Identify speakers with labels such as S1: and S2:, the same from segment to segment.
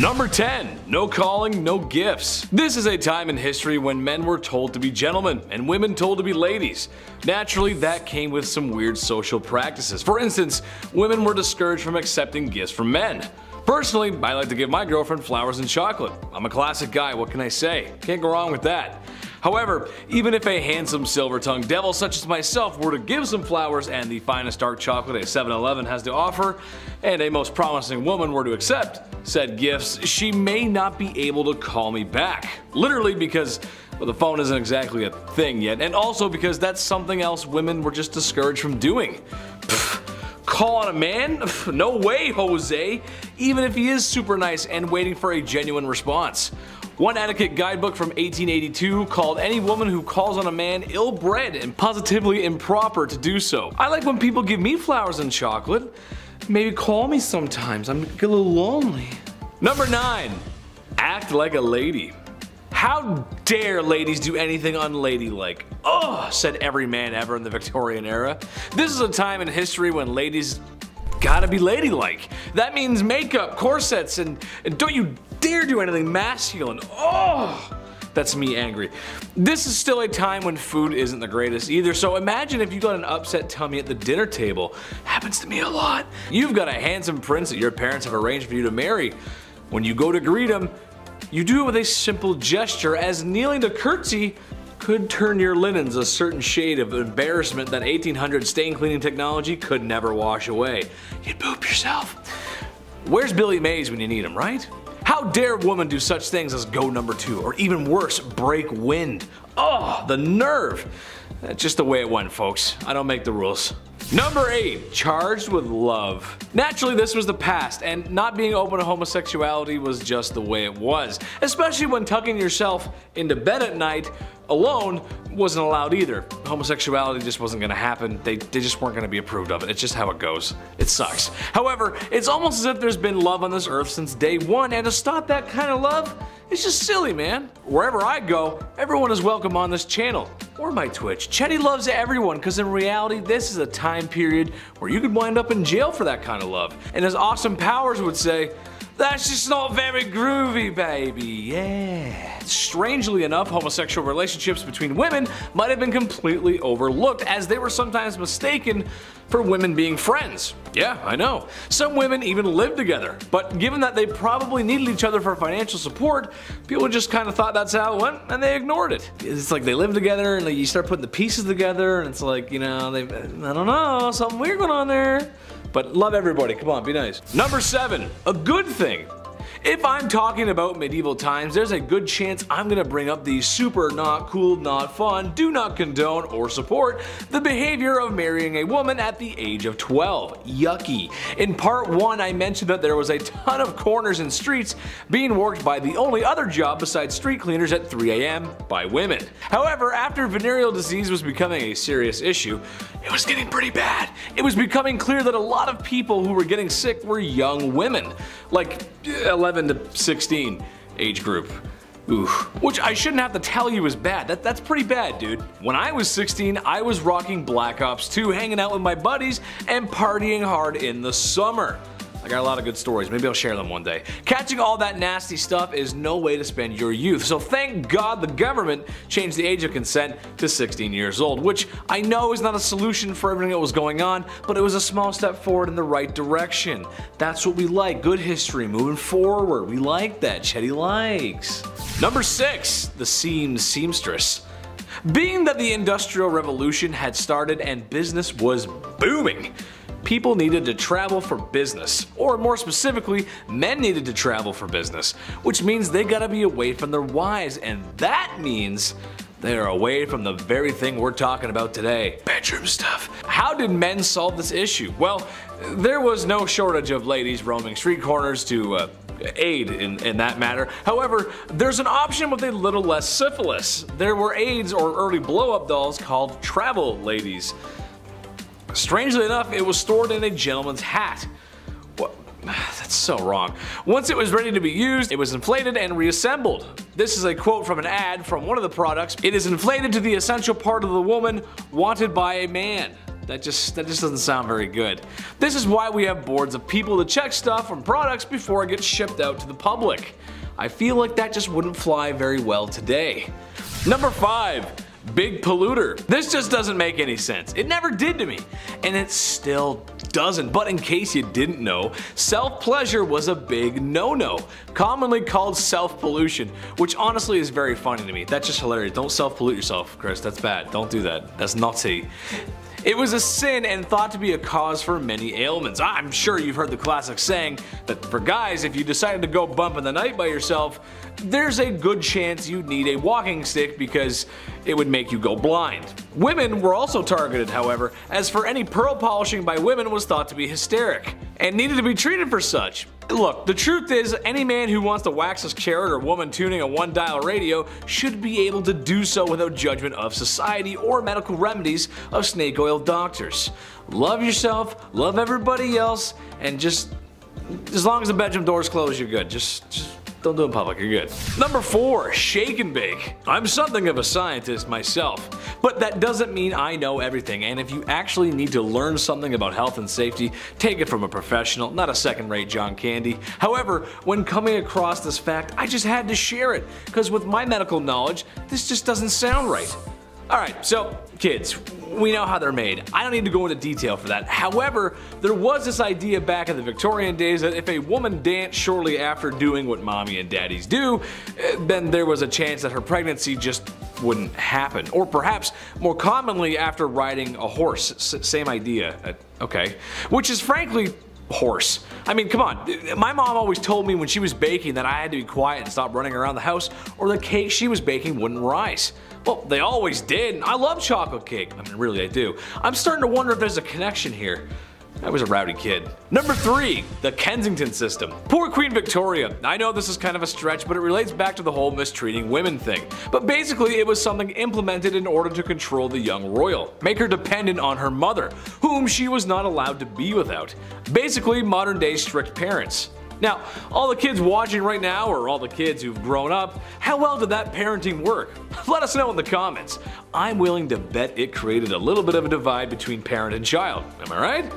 S1: Number 10. No calling, no gifts. This is a time in history when men were told to be gentlemen and women told to be ladies. Naturally, that came with some weird social practices. For instance, women were discouraged from accepting gifts from men. Personally, I like to give my girlfriend flowers and chocolate. I'm a classic guy, what can I say? Can't go wrong with that. However, even if a handsome silver-tongued devil such as myself were to give some flowers and the finest dark chocolate a 7-Eleven has to offer, and a most promising woman were to accept said gifts, she may not be able to call me back. Literally because well, the phone isn't exactly a thing yet, and also because that's something else women were just discouraged from doing. Call on a man? No way, Jose! Even if he is super nice and waiting for a genuine response. One etiquette guidebook from 1882 called any woman who calls on a man ill-bred and positively improper to do so. I like when people give me flowers and chocolate. Maybe call me sometimes, I'm a little lonely. Number 9. Act like a lady. How dare ladies do anything unladylike? Ugh, said every man ever in the Victorian era. This is a time in history when ladies gotta be ladylike. That means makeup, corsets, and, and don't you dare do anything masculine. Oh! That's me angry. This is still a time when food isn't the greatest either, so imagine if you got an upset tummy at the dinner table. Happens to me a lot. You've got a handsome prince that your parents have arranged for you to marry. When you go to greet him, you do it with a simple gesture as kneeling to curtsy could turn your linens a certain shade of embarrassment that 1800 stain cleaning technology could never wash away. You'd poop yourself. Where's Billy Mays when you need him, right? How dare women do such things as go number two, or even worse, break wind? Oh, the nerve! That's just the way it went, folks. I don't make the rules. Number 8. Charged with love. Naturally this was the past and not being open to homosexuality was just the way it was. Especially when tucking yourself into bed at night alone wasn't allowed either. Homosexuality just wasn't gonna happen. They, they just weren't gonna be approved of it. It's just how it goes. It sucks. However, it's almost as if there's been love on this earth since day one and to stop that kind of love, it's just silly man. Wherever I go, everyone is welcome on this channel or my Twitch. Chetty loves everyone because in reality this is a time period where you could wind up in jail for that kind of love. And as Austin Powers would say, that's just not very groovy, baby. Yeah. Strangely enough, homosexual relationships between women might have been completely overlooked as they were sometimes mistaken for women being friends. Yeah, I know. Some women even lived together, but given that they probably needed each other for financial support, people just kind of thought that's how it went and they ignored it. It's like they live together and like you start putting the pieces together and it's like, you know, they, I don't know, something weird going on there. But love everybody, come on, be nice. Number 7. A good thing. If I'm talking about medieval times, there's a good chance I'm gonna bring up the super not cool, not fun, do not condone or support the behavior of marrying a woman at the age of 12. Yucky. In part 1 I mentioned that there was a ton of corners and streets being worked by the only other job besides street cleaners at 3am by women. However, after venereal disease was becoming a serious issue, it was getting pretty bad. It was becoming clear that a lot of people who were getting sick were young women, like 11 to 16 age group. Ooh. Which I shouldn't have to tell you is bad. That, that's pretty bad, dude. When I was 16, I was rocking Black Ops 2, hanging out with my buddies, and partying hard in the summer. I got a lot of good stories, maybe I'll share them one day. Catching all that nasty stuff is no way to spend your youth, so thank God the government changed the age of consent to 16 years old, which I know is not a solution for everything that was going on, but it was a small step forward in the right direction. That's what we like, good history, moving forward. We like that, Chetty likes. Number 6. The seam Seamstress. Being that the Industrial Revolution had started and business was booming, people needed to travel for business. Or more specifically, men needed to travel for business. Which means they gotta be away from their wives and that means they are away from the very thing we're talking about today. Bedroom stuff. How did men solve this issue? Well, there was no shortage of ladies roaming street corners to uh, aid in, in that matter. However, there's an option with a little less syphilis. There were aids or early blow-up dolls called travel ladies. Strangely enough, it was stored in a gentleman's hat. What? That's so wrong. Once it was ready to be used, it was inflated and reassembled. This is a quote from an ad from one of the products. It is inflated to the essential part of the woman wanted by a man. That just that just doesn't sound very good. This is why we have boards of people to check stuff from products before it gets shipped out to the public. I feel like that just wouldn't fly very well today. Number 5. Big polluter. This just doesn't make any sense. It never did to me. And it still doesn't. But in case you didn't know, self-pleasure was a big no-no, commonly called self-pollution, which honestly is very funny to me. That's just hilarious. Don't self-pollute yourself, Chris. That's bad. Don't do that. That's naughty. It was a sin and thought to be a cause for many ailments. I'm sure you've heard the classic saying that for guys, if you decided to go bump in the night by yourself, there's a good chance you'd need a walking stick because it would make you go blind. Women were also targeted, however, as for any pearl polishing by women was thought to be hysteric and needed to be treated for such. Look, the truth is, any man who wants to wax his carrot or woman tuning a one dial radio should be able to do so without judgment of society or medical remedies of snake oil doctors. Love yourself, love everybody else, and just as long as the bedroom door's closed, you're good. Just, just don't do it in public, you're good. Number 4. Shake and bake. I'm something of a scientist myself, but that doesn't mean I know everything and if you actually need to learn something about health and safety, take it from a professional, not a second-rate John Candy. However, when coming across this fact, I just had to share it, because with my medical knowledge, this just doesn't sound right. Alright, so kids, we know how they're made. I don't need to go into detail for that. However, there was this idea back in the Victorian days that if a woman danced shortly after doing what mommy and daddies do, eh, then there was a chance that her pregnancy just wouldn't happen. Or perhaps more commonly after riding a horse. S same idea. Uh, okay. Which is frankly horse. I mean, come on. My mom always told me when she was baking that I had to be quiet and stop running around the house or the cake she was baking wouldn't rise. Well, they always did. I love chocolate cake. I mean, really, I do. I'm starting to wonder if there's a connection here. I was a rowdy kid. Number 3. The Kensington System. Poor Queen Victoria. I know this is kind of a stretch, but it relates back to the whole mistreating women thing. But basically it was something implemented in order to control the young royal, make her dependent on her mother, whom she was not allowed to be without. Basically modern day strict parents. Now, all the kids watching right now, or all the kids who've grown up, how well did that parenting work? Let us know in the comments. I'm willing to bet it created a little bit of a divide between parent and child. Am I right?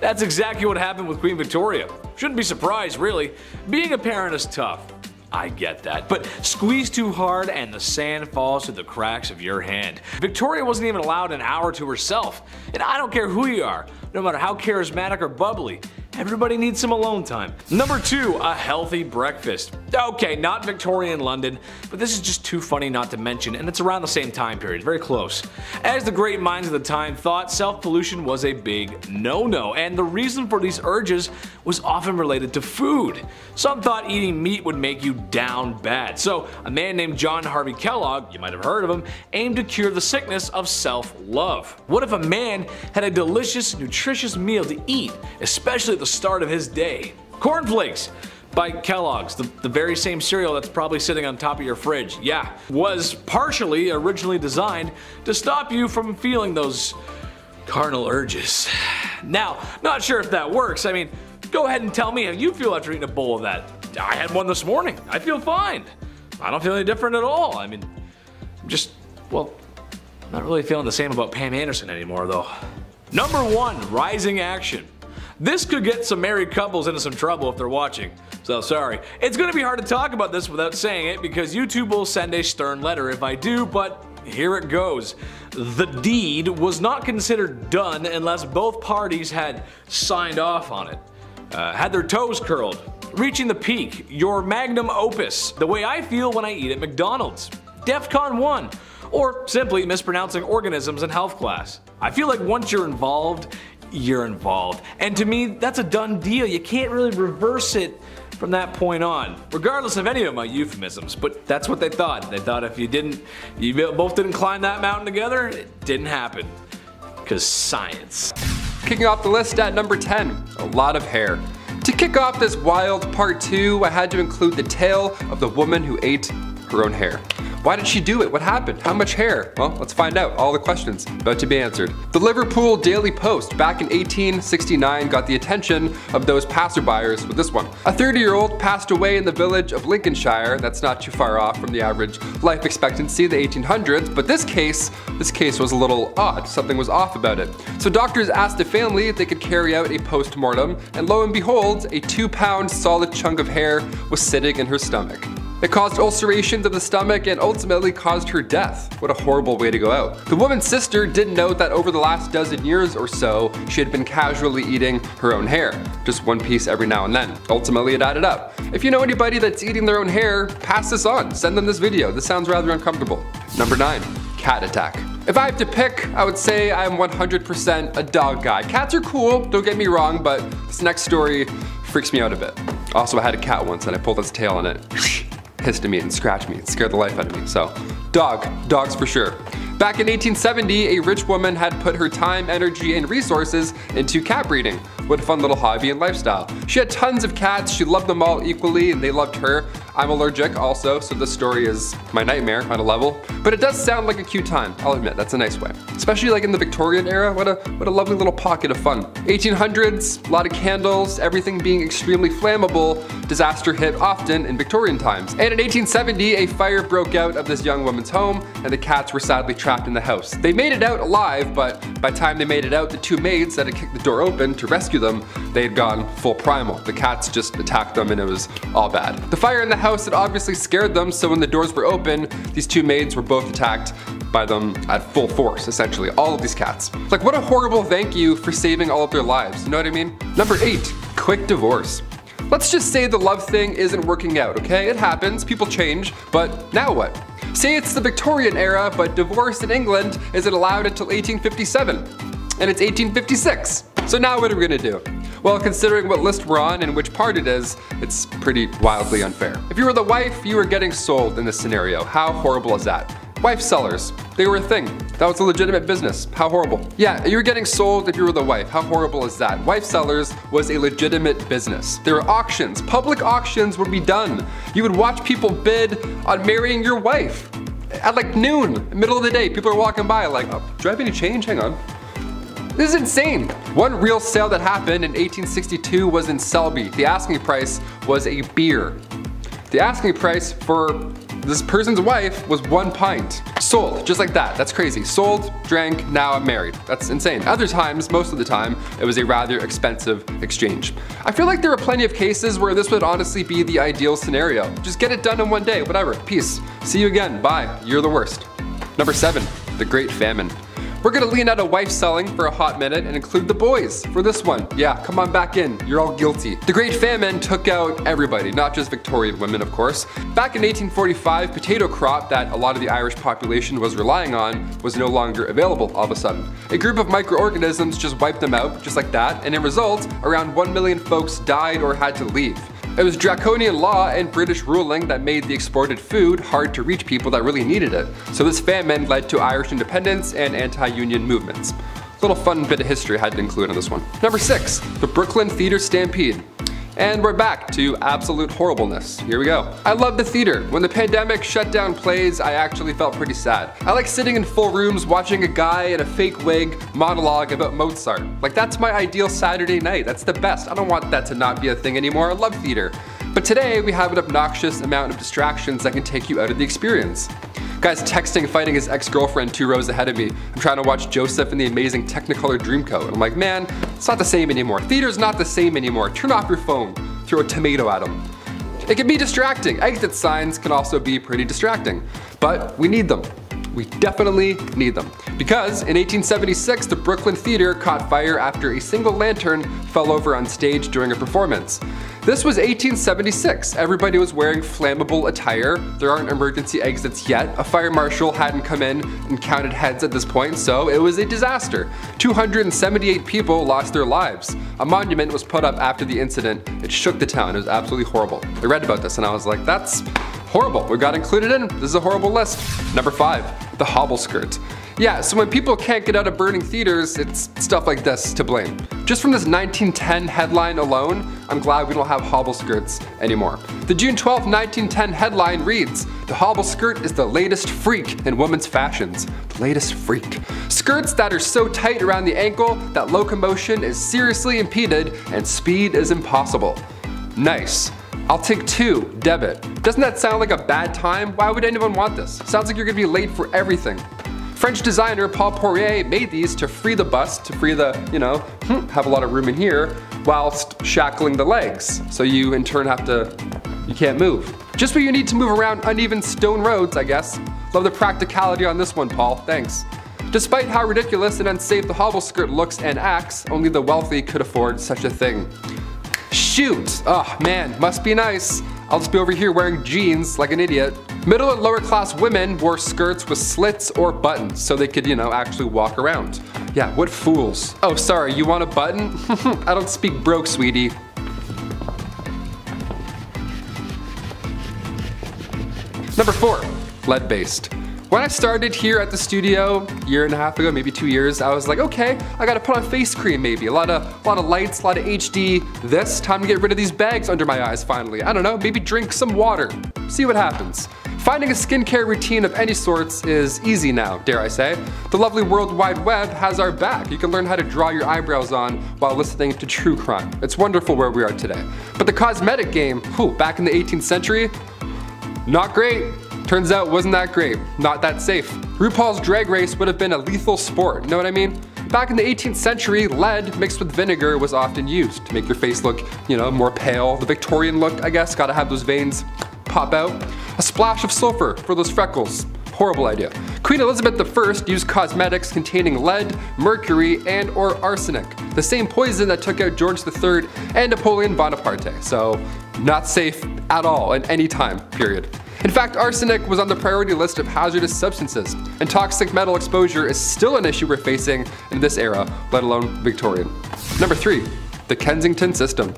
S1: That's exactly what happened with Queen Victoria. Shouldn't be surprised, really. Being a parent is tough. I get that. But squeeze too hard and the sand falls through the cracks of your hand. Victoria wasn't even allowed an hour to herself. And I don't care who you are, no matter how charismatic or bubbly, Everybody needs some alone time. Number 2. A healthy breakfast. Okay, not Victorian London, but this is just too funny not to mention and it's around the same time period, very close. As the great minds of the time thought, self-pollution was a big no-no and the reason for these urges was often related to food. Some thought eating meat would make you down bad, so a man named John Harvey Kellogg, you might have heard of him, aimed to cure the sickness of self-love. What if a man had a delicious, nutritious meal to eat, especially at the the start of his day. Cornflakes by Kellogg's, the, the very same cereal that's probably sitting on top of your fridge, yeah, was partially originally designed to stop you from feeling those carnal urges. Now, not sure if that works, I mean, go ahead and tell me how you feel after eating a bowl of that. I had one this morning, I feel fine. I don't feel any different at all, I mean, I'm just, well, not really feeling the same about Pam Anderson anymore though. Number 1. Rising Action this could get some married couples into some trouble if they're watching. So sorry. It's gonna be hard to talk about this without saying it because YouTube will send a stern letter if I do, but here it goes. The deed was not considered done unless both parties had signed off on it. Uh, had their toes curled. Reaching the peak, your magnum opus, the way I feel when I eat at McDonald's. DEFCON 1, or simply mispronouncing organisms in health class. I feel like once you're involved, you're involved. And to me, that's a done deal. You can't really reverse it from that point on, regardless of any of my euphemisms. But that's what they thought. They thought if you didn't, you both didn't climb that mountain together, it didn't happen. Because science.
S2: Kicking off the list at number 10, a lot of hair. To kick off this wild part 2, I had to include the tale of the woman who ate her own hair. Why did she do it? What happened? How much hair? Well, let's find out. All the questions about to be answered. The Liverpool Daily Post back in 1869 got the attention of those passerbyers with this one. A 30 year old passed away in the village of Lincolnshire. That's not too far off from the average life expectancy of the 1800s, but this case, this case was a little odd. Something was off about it. So doctors asked the family if they could carry out a post-mortem, and lo and behold, a two pound solid chunk of hair was sitting in her stomach. It caused ulcerations of the stomach and ultimately caused her death. What a horrible way to go out. The woman's sister did note that over the last dozen years or so, she had been casually eating her own hair, just one piece every now and then. Ultimately, it added up. If you know anybody that's eating their own hair, pass this on. Send them this video. This sounds rather uncomfortable. Number 9. Cat attack. If I have to pick, I would say I'm 100% a dog guy. Cats are cool, don't get me wrong, but this next story freaks me out a bit. Also, I had a cat once and I pulled its tail on it hissed at me and scratched me and scared the life out of me. So, dog, dogs for sure. Back in 1870, a rich woman had put her time, energy, and resources into cat breeding. What a fun little hobby and lifestyle. She had tons of cats, she loved them all equally, and they loved her. I'm allergic also, so this story is my nightmare on a level. But it does sound like a cute time, I'll admit, that's a nice way. Especially like in the Victorian era, what a, what a lovely little pocket of fun. 1800s, a lot of candles, everything being extremely flammable, disaster hit often in Victorian times. And in 1870, a fire broke out of this young woman's home, and the cats were sadly trapped in the house. They made it out alive, but by the time they made it out, the two maids that had kicked the door open to rescue them, they had gone full primal. The cats just attacked them and it was all bad. The fire in the house had obviously scared them, so when the doors were open, these two maids were both attacked by them at full force, essentially, all of these cats. Like what a horrible thank you for saving all of their lives, you know what I mean? Number eight, quick divorce. Let's just say the love thing isn't working out, okay? It happens, people change, but now what? Say it's the Victorian era, but divorce in England isn't allowed until 1857, and it's 1856. So now what are we gonna do? Well, considering what list we're on and which part it is, it's pretty wildly unfair. If you were the wife, you were getting sold in this scenario. How horrible is that? Wife sellers, they were a thing. That was a legitimate business. How horrible. Yeah, you were getting sold if you were the wife. How horrible is that? Wife sellers was a legitimate business. There were auctions. Public auctions would be done. You would watch people bid on marrying your wife. At like noon, middle of the day, people are walking by like, oh, do I have any change? Hang on. This is insane. One real sale that happened in 1862 was in Selby. The asking price was a beer. The asking price for this person's wife was one pint. Sold, just like that. That's crazy. Sold, drank, now I'm married. That's insane. Other times, most of the time, it was a rather expensive exchange. I feel like there are plenty of cases where this would honestly be the ideal scenario. Just get it done in one day, whatever. Peace. See you again. Bye. You're the worst. Number seven, the Great Famine. We're gonna lean out of wife selling for a hot minute and include the boys for this one. Yeah, come on back in, you're all guilty. The Great Famine took out everybody, not just Victorian women of course. Back in 1845, potato crop that a lot of the Irish population was relying on was no longer available all of a sudden. A group of microorganisms just wiped them out, just like that, and in result, around 1 million folks died or had to leave. It was draconian law and British ruling that made the exported food hard to reach people that really needed it. So this famine led to Irish independence and anti-union movements. Little fun bit of history I had to include on this one. Number six, the Brooklyn Theater Stampede. And we're back to absolute horribleness. Here we go. I love the theater. When the pandemic shut down plays, I actually felt pretty sad. I like sitting in full rooms watching a guy in a fake wig monologue about Mozart. Like that's my ideal Saturday night. That's the best. I don't want that to not be a thing anymore. I love theater. But today we have an obnoxious amount of distractions that can take you out of the experience. Guy's texting fighting his ex-girlfriend two rows ahead of me. I'm trying to watch Joseph in the amazing Technicolor Dreamcoat. I'm like, man, it's not the same anymore. Theater's not the same anymore. Turn off your phone. Throw a tomato at him. It can be distracting. Exit signs can also be pretty distracting, but we need them. We definitely need them. Because in 1876, the Brooklyn Theater caught fire after a single lantern fell over on stage during a performance. This was 1876. Everybody was wearing flammable attire. There aren't emergency exits yet. A fire marshal hadn't come in and counted heads at this point, so it was a disaster. 278 people lost their lives. A monument was put up after the incident. It shook the town. It was absolutely horrible. I read about this and I was like, that's horrible. We got included in. This is a horrible list. Number five, the hobble skirt. Yeah, so when people can't get out of burning theaters, it's stuff like this to blame. Just from this 1910 headline alone, I'm glad we don't have hobble skirts anymore. The June 12, 1910 headline reads, The hobble skirt is the latest freak in women's fashions. The latest freak. Skirts that are so tight around the ankle that locomotion is seriously impeded and speed is impossible. Nice. I'll take two, debit. Doesn't that sound like a bad time? Why would anyone want this? Sounds like you're gonna be late for everything. French designer Paul Poiret made these to free the bust, to free the, you know, hmm, have a lot of room in here, whilst shackling the legs. So you in turn have to, you can't move. Just what you need to move around uneven stone roads, I guess. Love the practicality on this one, Paul, thanks. Despite how ridiculous and unsafe the hobble skirt looks and acts, only the wealthy could afford such a thing. Shoot! Oh man, must be nice. I'll just be over here wearing jeans like an idiot. Middle and lower class women wore skirts with slits or buttons so they could, you know, actually walk around. Yeah, what fools. Oh, sorry, you want a button? I don't speak broke, sweetie. Number four, lead-based. When I started here at the studio a year and a half ago, maybe two years, I was like, okay, I gotta put on face cream maybe. A lot of, a lot of lights, a lot of HD. This, time to get rid of these bags under my eyes finally. I don't know, maybe drink some water. See what happens. Finding a skincare routine of any sorts is easy now, dare I say. The lovely World Wide Web has our back. You can learn how to draw your eyebrows on while listening to true crime. It's wonderful where we are today. But the cosmetic game, whew, back in the 18th century, not great. Turns out wasn't that great, not that safe. RuPaul's Drag Race would have been a lethal sport, know what I mean? Back in the 18th century, lead mixed with vinegar was often used to make your face look, you know, more pale. The Victorian look, I guess, gotta have those veins pop out. A splash of sulfur for those freckles. Horrible idea. Queen Elizabeth I used cosmetics containing lead, mercury, and or arsenic, the same poison that took out George III and Napoleon Bonaparte, so not safe at all in any time period. In fact, arsenic was on the priority list of hazardous substances, and toxic metal exposure is still an issue we're facing in this era, let alone Victorian. Number 3. The Kensington System.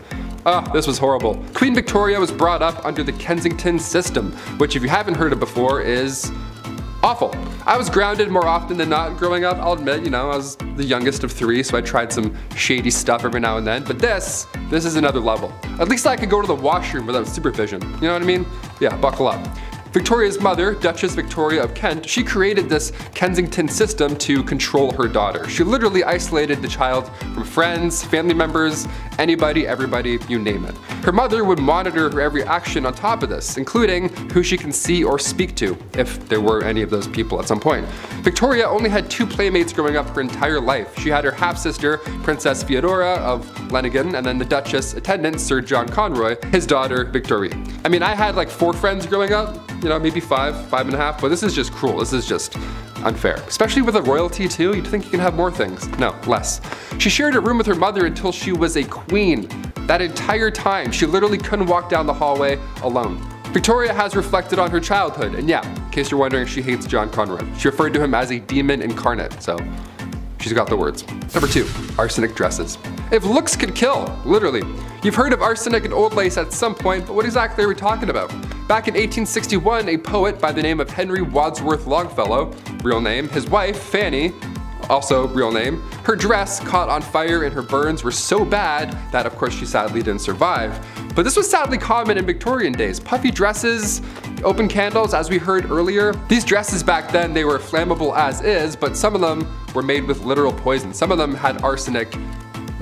S2: Ah, oh, this was horrible. Queen Victoria was brought up under the Kensington System, which if you haven't heard of before is awful. I was grounded more often than not growing up, I'll admit, you know, I was the youngest of three, so I tried some shady stuff every now and then, but this, this is another level. At least I could go to the washroom without supervision, you know what I mean? Yeah, buckle up. Victoria's mother, Duchess Victoria of Kent, she created this Kensington system to control her daughter. She literally isolated the child from friends, family members, anybody, everybody, you name it. Her mother would monitor her every action on top of this, including who she can see or speak to, if there were any of those people at some point. Victoria only had two playmates growing up her entire life. She had her half-sister, Princess Feodora of Leiningen, and then the Duchess attendant, Sir John Conroy, his daughter, Victoria. I mean, I had like four friends growing up, you know, maybe five, five and a half, but this is just cruel. This is just unfair. Especially with a royalty too, you'd think you can have more things. No, less. She shared a room with her mother until she was a queen. That entire time, she literally couldn't walk down the hallway alone. Victoria has reflected on her childhood, and yeah, in case you're wondering, she hates John Conroy. She referred to him as a demon incarnate, so she's got the words. Number two, arsenic dresses. If looks could kill, literally. You've heard of arsenic and old lace at some point, but what exactly are we talking about? Back in 1861, a poet by the name of Henry Wadsworth Longfellow, real name, his wife, Fanny, also real name, her dress caught on fire and her burns were so bad that of course she sadly didn't survive. But this was sadly common in Victorian days. Puffy dresses, open candles, as we heard earlier. These dresses back then, they were flammable as is, but some of them were made with literal poison. Some of them had arsenic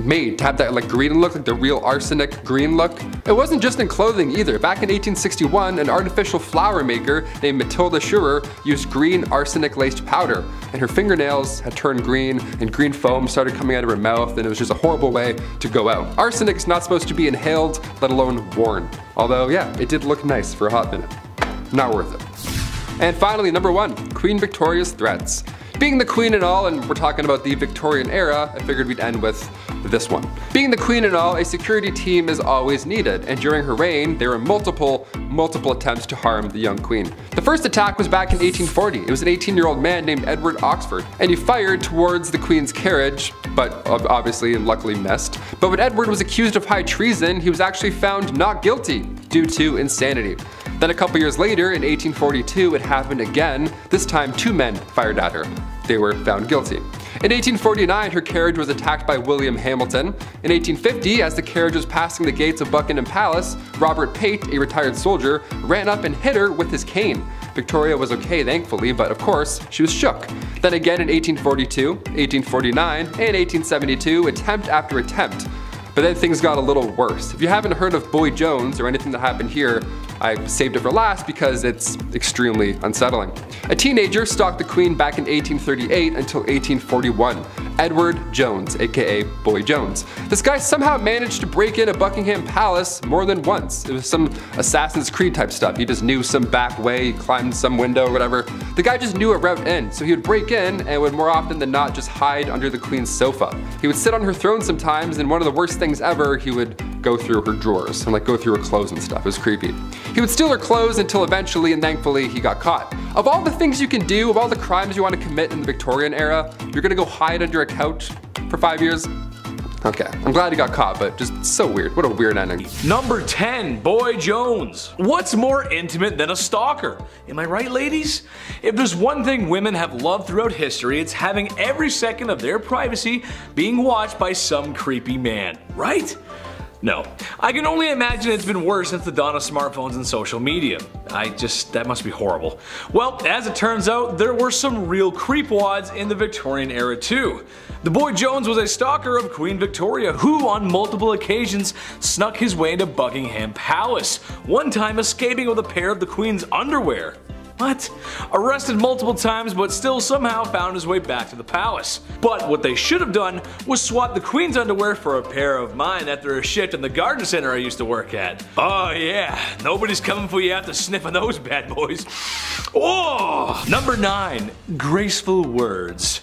S2: made to have that like green look, like the real arsenic green look. It wasn't just in clothing either. Back in 1861, an artificial flower maker named Matilda Scheurer used green arsenic laced powder and her fingernails had turned green and green foam started coming out of her mouth and it was just a horrible way to go out. Arsenic is not supposed to be inhaled, let alone worn. Although yeah, it did look nice for a hot minute. Not worth it. And finally, number one, Queen Victoria's threats. Being the queen and all, and we're talking about the Victorian era, I figured we'd end with this one. Being the queen and all, a security team is always needed, and during her reign, there were multiple, multiple attempts to harm the young queen. The first attack was back in 1840. It was an 18-year-old man named Edward Oxford, and he fired towards the queen's carriage, but obviously and luckily missed. But when Edward was accused of high treason, he was actually found not guilty due to insanity. Then a couple years later, in 1842, it happened again. This time, two men fired at her. They were found guilty. In 1849, her carriage was attacked by William Hamilton. In 1850, as the carriage was passing the gates of Buckingham Palace, Robert Pate, a retired soldier, ran up and hit her with his cane. Victoria was okay thankfully, but of course, she was shook. Then again in 1842, 1849, and 1872, attempt after attempt. But then things got a little worse. If you haven't heard of Boy Jones or anything that happened here, I saved it for last because it's extremely unsettling. A teenager stalked the Queen back in 1838 until 1841. Edward Jones, aka Boy Jones. This guy somehow managed to break in into Buckingham Palace more than once. It was some Assassin's Creed type stuff. He just knew some back way, climbed some window whatever. The guy just knew a route in, so he would break in and would more often than not just hide under the Queen's sofa. He would sit on her throne sometimes and one of the worst things ever, he would go through her drawers and like go through her clothes and stuff. It was creepy. He would steal her clothes until eventually and thankfully he got caught. Of all the things you can do, of all the crimes you want to commit in the Victorian era, you're gonna go hide under a couch for five years? Okay, I'm glad he got caught, but just so weird. What a weird ending.
S1: Number 10, Boy Jones. What's more intimate than a stalker? Am I right, ladies? If there's one thing women have loved throughout history, it's having every second of their privacy being watched by some creepy man, right? No. I can only imagine it's been worse since the dawn of smartphones and social media. I just, that must be horrible. Well, as it turns out, there were some real creepwads in the Victorian era too. The boy Jones was a stalker of Queen Victoria who on multiple occasions snuck his way into Buckingham Palace, one time escaping with a pair of the Queen's underwear. What? Arrested multiple times but still somehow found his way back to the palace. But what they should have done was swap the queen's underwear for a pair of mine after a shift in the garden center I used to work at. Oh yeah, nobody's coming for you after sniffing those bad boys. Oh! Number 9. Graceful Words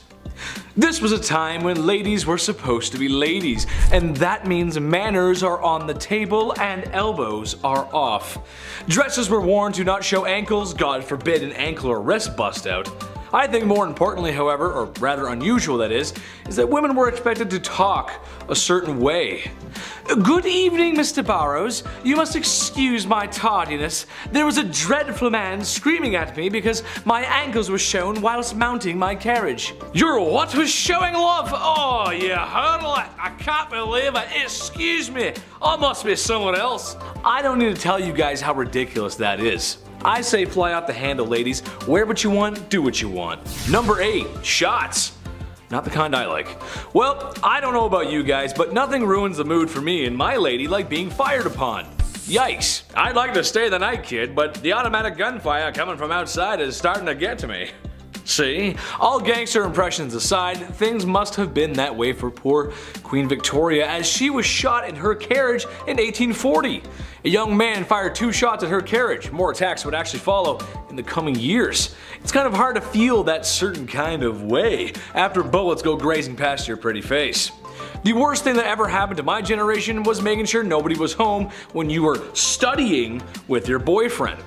S1: this was a time when ladies were supposed to be ladies, and that means manners are on the table and elbows are off. Dresses were worn to not show ankles, God forbid an ankle or wrist bust out. I think more importantly however, or rather unusual that is, is that women were expected to talk a certain way. Good evening, Mr. Burrows. You must excuse my tardiness. There was a dreadful man screaming at me because my ankles were shown whilst mounting my carriage. Your what was showing love? Oh, you hurdle it. I can't believe it. Excuse me. I must be someone else. I don't need to tell you guys how ridiculous that is. I say fly out the handle ladies, wear what you want, do what you want. Number 8. Shots. Not the kind I like. Well, I don't know about you guys, but nothing ruins the mood for me and my lady like being fired upon. Yikes. I'd like to stay the night, kid, but the automatic gunfire coming from outside is starting to get to me. See? All gangster impressions aside, things must have been that way for poor Queen Victoria as she was shot in her carriage in 1840. A young man fired two shots at her carriage. More attacks would actually follow in the coming years. It's kind of hard to feel that certain kind of way after bullets go grazing past your pretty face. The worst thing that ever happened to my generation was making sure nobody was home when you were studying with your boyfriend.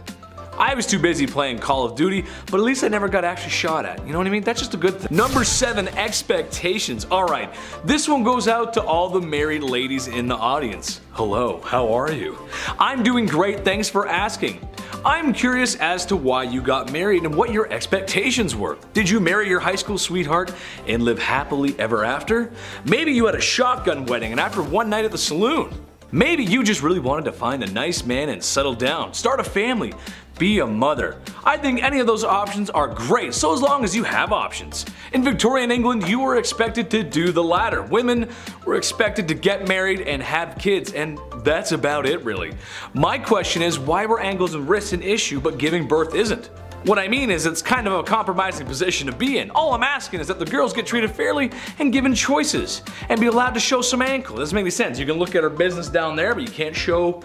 S1: I was too busy playing Call of Duty, but at least I never got actually shot at. You know what I mean? That's just a good thing. Number 7. Expectations. Alright, this one goes out to all the married ladies in the audience. Hello, how are you? I'm doing great, thanks for asking. I'm curious as to why you got married and what your expectations were. Did you marry your high school sweetheart and live happily ever after? Maybe you had a shotgun wedding and after one night at the saloon. Maybe you just really wanted to find a nice man and settle down, start a family, be a mother. I think any of those options are great, so as long as you have options. In Victorian England, you were expected to do the latter. Women were expected to get married and have kids, and that's about it really. My question is, why were ankles and wrists an issue but giving birth isn't? What I mean is it's kind of a compromising position to be in. All I'm asking is that the girls get treated fairly and given choices and be allowed to show some ankle. It doesn't make any sense. You can look at her business down there but you can't show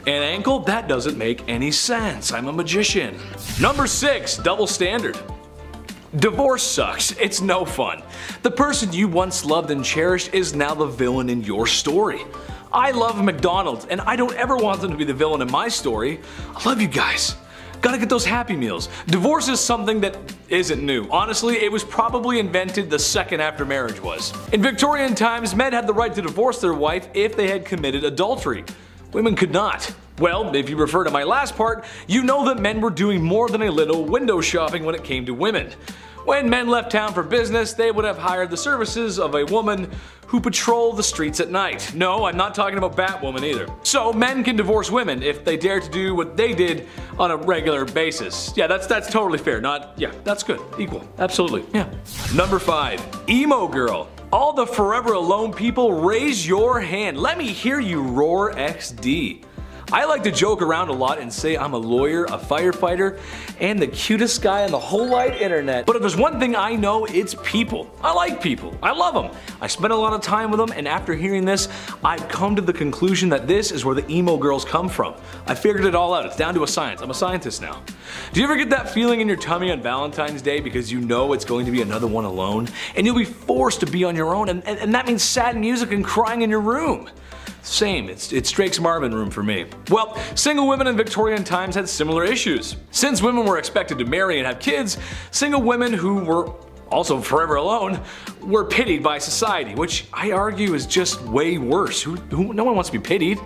S1: an ankle? That doesn't make any sense. I'm a magician. Number 6. Double Standard Divorce sucks. It's no fun. The person you once loved and cherished is now the villain in your story. I love McDonald's and I don't ever want them to be the villain in my story. I love you guys. Gotta get those Happy Meals. Divorce is something that isn't new. Honestly, it was probably invented the second after marriage was. In Victorian times, men had the right to divorce their wife if they had committed adultery. Women could not. Well, if you refer to my last part, you know that men were doing more than a little window shopping when it came to women. When men left town for business, they would have hired the services of a woman who patrol the streets at night. No, I'm not talking about Batwoman either. So men can divorce women if they dare to do what they did on a regular basis. Yeah, that's that's totally fair. Not yeah, that's good. Equal. Absolutely. Yeah. Number 5. Emo girl. All the forever alone people raise your hand. Let me hear you roar XD. I like to joke around a lot and say I'm a lawyer, a firefighter, and the cutest guy on the whole wide internet. But if there's one thing I know, it's people. I like people. I love them. I spend a lot of time with them, and after hearing this, I've come to the conclusion that this is where the emo girls come from. I figured it all out. It's down to a science. I'm a scientist now. Do you ever get that feeling in your tummy on Valentine's Day because you know it's going to be another one alone? And you'll be forced to be on your own, and, and, and that means sad music and crying in your room. Same, it's, it's Drake's Marvin room for me. Well, single women in Victorian times had similar issues. Since women were expected to marry and have kids, single women who were also forever alone, were pitied by society, which I argue is just way worse. Who, who, no one wants to be pitied.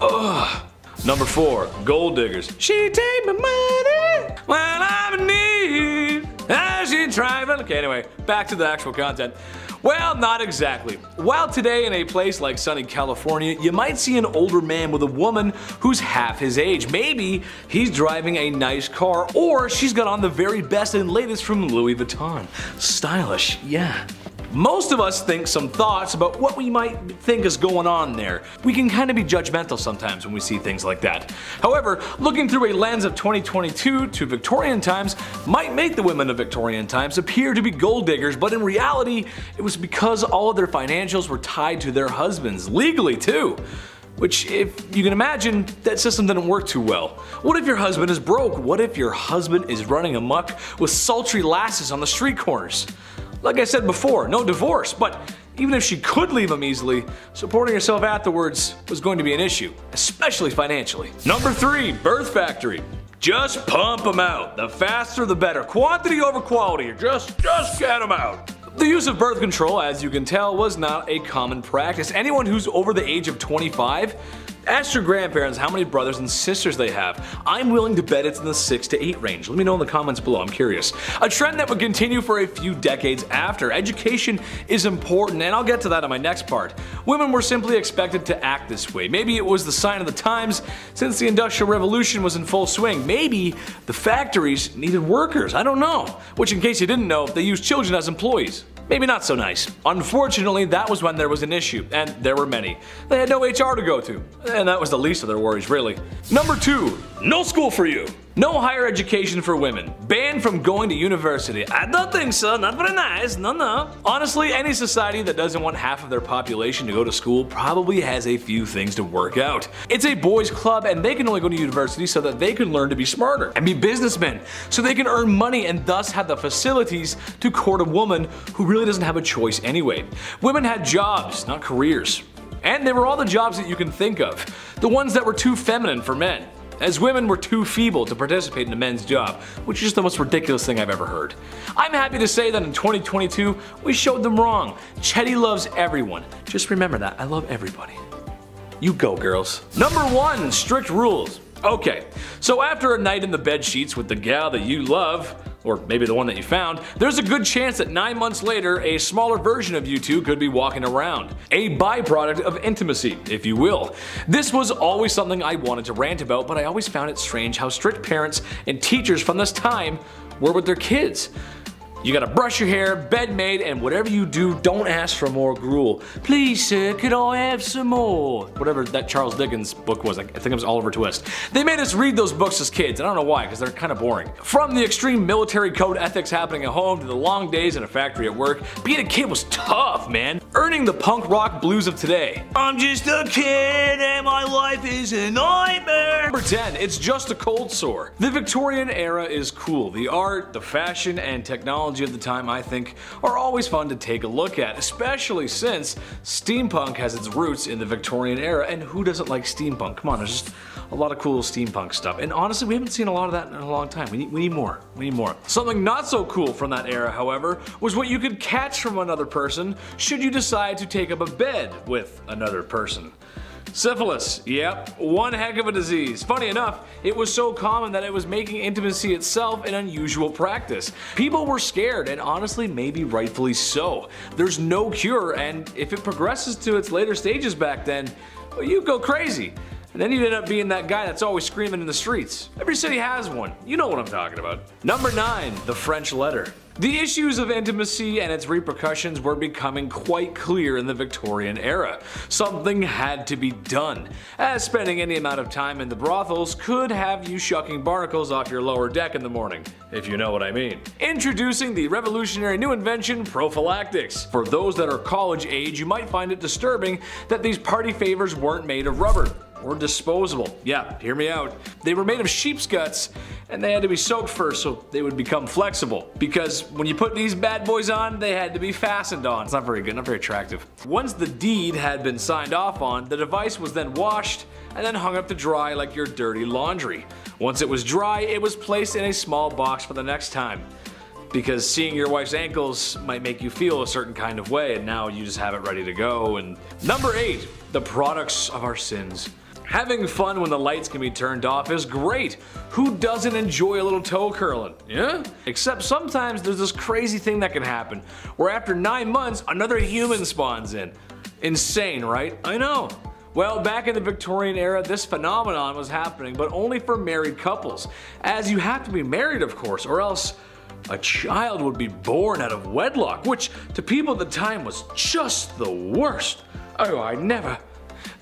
S1: Ugh. Number 4. Gold Diggers. She take my money when I'm in need. As she travel. Okay, anyway, back to the actual content. Well, not exactly. While today in a place like sunny California, you might see an older man with a woman who's half his age. Maybe he's driving a nice car, or she's got on the very best and latest from Louis Vuitton. Stylish, yeah. Most of us think some thoughts about what we might think is going on there. We can kind of be judgmental sometimes when we see things like that. However, looking through a lens of 2022 to Victorian times might make the women of Victorian times appear to be gold diggers, but in reality, it was because all of their financials were tied to their husbands, legally too. Which, if you can imagine, that system didn't work too well. What if your husband is broke? What if your husband is running amok with sultry lasses on the street corners? Like I said before, no divorce, but even if she could leave him easily, supporting herself afterwards was going to be an issue, especially financially. Number 3. Birth Factory. Just pump them out. The faster the better. Quantity over quality. Just, just get them out. The use of birth control, as you can tell, was not a common practice. Anyone who's over the age of 25 Ask your grandparents how many brothers and sisters they have. I'm willing to bet it's in the 6 to 8 range. Let me know in the comments below, I'm curious. A trend that would continue for a few decades after. Education is important, and I'll get to that in my next part. Women were simply expected to act this way. Maybe it was the sign of the times since the Industrial Revolution was in full swing. Maybe the factories needed workers, I don't know. Which in case you didn't know, they used children as employees. Maybe not so nice. Unfortunately, that was when there was an issue, and there were many. They had no HR to go to, and that was the least of their worries, really. Number 2. No school for you. No higher education for women. Banned from going to university. I don't think so, not very nice, no no. Honestly, any society that doesn't want half of their population to go to school probably has a few things to work out. It's a boys club and they can only go to university so that they can learn to be smarter and be businessmen so they can earn money and thus have the facilities to court a woman who really doesn't have a choice anyway. Women had jobs, not careers. And they were all the jobs that you can think of. The ones that were too feminine for men as women were too feeble to participate in a men's job, which is just the most ridiculous thing I've ever heard. I'm happy to say that in 2022, we showed them wrong. Chetty loves everyone. Just remember that, I love everybody. You go, girls. Number one, strict rules. Okay, so after a night in the bed sheets with the gal that you love, or maybe the one that you found, there's a good chance that 9 months later, a smaller version of you two could be walking around. A byproduct of intimacy, if you will. This was always something I wanted to rant about, but I always found it strange how strict parents and teachers from this time were with their kids. You gotta brush your hair, bed made, and whatever you do, don't ask for more gruel. Please, sir, could I have some more? Whatever that Charles Dickens book was, I think it was Oliver Twist. They made us read those books as kids, and I don't know why, because they're kind of boring. From the extreme military code ethics happening at home to the long days in a factory at work, being a kid was tough, man. Earning the punk rock blues of today. I'm just a kid and my life is a nightmare. Number 10, it's just a cold sore. The Victorian era is cool. The art, the fashion, and technology technology of the time I think are always fun to take a look at, especially since steampunk has its roots in the Victorian era and who doesn't like steampunk? Come on, there's just a lot of cool steampunk stuff. And honestly, we haven't seen a lot of that in a long time. We need, we need more. We need more. Something not so cool from that era, however, was what you could catch from another person should you decide to take up a bed with another person. Syphilis, yep, one heck of a disease. Funny enough, it was so common that it was making intimacy itself an unusual practice. People were scared, and honestly, maybe rightfully so. There's no cure, and if it progresses to its later stages back then, well, you go crazy. And then you'd end up being that guy that's always screaming in the streets. Every city has one. You know what I'm talking about. Number 9. The French Letter. The issues of intimacy and its repercussions were becoming quite clear in the Victorian era. Something had to be done, as spending any amount of time in the brothels could have you shucking barnacles off your lower deck in the morning, if you know what I mean. Introducing the revolutionary new invention, prophylactics. For those that are college age, you might find it disturbing that these party favors weren't made of rubber or disposable. Yeah, hear me out. They were made of sheep's guts and they had to be soaked first so they would become flexible. Because when you put these bad boys on, they had to be fastened on. It's not very good, not very attractive. Once the deed had been signed off on, the device was then washed and then hung up to dry like your dirty laundry. Once it was dry, it was placed in a small box for the next time because seeing your wife's ankles might make you feel a certain kind of way and now you just have it ready to go. And number eight, the products of our sins. Having fun when the lights can be turned off is great. Who doesn't enjoy a little toe curling? Yeah? Except sometimes there's this crazy thing that can happen where after 9 months another human spawns in. Insane, right? I know. Well, back in the Victorian era, this phenomenon was happening, but only for married couples. As you have to be married, of course, or else a child would be born out of wedlock, which to people at the time was just the worst. Oh, I never,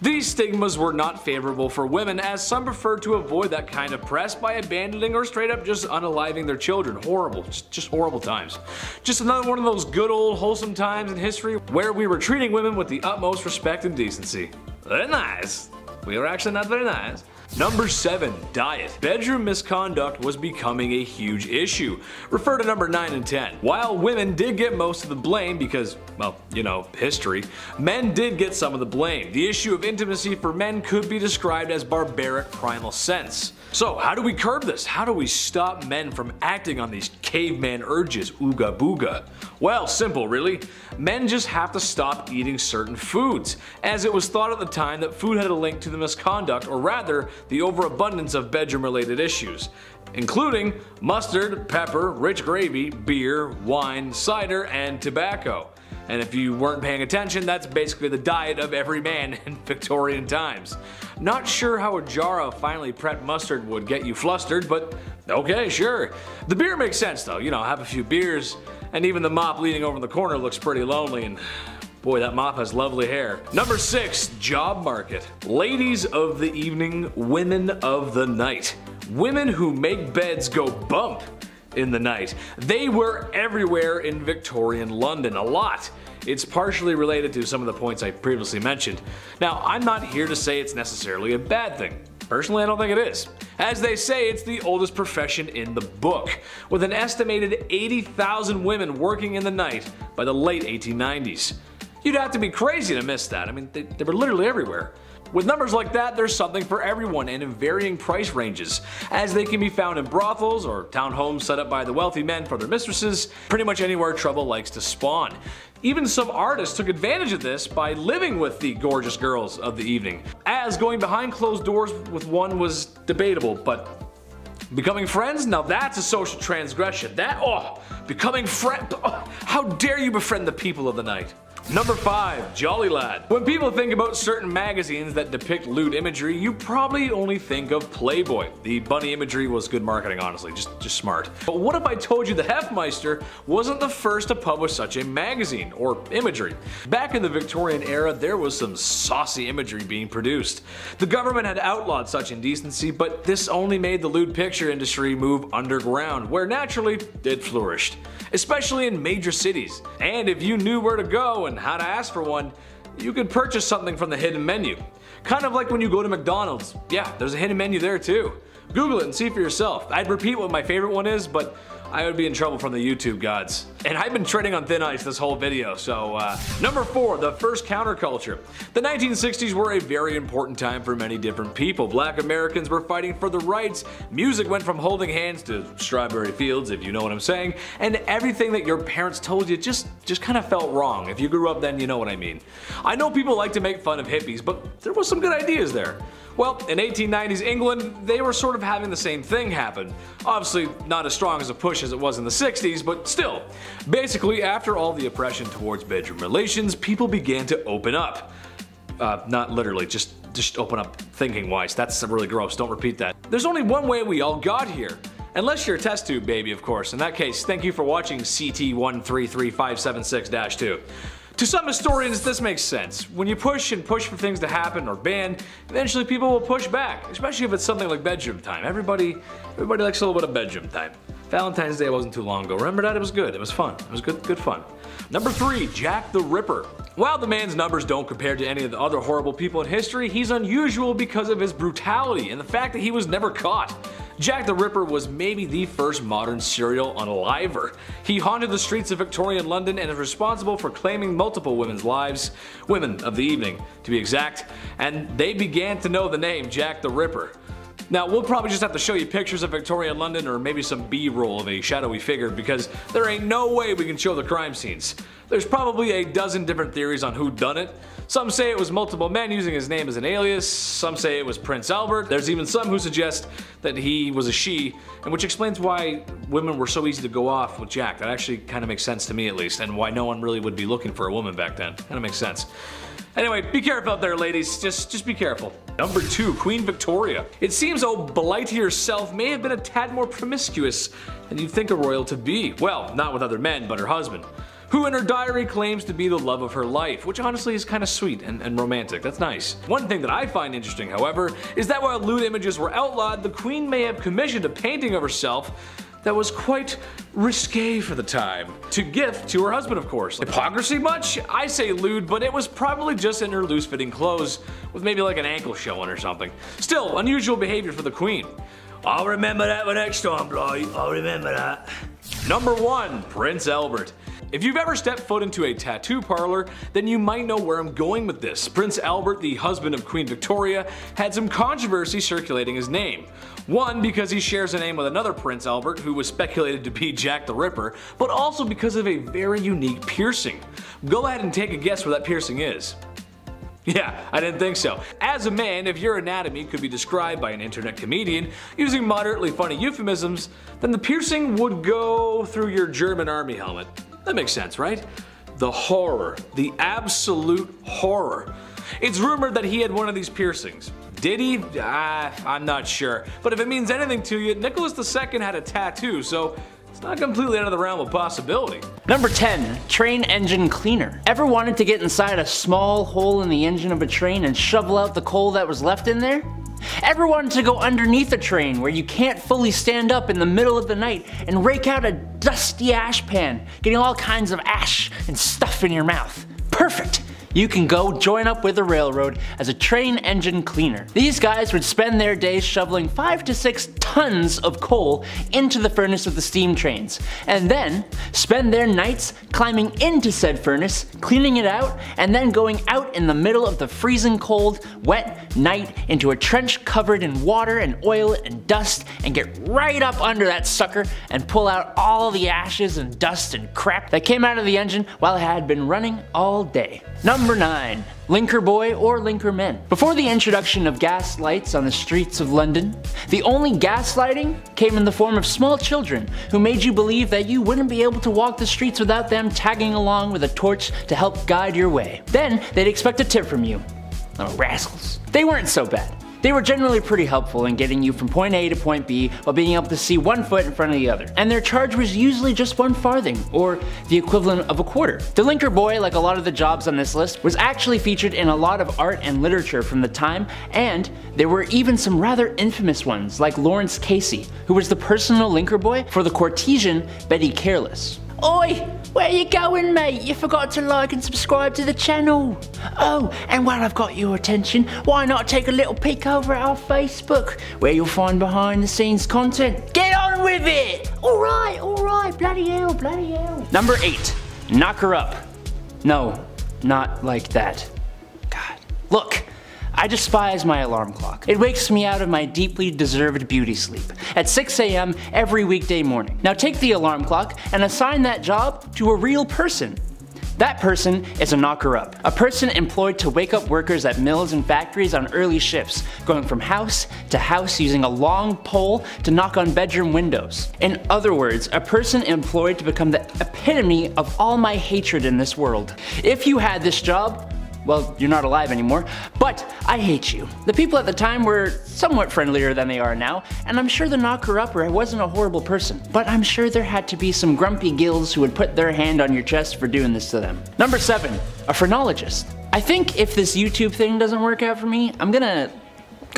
S1: these stigmas were not favorable for women as some preferred to avoid that kind of press by abandoning or straight up just unaliving their children. Horrible, just, just horrible times. Just another one of those good old wholesome times in history where we were treating women with the utmost respect and decency. Very nice. We were actually not very nice. Number 7. Diet. Bedroom misconduct was becoming a huge issue. Refer to number 9 and 10. While women did get most of the blame because, well, you know, history, men did get some of the blame. The issue of intimacy for men could be described as barbaric primal sense. So how do we curb this? How do we stop men from acting on these caveman urges, ooga booga? Well, simple really. Men just have to stop eating certain foods, as it was thought at the time that food had a link to the misconduct, or rather, the overabundance of bedroom related issues, including mustard, pepper, rich gravy, beer, wine, cider, and tobacco. And if you weren't paying attention, that's basically the diet of every man in Victorian times. Not sure how a jar of finely prepped mustard would get you flustered, but okay, sure. The beer makes sense though, you know, have a few beers, and even the mop leaning over in the corner looks pretty lonely and Boy, that mop has lovely hair. Number six, job market. Ladies of the evening, women of the night. Women who make beds go bump in the night. They were everywhere in Victorian London, a lot. It's partially related to some of the points I previously mentioned. Now, I'm not here to say it's necessarily a bad thing. Personally, I don't think it is. As they say, it's the oldest profession in the book, with an estimated 80,000 women working in the night by the late 1890s. You'd have to be crazy to miss that. I mean, they, they were literally everywhere. With numbers like that, there's something for everyone and in varying price ranges, as they can be found in brothels or townhomes set up by the wealthy men for their mistresses, pretty much anywhere trouble likes to spawn. Even some artists took advantage of this by living with the gorgeous girls of the evening, as going behind closed doors with one was debatable, but Becoming friends? Now that's a social transgression. That, oh, becoming friend, oh, how dare you befriend the people of the night? Number 5. Jolly Lad. When people think about certain magazines that depict lewd imagery, you probably only think of Playboy. The bunny imagery was good marketing honestly, just, just smart. But what if I told you the Hefmeister wasn't the first to publish such a magazine, or imagery? Back in the Victorian era, there was some saucy imagery being produced. The government had outlawed such indecency, but this only made the lewd picture industry move underground, where naturally it flourished. Especially in major cities. And if you knew where to go and how to ask for one, you could purchase something from the hidden menu. Kind of like when you go to McDonald's. Yeah, there's a hidden menu there too. Google it and see for yourself. I'd repeat what my favorite one is, but I would be in trouble from the YouTube gods. And I've been treading on thin ice this whole video, so uh, Number 4. The first counterculture. The 1960s were a very important time for many different people. Black Americans were fighting for the rights, music went from holding hands to strawberry fields, if you know what I'm saying, and everything that your parents told you just, just kind of felt wrong. If you grew up then, you know what I mean. I know people like to make fun of hippies, but there was some good ideas there. Well, in 1890s England, they were sort of having the same thing happen. Obviously, not as strong as a push as it was in the 60s, but still. Basically, after all the oppression towards bedroom relations, people began to open up. Uh, not literally, just, just open up thinking wise. That's really gross, don't repeat that. There's only one way we all got here. Unless you're a test tube baby, of course. In that case, thank you for watching CT133576-2. To some historians, this makes sense. When you push and push for things to happen or ban, eventually people will push back, especially if it's something like bedroom time. Everybody, everybody likes a little bit of bedroom time. Valentine's Day wasn't too long ago. Remember that? It was good. It was fun. It was good, good fun. Number 3. Jack the Ripper. While the man's numbers don't compare to any of the other horrible people in history, he's unusual because of his brutality and the fact that he was never caught. Jack the Ripper was maybe the first modern serial on unaliver. He haunted the streets of Victorian London and is responsible for claiming multiple women's lives, women of the evening to be exact, and they began to know the name Jack the Ripper. Now, we'll probably just have to show you pictures of Victorian London or maybe some B-roll of a shadowy figure because there ain't no way we can show the crime scenes. There's probably a dozen different theories on who done it. Some say it was multiple men using his name as an alias, some say it was Prince Albert, there's even some who suggest that he was a she, and which explains why women were so easy to go off with Jack. That actually kind of makes sense to me at least, and why no one really would be looking for a woman back then. Kind of makes sense. Anyway, be careful out there, ladies. Just, just be careful. Number two, Queen Victoria. It seems oh, old Blighty herself may have been a tad more promiscuous than you'd think a royal to be. Well, not with other men, but her husband who in her diary claims to be the love of her life, which honestly is kind of sweet and, and, romantic. That's nice. One thing that I find interesting, however, is that while lewd images were outlawed, the queen may have commissioned a painting of herself that was quite risque for the time. To gift to her husband, of course. Hypocrisy much? I say lewd, but it was probably just in her loose-fitting clothes, with maybe like an ankle showing or something. Still, unusual behavior for the queen. I'll remember that for next time, Bly. I'll remember that. Number 1. Prince Albert. If you've ever stepped foot into a tattoo parlor, then you might know where I'm going with this. Prince Albert, the husband of Queen Victoria, had some controversy circulating his name. One, because he shares a name with another Prince Albert who was speculated to be Jack the Ripper, but also because of a very unique piercing. Go ahead and take a guess where that piercing is. Yeah, I didn't think so. As a man, if your anatomy could be described by an internet comedian using moderately funny euphemisms, then the piercing would go through your German army helmet. That makes sense, right? The horror, the absolute horror. It's rumored that he had one of these piercings. Did he? I'm not sure. But if it means anything to you, Nicholas II had a tattoo, so it's not completely out of the realm of possibility.
S3: Number 10. Train engine cleaner. Ever wanted to get inside a small hole in the engine of a train and shovel out the coal that was left in there? Ever wanted to go underneath a train where you can't fully stand up in the middle of the night and rake out a dusty ash pan, getting all kinds of ash and stuff in your mouth? Perfect! You can go join up with the railroad as a train engine cleaner. These guys would spend their days shoveling 5 to 6 tons of coal into the furnace of the steam trains, and then spend their nights climbing into said furnace, cleaning it out, and then going out in the middle of the freezing cold, wet night into a trench covered in water and oil and dust and get right up under that sucker and pull out all the ashes and dust and crap that came out of the engine while it had been running all day. Number 9. Linker Boy or Linker Men. Before the introduction of gas lights on the streets of London, the only gaslighting came in the form of small children who made you believe that you wouldn't be able to walk the streets without them tagging along with a torch to help guide your way. Then they'd expect a tip from you. Oh, rascals. They weren't so bad. They were generally pretty helpful in getting you from point A to point B while being able to see one foot in front of the other. And their charge was usually just one farthing, or the equivalent of a quarter. The linker boy, like a lot of the jobs on this list, was actually featured in a lot of art and literature from the time, and there were even some rather infamous ones, like Lawrence Casey, who was the personal linker boy for the courtesan Betty Careless. Oi! Where you going, mate? You forgot to like and subscribe to the channel. Oh, and while I've got your attention, why not take a little peek over at our Facebook, where you'll find behind the scenes content. Get on with it! Alright, alright, bloody hell, bloody hell. Number eight, knock her up. No, not like that. God. Look, I despise my alarm clock. It wakes me out of my deeply deserved beauty sleep at 6 a.m. every weekday morning. Now take the alarm clock and assign that job to a real person. That person is a knocker up, a person employed to wake up workers at mills and factories on early shifts, going from house to house using a long pole to knock on bedroom windows. In other words, a person employed to become the epitome of all my hatred in this world. If you had this job, well, you're not alive anymore, but I hate you. The people at the time were somewhat friendlier than they are now, and I'm sure the knocker-upper wasn't a horrible person, but I'm sure there had to be some grumpy gills who would put their hand on your chest for doing this to them. Number 7. A phrenologist. I think if this YouTube thing doesn't work out for me, I'm gonna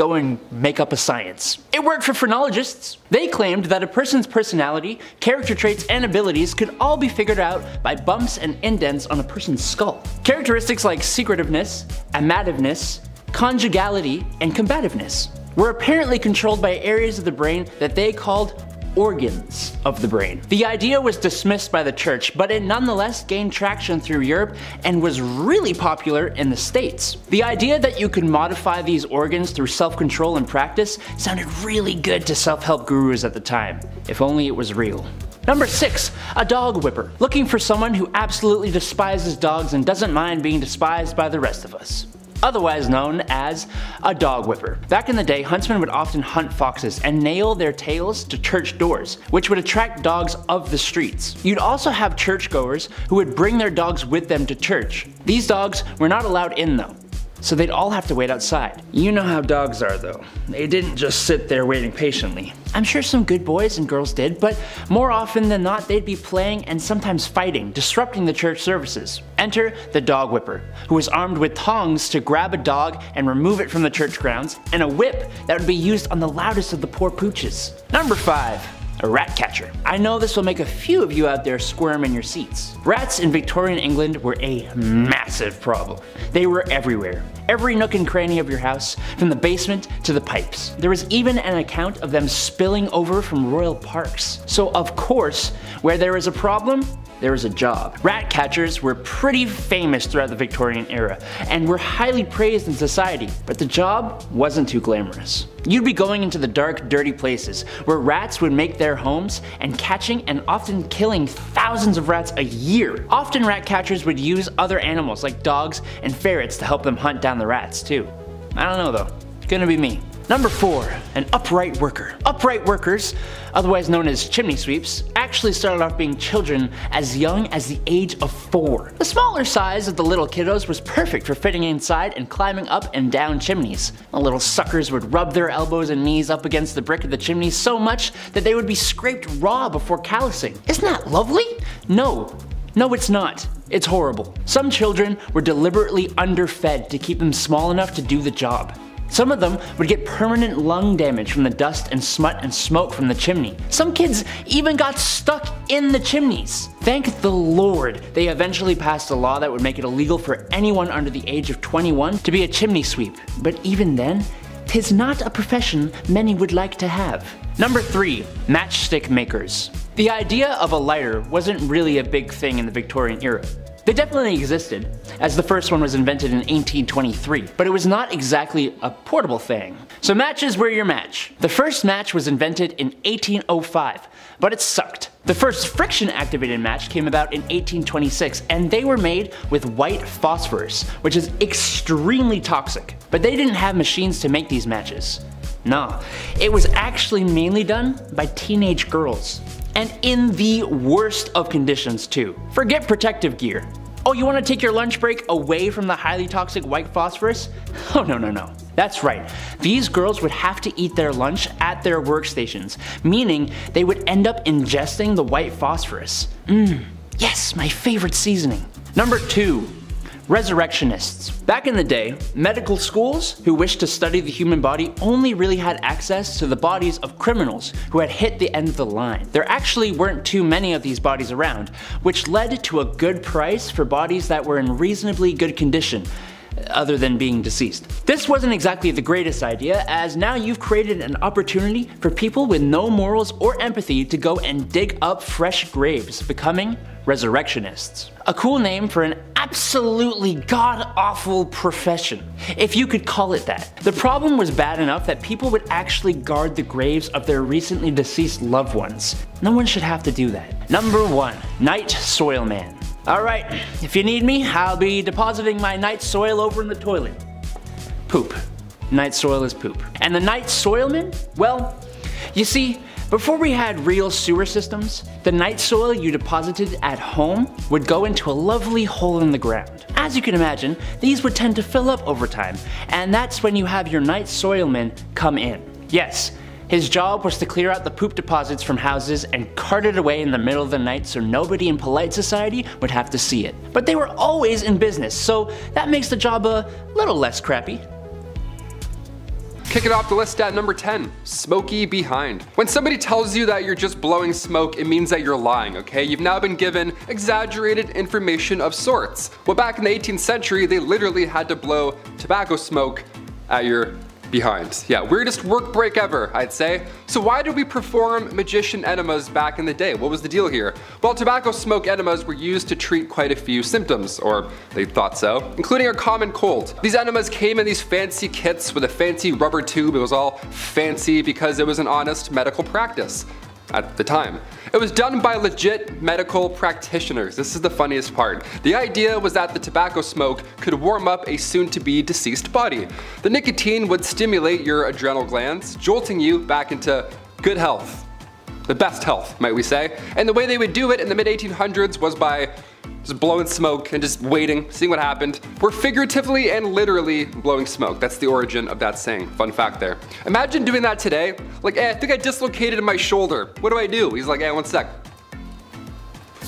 S3: go and make up a science. It worked for phrenologists. They claimed that a person's personality, character traits, and abilities could all be figured out by bumps and indents on a person's skull. Characteristics like secretiveness, amativeness, conjugality, and combativeness were apparently controlled by areas of the brain that they called organs of the brain. The idea was dismissed by the church, but it nonetheless gained traction through Europe and was really popular in the States. The idea that you could modify these organs through self-control and practice sounded really good to self-help gurus at the time, if only it was real. Number 6. A dog whipper. Looking for someone who absolutely despises dogs and doesn't mind being despised by the rest of us otherwise known as a dog whipper. Back in the day, huntsmen would often hunt foxes and nail their tails to church doors, which would attract dogs of the streets. You'd also have churchgoers who would bring their dogs with them to church. These dogs were not allowed in though so they'd all have to wait outside. You know how dogs are though. They didn't just sit there waiting patiently. I'm sure some good boys and girls did, but more often than not they'd be playing and sometimes fighting, disrupting the church services. Enter the dog whipper, who was armed with tongs to grab a dog and remove it from the church grounds, and a whip that would be used on the loudest of the poor pooches. Number 5 a rat catcher. I know this will make a few of you out there squirm in your seats. Rats in Victorian England were a massive problem. They were everywhere. Every nook and cranny of your house, from the basement to the pipes. There was even an account of them spilling over from royal parks. So of course, where there is a problem, there is a job. Rat catchers were pretty famous throughout the Victorian era and were highly praised in society, but the job wasn't too glamorous. You'd be going into the dark, dirty places where rats would make their homes and catching and often killing thousands of rats a year. Often rat catchers would use other animals like dogs and ferrets to help them hunt down the rats too. I don't know though, it's gonna be me. Number 4. An upright worker. Upright workers, otherwise known as chimney sweeps, actually started off being children as young as the age of 4. The smaller size of the little kiddos was perfect for fitting inside and climbing up and down chimneys. The little suckers would rub their elbows and knees up against the brick of the chimney so much that they would be scraped raw before callousing. Isn't that lovely? No, no, it's not. It's horrible. Some children were deliberately underfed to keep them small enough to do the job. Some of them would get permanent lung damage from the dust and smut and smoke from the chimney. Some kids even got stuck in the chimneys. Thank the Lord they eventually passed a law that would make it illegal for anyone under the age of 21 to be a chimney sweep. But even then, tis not a profession many would like to have. Number 3. Matchstick makers. The idea of a lighter wasn't really a big thing in the Victorian era. They definitely existed, as the first one was invented in 1823, but it was not exactly a portable thing. So matches were your match. The first match was invented in 1805, but it sucked. The first friction activated match came about in 1826, and they were made with white phosphorus, which is extremely toxic. But they didn't have machines to make these matches. Nah, it was actually mainly done by teenage girls and in the worst of conditions too. Forget protective gear. Oh, you wanna take your lunch break away from the highly toxic white phosphorus? Oh, no, no, no. That's right. These girls would have to eat their lunch at their workstations, meaning they would end up ingesting the white phosphorus. Mmm, yes, my favorite seasoning. Number two, Resurrectionists. Back in the day, medical schools who wished to study the human body only really had access to the bodies of criminals who had hit the end of the line. There actually weren't too many of these bodies around, which led to a good price for bodies that were in reasonably good condition other than being deceased. This wasn't exactly the greatest idea, as now you've created an opportunity for people with no morals or empathy to go and dig up fresh graves, becoming resurrectionists. A cool name for an absolutely god awful profession, if you could call it that. The problem was bad enough that people would actually guard the graves of their recently deceased loved ones. No one should have to do that. Number 1. Night Soil Man. Alright, if you need me, I'll be depositing my night soil over in the toilet. Poop. Night soil is poop. And the night soilman? Well, you see, before we had real sewer systems, the night soil you deposited at home would go into a lovely hole in the ground. As you can imagine, these would tend to fill up over time, and that's when you have your night soilman come in. Yes, his job was to clear out the poop deposits from houses and cart it away in the middle of the night so nobody in polite society would have to see it. But they were always in business, so that makes the job a little less crappy.
S2: Kicking off the list at number 10, smoky behind. When somebody tells you that you're just blowing smoke, it means that you're lying, okay? You've now been given exaggerated information of sorts. Well, back in the 18th century, they literally had to blow tobacco smoke at your behind. Yeah, weirdest work break ever, I'd say. So why did we perform magician enemas back in the day? What was the deal here? Well, tobacco smoke enemas were used to treat quite a few symptoms, or they thought so, including a common cold. These enemas came in these fancy kits with a fancy rubber tube. It was all fancy because it was an honest medical practice at the time. It was done by legit medical practitioners. This is the funniest part. The idea was that the tobacco smoke could warm up a soon-to-be deceased body. The nicotine would stimulate your adrenal glands, jolting you back into good health. The best health, might we say. And the way they would do it in the mid 1800s was by just blowing smoke and just waiting, seeing what happened. We're figuratively and literally blowing smoke. That's the origin of that saying. Fun fact there. Imagine doing that today. Like, eh, I think I dislocated my shoulder. What do I do? He's like, eh, one sec.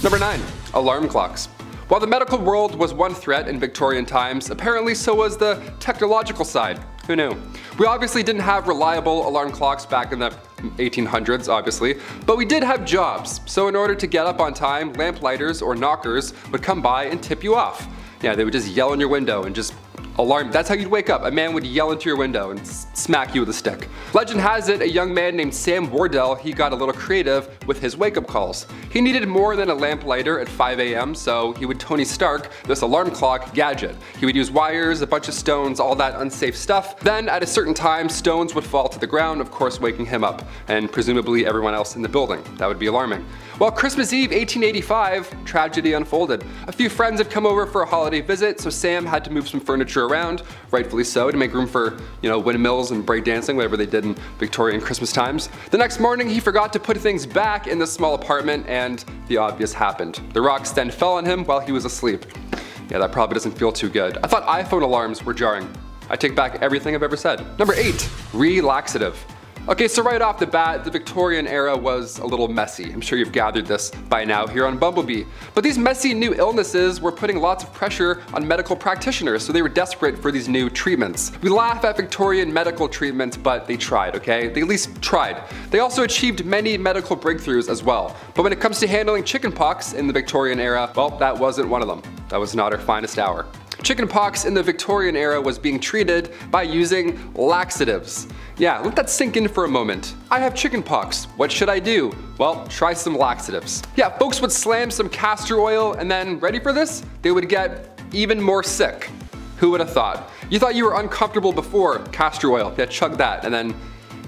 S2: Number nine, alarm clocks. While the medical world was one threat in Victorian times, apparently so was the technological side. Who knew? We obviously didn't have reliable alarm clocks back in the 1800s, obviously, but we did have jobs. So in order to get up on time, lamplighters or knockers would come by and tip you off. Yeah, they would just yell in your window and just alarm. That's how you'd wake up. A man would yell into your window and smack you with a stick. Legend has it, a young man named Sam Wardell, he got a little creative with his wake up calls. He needed more than a lamplighter at 5 a.m., so he would Tony Stark this alarm clock gadget. He would use wires, a bunch of stones, all that unsafe stuff. Then at a certain time, stones would fall to the ground, of course waking him up, and presumably everyone else in the building. That would be alarming. Well, Christmas Eve 1885, tragedy unfolded. A few friends had come over for a holiday visit, so Sam had to move some furniture around, rightfully so, to make room for, you know, windmills and breakdancing, whatever they did in Victorian Christmas times. The next morning, he forgot to put things back in the small apartment, and the obvious happened. The rocks then fell on him while he was asleep. Yeah, that probably doesn't feel too good. I thought iPhone alarms were jarring. I take back everything I've ever said. Number 8. Relaxative. Okay, so right off the bat, the Victorian era was a little messy. I'm sure you've gathered this by now here on Bumblebee. But these messy new illnesses were putting lots of pressure on medical practitioners, so they were desperate for these new treatments. We laugh at Victorian medical treatments, but they tried, okay? They at least tried. They also achieved many medical breakthroughs as well. But when it comes to handling chickenpox in the Victorian era, well, that wasn't one of them. That was not our finest hour. Chickenpox in the Victorian era was being treated by using laxatives. Yeah, let that sink in for a moment. I have chickenpox. What should I do? Well, try some laxatives. Yeah, folks would slam some castor oil and then, ready for this? They would get even more sick. Who would have thought? You thought you were uncomfortable before castor oil. Yeah, chug that and then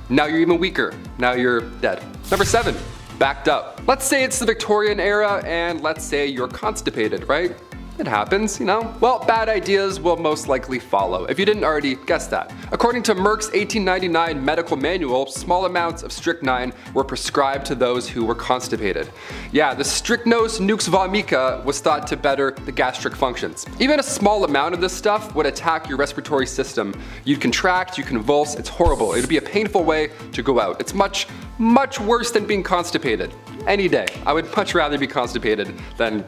S2: now you're even weaker. Now you're dead. Number seven, backed up. Let's say it's the Victorian era and let's say you're constipated, right? It happens, you know? Well, bad ideas will most likely follow, if you didn't already guess that. According to Merck's 1899 medical manual, small amounts of strychnine were prescribed to those who were constipated. Yeah, the strychnos nux vomica was thought to better the gastric functions. Even a small amount of this stuff would attack your respiratory system. You'd contract, you convulse, it's horrible. It'd be a painful way to go out. It's much, much worse than being constipated. Any day. I would much rather be constipated than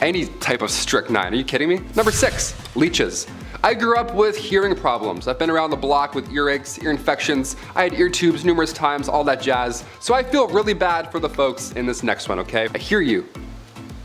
S2: any type of strychnine. Are you kidding me? Number six, leeches. I grew up with hearing problems. I've been around the block with earaches, ear infections, I had ear tubes numerous times, all that jazz. So I feel really bad for the folks in this next one, okay? I hear you.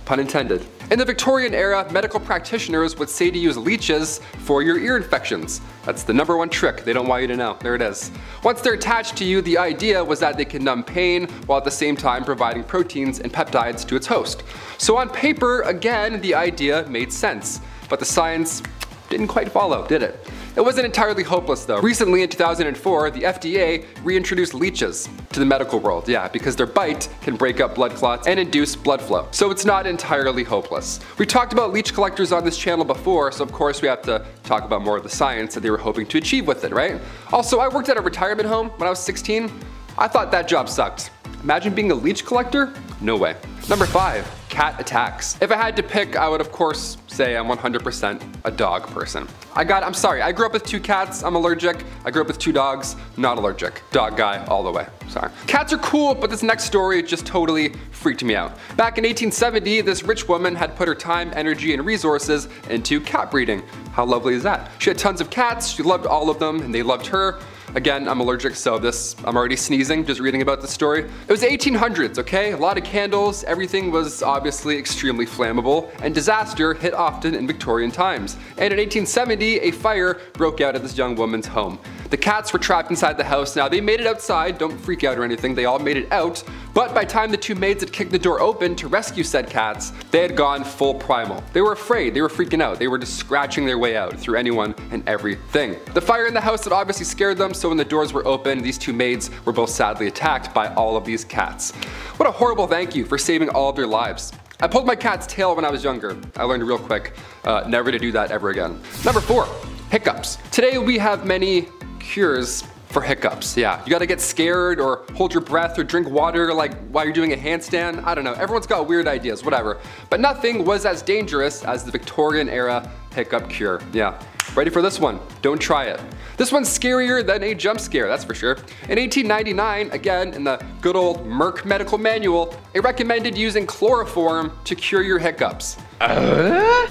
S2: Pun intended. In the Victorian era, medical practitioners would say to use leeches for your ear infections. That's the number one trick they don't want you to know. There it is. Once they're attached to you, the idea was that they can numb pain while at the same time providing proteins and peptides to its host. So on paper, again, the idea made sense. But the science didn't quite follow, did it? It wasn't entirely hopeless though. Recently in 2004, the FDA reintroduced leeches to the medical world, yeah, because their bite can break up blood clots and induce blood flow. So it's not entirely hopeless. We talked about leech collectors on this channel before, so of course we have to talk about more of the science that they were hoping to achieve with it, right? Also, I worked at a retirement home when I was 16. I thought that job sucked. Imagine being a leech collector? No way. Number five, cat attacks. If I had to pick, I would of course say I'm 100% a dog person. I got, I'm sorry, I grew up with two cats, I'm allergic. I grew up with two dogs, not allergic. Dog guy all the way, sorry. Cats are cool, but this next story just totally freaked me out. Back in 1870, this rich woman had put her time, energy, and resources into cat breeding. How lovely is that? She had tons of cats, she loved all of them, and they loved her. Again, I'm allergic, so this, I'm already sneezing just reading about this story. It was 1800s, okay? A lot of candles, everything was obviously extremely flammable, and disaster hit often in Victorian times. And in 1870, a fire broke out at this young woman's home. The cats were trapped inside the house. Now they made it outside, don't freak out or anything, they all made it out. But by the time the two maids had kicked the door open to rescue said cats, they had gone full primal. They were afraid, they were freaking out, they were just scratching their way out through anyone and everything. The fire in the house had obviously scared them, so when the doors were open, these two maids were both sadly attacked by all of these cats. What a horrible thank you for saving all of their lives. I pulled my cat's tail when I was younger. I learned real quick, uh, never to do that ever again. Number four, hiccups. Today we have many cures for hiccups. Yeah, you gotta get scared or hold your breath or drink water like while you're doing a handstand. I don't know, everyone's got weird ideas, whatever. But nothing was as dangerous as the Victorian era hiccup cure. Yeah, ready for this one? Don't try it. This one's scarier than a jump scare, that's for sure. In 1899, again, in the good old Merck Medical Manual, it recommended using chloroform to cure your hiccups. Uh?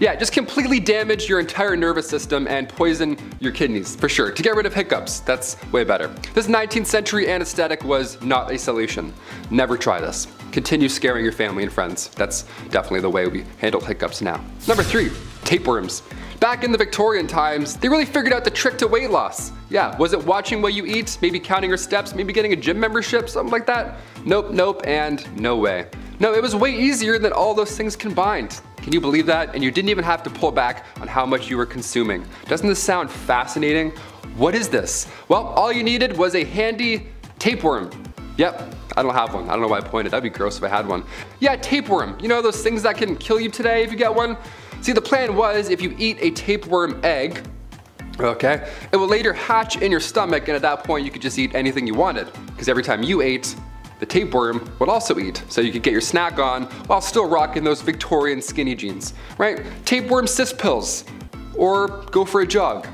S2: Yeah, just completely damage your entire nervous system and poison your kidneys, for sure. To get rid of hiccups, that's way better. This 19th century anesthetic was not a solution. Never try this. Continue scaring your family and friends. That's definitely the way we handle hiccups now. Number three, tapeworms. Back in the Victorian times, they really figured out the trick to weight loss. Yeah, was it watching what you eat, maybe counting your steps, maybe getting a gym membership, something like that? Nope, nope, and no way. No, it was way easier than all those things combined. Can you believe that? And you didn't even have to pull back on how much you were consuming. Doesn't this sound fascinating? What is this? Well, all you needed was a handy tapeworm. Yep, I don't have one. I don't know why I pointed. That'd be gross if I had one. Yeah, tapeworm. You know those things that can kill you today if you get one? See, the plan was if you eat a tapeworm egg, okay, it will later hatch in your stomach and at that point you could just eat anything you wanted. Because every time you ate, the tapeworm would also eat, so you could get your snack on while still rocking those Victorian skinny jeans, right? Tapeworm cyst pills, or go for a jog.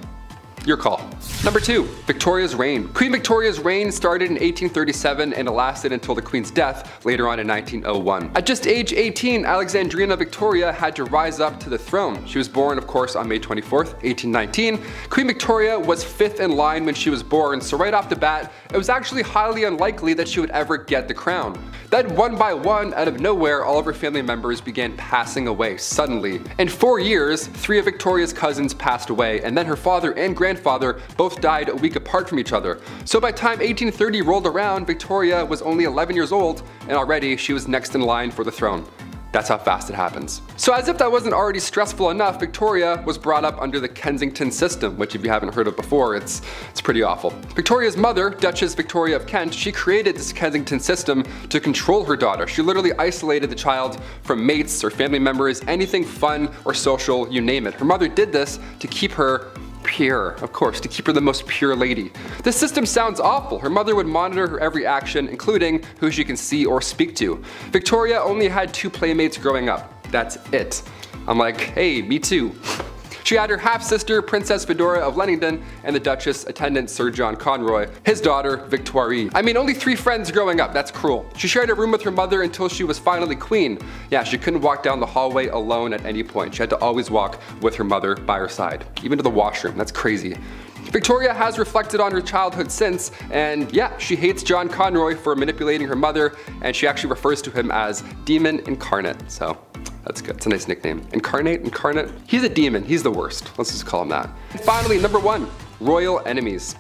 S2: Your call. Number two, Victoria's reign. Queen Victoria's reign started in 1837 and it lasted until the Queen's death later on in 1901. At just age 18, Alexandrina Victoria had to rise up to the throne. She was born, of course, on May 24th, 1819. Queen Victoria was fifth in line when she was born, so right off the bat, it was actually highly unlikely that she would ever get the crown. Then one by one, out of nowhere, all of her family members began passing away suddenly. In four years, three of Victoria's cousins passed away, and then her father and grandfather both died a week apart from each other. So by time 1830 rolled around, Victoria was only 11 years old, and already she was next in line for the throne. That's how fast it happens. So as if that wasn't already stressful enough, Victoria was brought up under the Kensington system, which if you haven't heard of before, it's, it's pretty awful. Victoria's mother, Duchess Victoria of Kent, she created this Kensington system to control her daughter. She literally isolated the child from mates or family members, anything fun or social, you name it. Her mother did this to keep her pure, of course, to keep her the most pure lady. This system sounds awful. Her mother would monitor her every action, including who she can see or speak to. Victoria only had two playmates growing up. That's it. I'm like, hey, me too. She had her half-sister, Princess Fedora of Leiningen, and the Duchess attendant Sir John Conroy, his daughter, Victoire. I mean, only three friends growing up, that's cruel. She shared a room with her mother until she was finally queen. Yeah, she couldn't walk down the hallway alone at any point. She had to always walk with her mother by her side, even to the washroom, that's crazy. Victoria has reflected on her childhood since, and yeah, she hates John Conroy for manipulating her mother, and she actually refers to him as Demon Incarnate, so that's good, it's a nice nickname. Incarnate, Incarnate, he's a demon, he's the worst, let's just call him that. And finally, number one, royal enemies.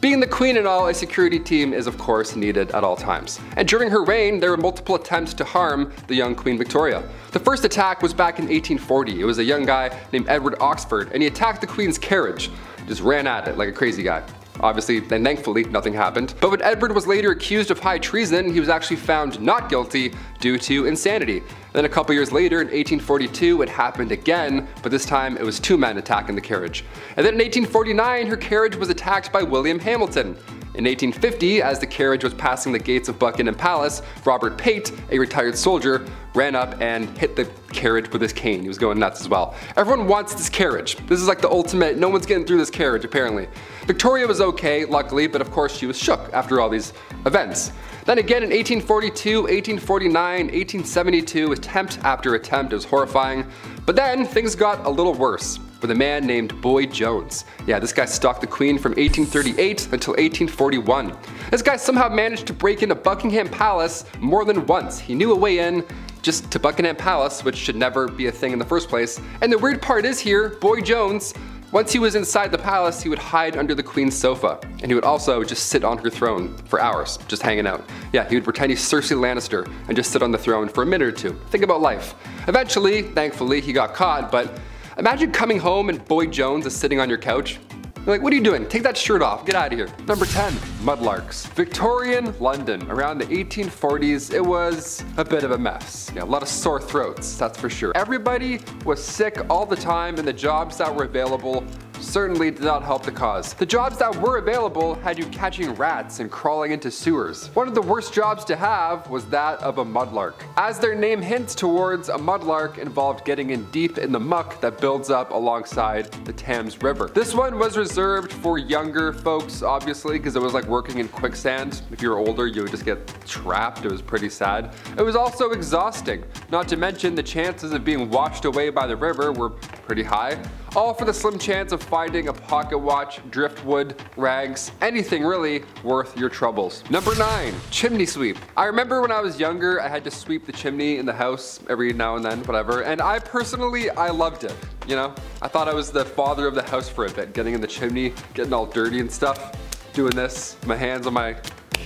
S2: Being the queen and all, a security team is of course needed at all times. And during her reign, there were multiple attempts to harm the young Queen Victoria. The first attack was back in 1840. It was a young guy named Edward Oxford, and he attacked the queen's carriage just ran at it like a crazy guy. Obviously, and thankfully, nothing happened. But when Edward was later accused of high treason, he was actually found not guilty due to insanity. Then a couple years later, in 1842, it happened again, but this time it was two men attacking the carriage. And then in 1849, her carriage was attacked by William Hamilton. In 1850, as the carriage was passing the gates of Buckingham Palace, Robert Pate, a retired soldier, ran up and hit the carriage with his cane. He was going nuts as well. Everyone wants this carriage. This is like the ultimate, no one's getting through this carriage apparently. Victoria was okay, luckily, but of course she was shook after all these events. Then again in 1842, 1849, 1872, attempt after attempt, it was horrifying. But then things got a little worse with a man named Boy Jones. Yeah, this guy stalked the Queen from 1838 until 1841. This guy somehow managed to break into Buckingham Palace more than once. He knew a way in, just to Buckingham Palace, which should never be a thing in the first place. And the weird part is here, Boy Jones once he was inside the palace, he would hide under the queen's sofa, and he would also just sit on her throne for hours, just hanging out. Yeah, he would pretend he's Cersei Lannister and just sit on the throne for a minute or two. Think about life. Eventually, thankfully, he got caught, but Imagine coming home and Boy Jones is sitting on your couch. You're like, what are you doing? Take that shirt off, get out of here. Number 10, mudlarks. Victorian London, around the 1840s, it was a bit of a mess. Yeah, a lot of sore throats, that's for sure. Everybody was sick all the time and the jobs that were available certainly did not help the cause. The jobs that were available had you catching rats and crawling into sewers. One of the worst jobs to have was that of a mudlark. As their name hints towards, a mudlark involved getting in deep in the muck that builds up alongside the Thames River. This one was reserved for younger folks, obviously, because it was like working in quicksand. If you were older, you would just get trapped. It was pretty sad. It was also exhausting, not to mention the chances of being washed away by the river were pretty high. All for the slim chance of finding a pocket watch, driftwood, rags, anything really worth your troubles. Number nine, chimney sweep. I remember when I was younger, I had to sweep the chimney in the house every now and then, whatever, and I personally, I loved it. You know, I thought I was the father of the house for a bit, getting in the chimney, getting all dirty and stuff, doing this, my hands on my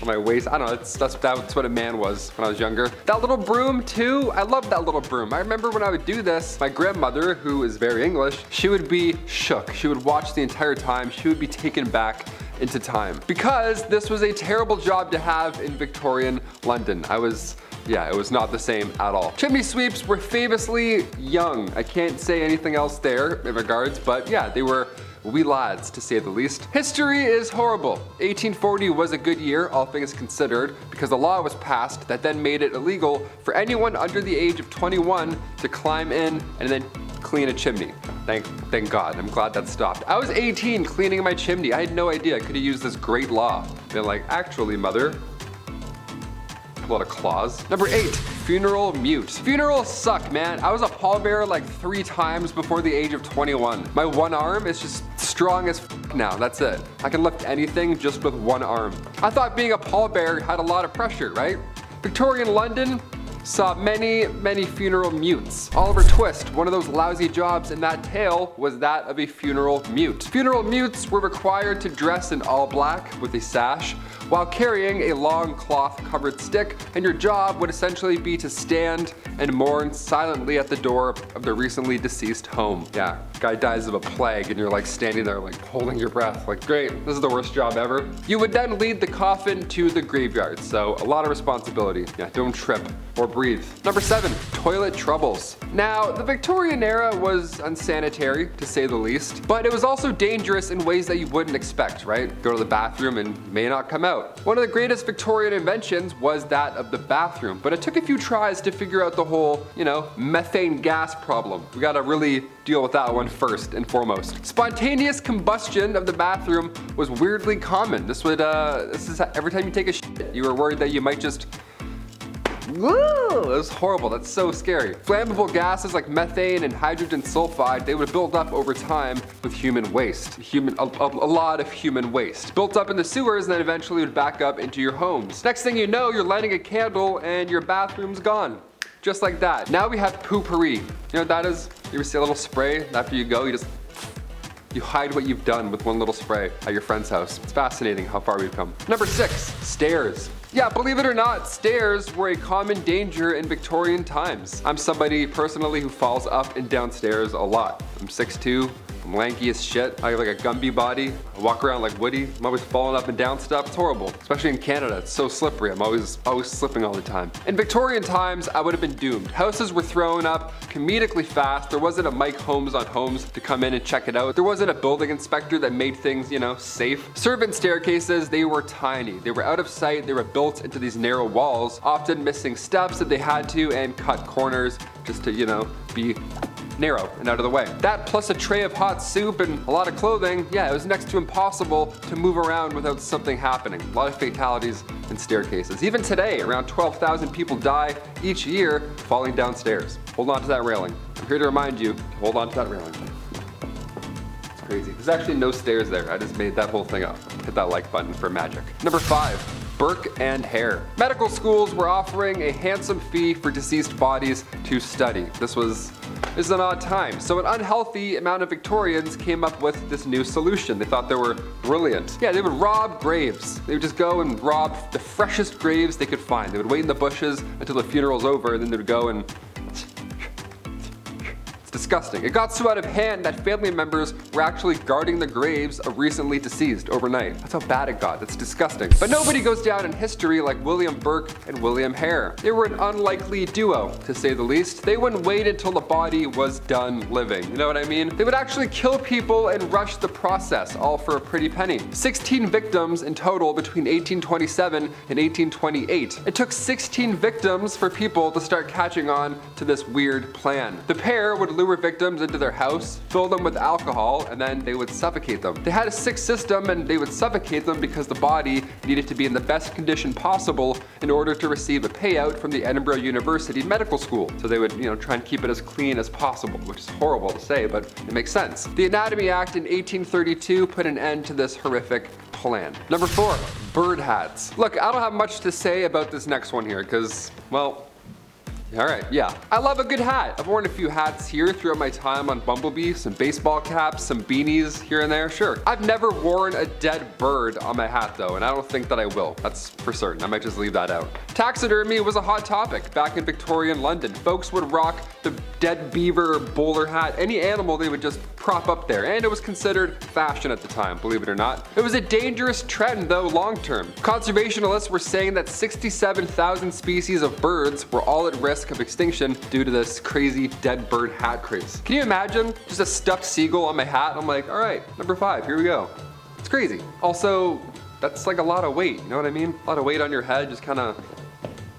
S2: my waist. I don't know, that's, that's what a man was when I was younger. That little broom too, I love that little broom. I remember when I would do this, my grandmother, who is very English, she would be shook. She would watch the entire time. She would be taken back into time. Because this was a terrible job to have in Victorian London. I was yeah, it was not the same at all. Chimney sweeps were famously young. I can't say anything else there in regards, but yeah, they were wee lads to say the least. History is horrible. 1840 was a good year, all things considered, because a law was passed that then made it illegal for anyone under the age of 21 to climb in and then clean a chimney. Thank, thank God, I'm glad that stopped. I was 18 cleaning my chimney. I had no idea I could have used this great law. Been like, actually mother, a lot of claws. Number eight, funeral mute. Funerals suck, man. I was a pallbearer like three times before the age of 21. My one arm is just strong as now, that's it. I can lift anything just with one arm. I thought being a pallbearer had a lot of pressure, right? Victorian London, saw many, many funeral mutes. Oliver Twist, one of those lousy jobs in that tale, was that of a funeral mute. Funeral mutes were required to dress in all black with a sash, while carrying a long cloth covered stick, and your job would essentially be to stand and mourn silently at the door of the recently deceased home. Yeah, guy dies of a plague and you're like standing there like holding your breath like great, this is the worst job ever. You would then lead the coffin to the graveyard, so a lot of responsibility. Yeah, don't trip or breathe. Number seven, toilet troubles. Now, the Victorian era was unsanitary to say the least, but it was also dangerous in ways that you wouldn't expect, right? Go to the bathroom and may not come out. One of the greatest Victorian inventions was that of the bathroom, but it took a few tries to figure out the whole, you know, methane gas problem. We gotta really deal with that one first and foremost. Spontaneous combustion of the bathroom was weirdly common. This would, uh, this is every time you take a shit, you were worried that you might just Woo! Was horrible. That's so scary. Flammable gases like methane and hydrogen sulfide, they would build up over time with human waste. Human, a, a, a, lot of human waste. Built up in the sewers and then eventually would back up into your homes. Next thing you know, you're lighting a candle and your bathroom's gone. Just like that. Now we have Poo-Pourri. You know that is? You ever see a little spray after you go, you just you hide what you've done with one little spray at your friend's house. It's fascinating how far we've come. Number six, stairs. Yeah, believe it or not, stairs were a common danger in Victorian times. I'm somebody personally who falls up and down stairs a lot. I'm 6'2", I'm lanky as shit. I have like a Gumby body. I walk around like Woody. I'm always falling up and down stuff. It's horrible. Especially in Canada, it's so slippery. I'm always, always slipping all the time. In Victorian times, I would have been doomed. Houses were thrown up comedically fast. There wasn't a Mike Holmes on Homes to come in and check it out. There wasn't a building inspector that made things, you know, safe. Servant staircases, they were tiny. They were out of sight. They were built into these narrow walls, often missing steps if they had to and cut corners just to, you know, be narrow and out of the way. That plus a tray of hot soup and a lot of clothing, yeah, it was next to impossible to move around without something happening. A lot of fatalities in staircases. Even today, around 12,000 people die each year falling downstairs. Hold on to that railing. I'm here to remind you to hold on to that railing. It's crazy. There's actually no stairs there. I just made that whole thing up. Hit that like button for magic. Number five, Burke and Hare. Medical schools were offering a handsome fee for deceased bodies to study. This was is an odd time. So an unhealthy amount of Victorians came up with this new solution. They thought they were brilliant. Yeah, they would rob graves. They would just go and rob the freshest graves they could find. They would wait in the bushes until the funeral's over and then they would go and disgusting. It got so out of hand that family members were actually guarding the graves of recently deceased overnight. That's how bad it got. That's disgusting. But nobody goes down in history like William Burke and William Hare. They were an unlikely duo, to say the least. They wouldn't wait until the body was done living. You know what I mean? They would actually kill people and rush the process, all for a pretty penny. 16 victims in total between 1827 and 1828. It took 16 victims for people to start catching on to this weird plan. The pair would lure victims into their house, fill them with alcohol, and then they would suffocate them. They had a sick system and they would suffocate them because the body needed to be in the best condition possible in order to receive a payout from the Edinburgh University Medical School. So they would, you know, try and keep it as clean as possible, which is horrible to say, but it makes sense. The Anatomy Act in 1832 put an end to this horrific plan. Number four, bird hats. Look, I don't have much to say about this next one here because, well, all right, yeah. I love a good hat. I've worn a few hats here throughout my time on Bumblebee, some baseball caps, some beanies here and there, sure. I've never worn a dead bird on my hat though, and I don't think that I will. That's for certain. I might just leave that out. Taxidermy was a hot topic back in Victorian London. Folks would rock the dead beaver bowler hat, any animal they would just prop up there, and it was considered fashion at the time, believe it or not. It was a dangerous trend though long term. Conservationists were saying that 67,000 species of birds were all at risk of extinction due to this crazy dead bird hat craze. Can you imagine just a stuffed seagull on my hat? I'm like, all right, number five, here we go. It's crazy. Also, that's like a lot of weight, you know what I mean? A lot of weight on your head, just kind of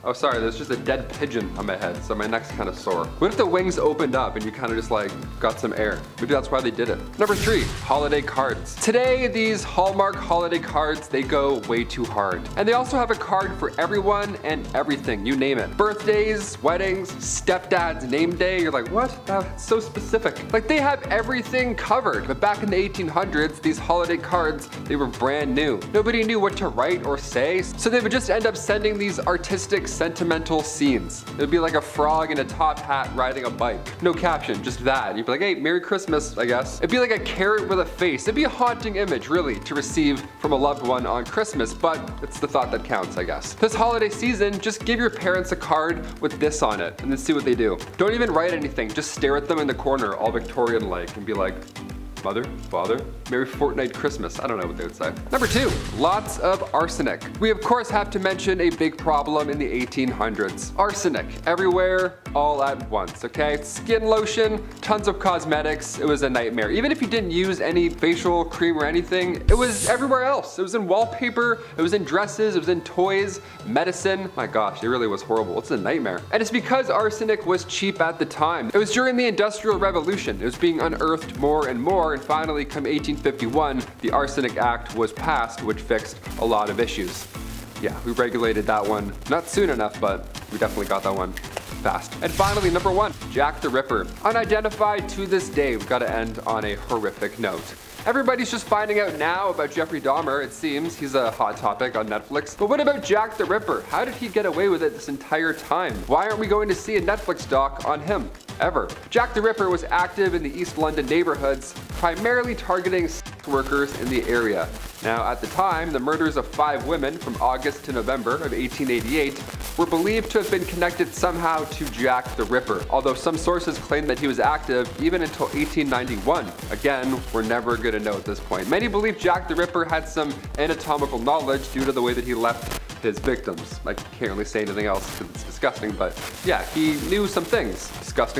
S2: Oh, sorry, there's just a dead pigeon on my head, so my neck's kind of sore. What if the wings opened up and you kind of just like got some air? Maybe that's why they did it. Number three, holiday cards. Today, these Hallmark holiday cards, they go way too hard. And they also have a card for everyone and everything, you name it. Birthdays, weddings, stepdad's name day, you're like, what? That's so specific. Like they have everything covered. But back in the 1800s, these holiday cards, they were brand new. Nobody knew what to write or say, so they would just end up sending these artistic sentimental scenes. It would be like a frog in a top hat riding a bike. No caption, just that. You'd be like, hey, Merry Christmas, I guess. It'd be like a carrot with a face. It'd be a haunting image, really, to receive from a loved one on Christmas, but it's the thought that counts, I guess. This holiday season, just give your parents a card with this on it, and then see what they do. Don't even write anything, just stare at them in the corner, all Victorian-like, and be like, mother, father, Merry Fortnite Christmas. I don't know what they would say. Number two, lots of arsenic. We of course have to mention a big problem in the 1800s. Arsenic, everywhere, all at once, okay? Skin lotion, tons of cosmetics, it was a nightmare. Even if you didn't use any facial cream or anything, it was everywhere else. It was in wallpaper, it was in dresses, it was in toys, medicine. My gosh, it really was horrible. It's a nightmare. And it's because arsenic was cheap at the time. It was during the Industrial Revolution. It was being unearthed more and more, and finally, come 1851, the Arsenic Act was passed, which fixed a lot of issues. Yeah, we regulated that one. Not soon enough, but we definitely got that one fast. And finally, number one, Jack the Ripper. Unidentified to this day, we've got to end on a horrific note. Everybody's just finding out now about Jeffrey Dahmer, it seems. He's a hot topic on Netflix. But what about Jack the Ripper? How did he get away with it this entire time? Why aren't we going to see a Netflix doc on him? Ever. Jack the Ripper was active in the East London neighborhoods, primarily targeting sex workers in the area. Now, at the time, the murders of five women from August to November of 1888 were believed to have been connected somehow to Jack the Ripper, although some sources claim that he was active even until 1891. Again, we're never to know at this point. Many believe Jack the Ripper had some anatomical knowledge due to the way that he left his victims. I can't really say anything else because it's disgusting, but yeah, he knew some things,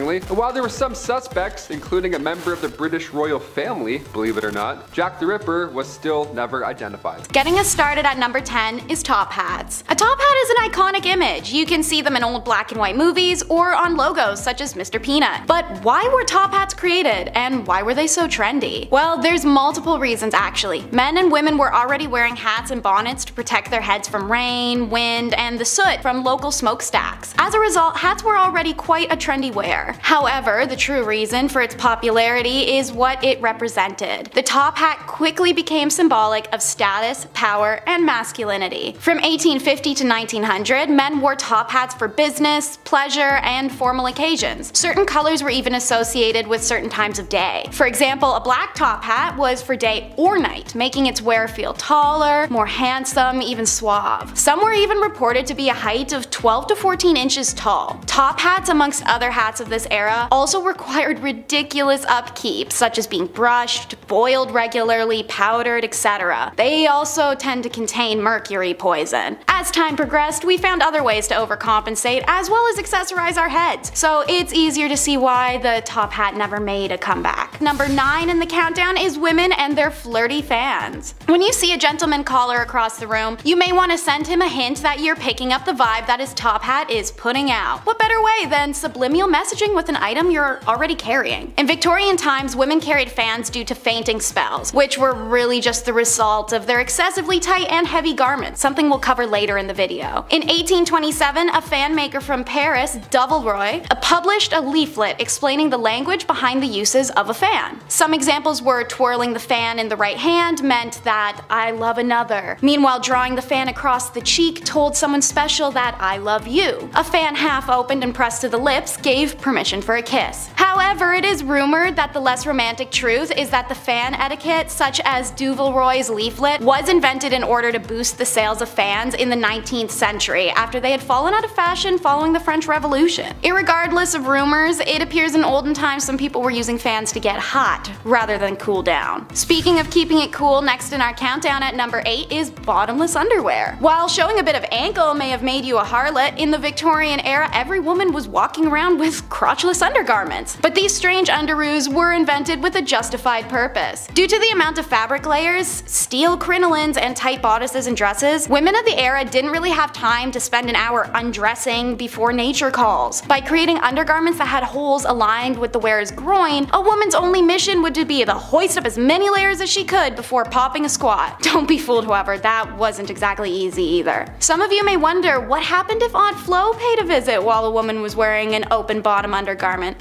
S2: And while there were some suspects, including a member of the British royal family, believe it or not, Jack the Ripper was still never identified.
S4: Getting us started at number 10 is top hats. A top hat is an iconic image. You can see them in old black and white movies or on logos such as Mr. Peanut. But why were top hats created and why were they so trendy? Well, there's multiple reasons actually. Men and women were already wearing hats and bonnets to protect their heads from rain, wind, and the soot from local smokestacks. As a result, hats were already quite a trendy wear. However, the true reason for its popularity is what it represented. The top hat quickly became symbolic of status, power, and masculinity. From 1850 to 1900, men wore top hats for business, pleasure, and formal occasions. Certain colors were even associated with certain times of day. For example, a black top hat was for day or night, making its wearer feel taller, more handsome, even suave. Some were even reported to be a height of 12 to 14 inches tall. Top hats, amongst other hats of this era, also required ridiculous upkeep, such as being brushed, boiled regularly, powdered, etc. They also tend to contain mercury poison. As time progressed, we found other ways to overcompensate as well as accessorize our heads, so it's easier to see why the top hat never made a comeback. Number 9 in the countdown is women and their flirty fans. When you see a gentleman caller across the room, you may want to send him him a hint that you're picking up the vibe that his top hat is putting out. What better way than subliminal messaging with an item you're already carrying? In Victorian times, women carried fans due to fainting spells, which were really just the result of their excessively tight and heavy garments, something we'll cover later in the video. In 1827, a fan maker from Paris, Duvelleroy, uh, published a leaflet explaining the language behind the uses of a fan. Some examples were twirling the fan in the right hand meant that I love another. Meanwhile, drawing the fan across the cheek told someone special that I love you. A fan half opened and pressed to the lips gave permission for a kiss. However, it is rumored that the less romantic truth is that the fan etiquette, such as Duvelleroy's leaflet, was invented in order to boost the sales of fans in the 19th century after they had fallen out of fashion following the French Revolution. Irregardless of rumors, it appears in olden times some people were using fans to get hot rather than cool down. Speaking of keeping it cool, next in our countdown at number 8 is bottomless underwear. While showing a bit of ankle may have made you a harlot, in the Victorian era every woman was walking around with crotchless undergarments. But these strange underoos were invented with a justified purpose. Due to the amount of fabric layers, steel crinolines, and tight bodices and dresses, women of the era didn't really have time to spend an hour undressing before nature calls. By creating undergarments that had holes aligned with the wearer's groin, a woman's only mission would be to hoist up as many layers as she could before popping a squat. Don't be fooled however, that wasn't exactly easy either. Some of you may wonder what happened if Aunt Flo paid a visit while a woman was wearing an open bottom undergarment.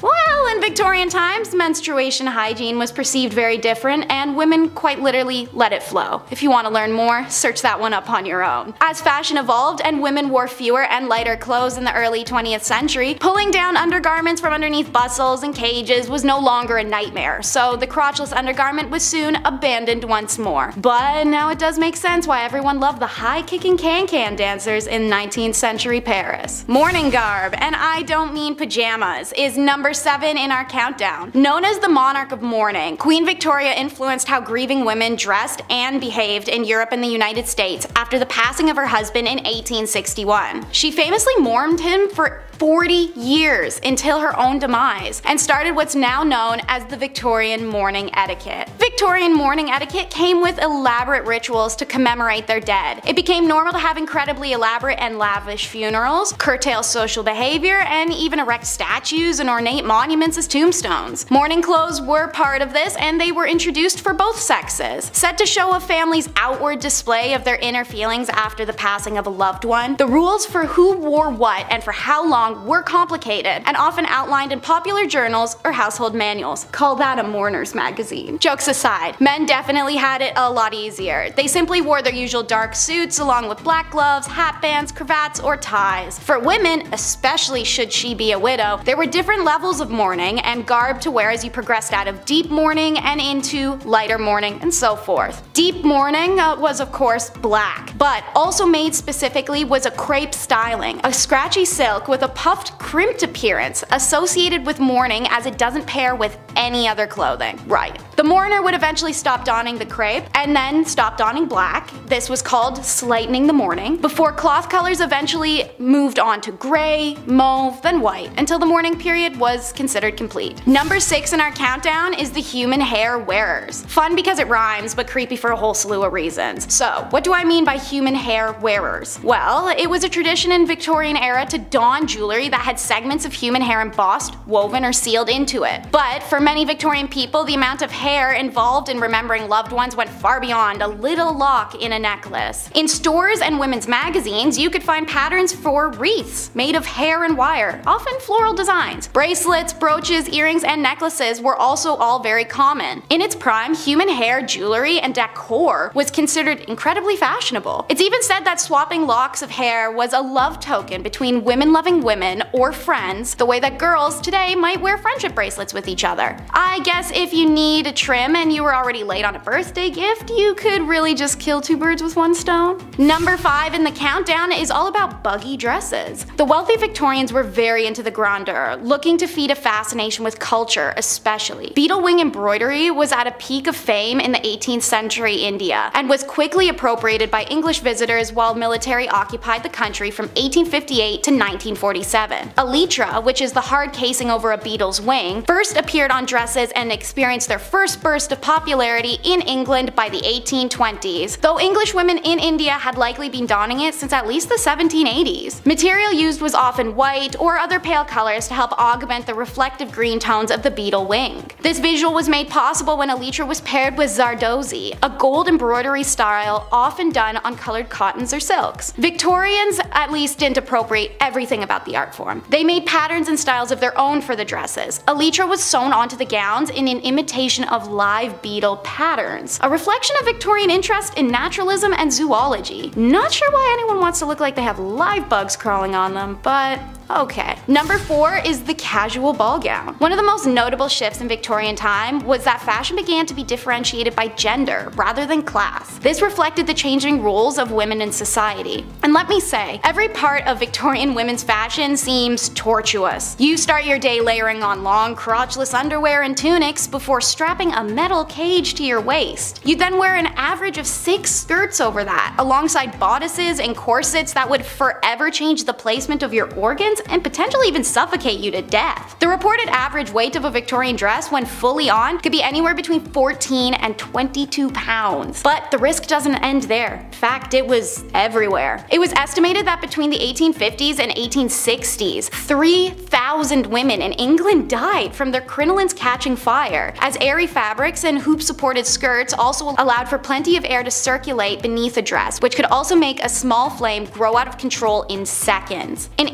S4: Well, in Victorian times, menstruation hygiene was perceived very different and women quite literally let it flow. If you want to learn more, search that one up on your own. As fashion evolved and women wore fewer and lighter clothes in the early 20th century, pulling down undergarments from underneath bustles and cages was no longer a nightmare, so the crotchless undergarment was soon abandoned once more. But now it does make sense why everyone loved the high-kicking can-can dancers in 19th century Paris. Morning garb, and I don't mean pajamas, is number 7 in our countdown. Known as the monarch of mourning, Queen Victoria influenced how grieving women dressed and behaved in Europe and the United States after the passing of her husband in 1861. She famously mourned him for 40 years until her own demise, and started what's now known as the Victorian mourning etiquette. Victorian mourning etiquette came with elaborate rituals to commemorate their dead. It became normal to have incredibly elaborate and lavish funerals, curtail social behavior, and even erect statues and ornate monuments as tombstones. Mourning clothes were part of this, and they were introduced for both sexes. Set to show a family's outward display of their inner feelings after the passing of a loved one, the rules for who wore what and for how long were complicated and often outlined in popular journals or household manuals. Call that a mourner's magazine. Jokes aside, men definitely had it a lot easier. They simply wore their usual dark suits along with black gloves, hat bands, cravats, or ties. For women, especially should she be a widow, there were different levels of mourning and garb to wear as you progressed out of deep mourning and into lighter mourning and so forth. Deep mourning uh, was of course black, but also made specifically was a crepe styling, a scratchy silk with a puffed, crimped appearance associated with mourning as it doesn't pair with any other clothing. Right. The mourner would eventually stop donning the crepe and then stop donning black. This was called slightening the mourning, before cloth colors eventually moved on to gray, mauve, then white, until the mourning period was considered complete. Number 6 in our countdown is the human hair wearers. Fun because it rhymes, but creepy for a whole slew of reasons. So, what do I mean by human hair wearers? Well, it was a tradition in Victorian era to don jewelry that had segments of human hair embossed, woven, or sealed into it. But for many Victorian people, the amount of hair involved in remembering loved ones went far beyond a little lock in a necklace. In stores and women's magazines, you could find patterns for wreaths made of hair and wire, often floral designs. Bracelets, brooches, earrings, and necklaces were also all very common. In its prime, human hair, jewelry, and decor was considered incredibly fashionable. It's even said that swapping locks of hair was a love token between women loving women or friends, the way that girls today might wear friendship bracelets with each other. I guess if you need a trim and you were already late on a birthday gift, you could really just kill two birds with one stone. Number 5 in the countdown is all about buggy dresses. The wealthy Victorians were very into the grandeur, looking to feed a fascination with culture especially. Beetle wing embroidery was at a peak of fame in the 18th century India, and was quickly appropriated by English visitors while military occupied the country from 1858 to 1947. Elytra, which is the hard casing over a beetle's wing, first appeared on dresses and experienced their first burst of popularity in England by the 1820s, though English women in India had likely been donning it since at least the 1780s. Material used was often white or other pale colors to help augment the reflective green tones of the beetle wing. This visual was made possible when elytra was paired with zardozi, a gold embroidery style often done on colored cottons or silks. Victorians at least didn't appropriate everything about the art form. They made patterns and styles of their own for the dresses. Elytra was sewn onto the gowns in an imitation of live beetle patterns, a reflection of Victorian interest in naturalism and zoology. Not sure why anyone wants to look like they have live bugs crawling on them, but Okay. Number 4 is the casual ball gown. One of the most notable shifts in Victorian time was that fashion began to be differentiated by gender rather than class. This reflected the changing roles of women in society. And let me say, every part of Victorian women's fashion seems tortuous. You start your day layering on long crotchless underwear and tunics before strapping a metal cage to your waist. You then wear an average of 6 skirts over that, alongside bodices and corsets that would forever change the placement of your organs and potentially even suffocate you to death. The reported average weight of a Victorian dress when fully on could be anywhere between 14 and 22 pounds. But the risk doesn't end there. In fact, it was everywhere. It was estimated that between the 1850s and 1860s, 3,000 women in England died from their crinolines catching fire, as airy fabrics and hoop-supported skirts also allowed for plenty of air to circulate beneath a dress, which could also make a small flame grow out of control in seconds. In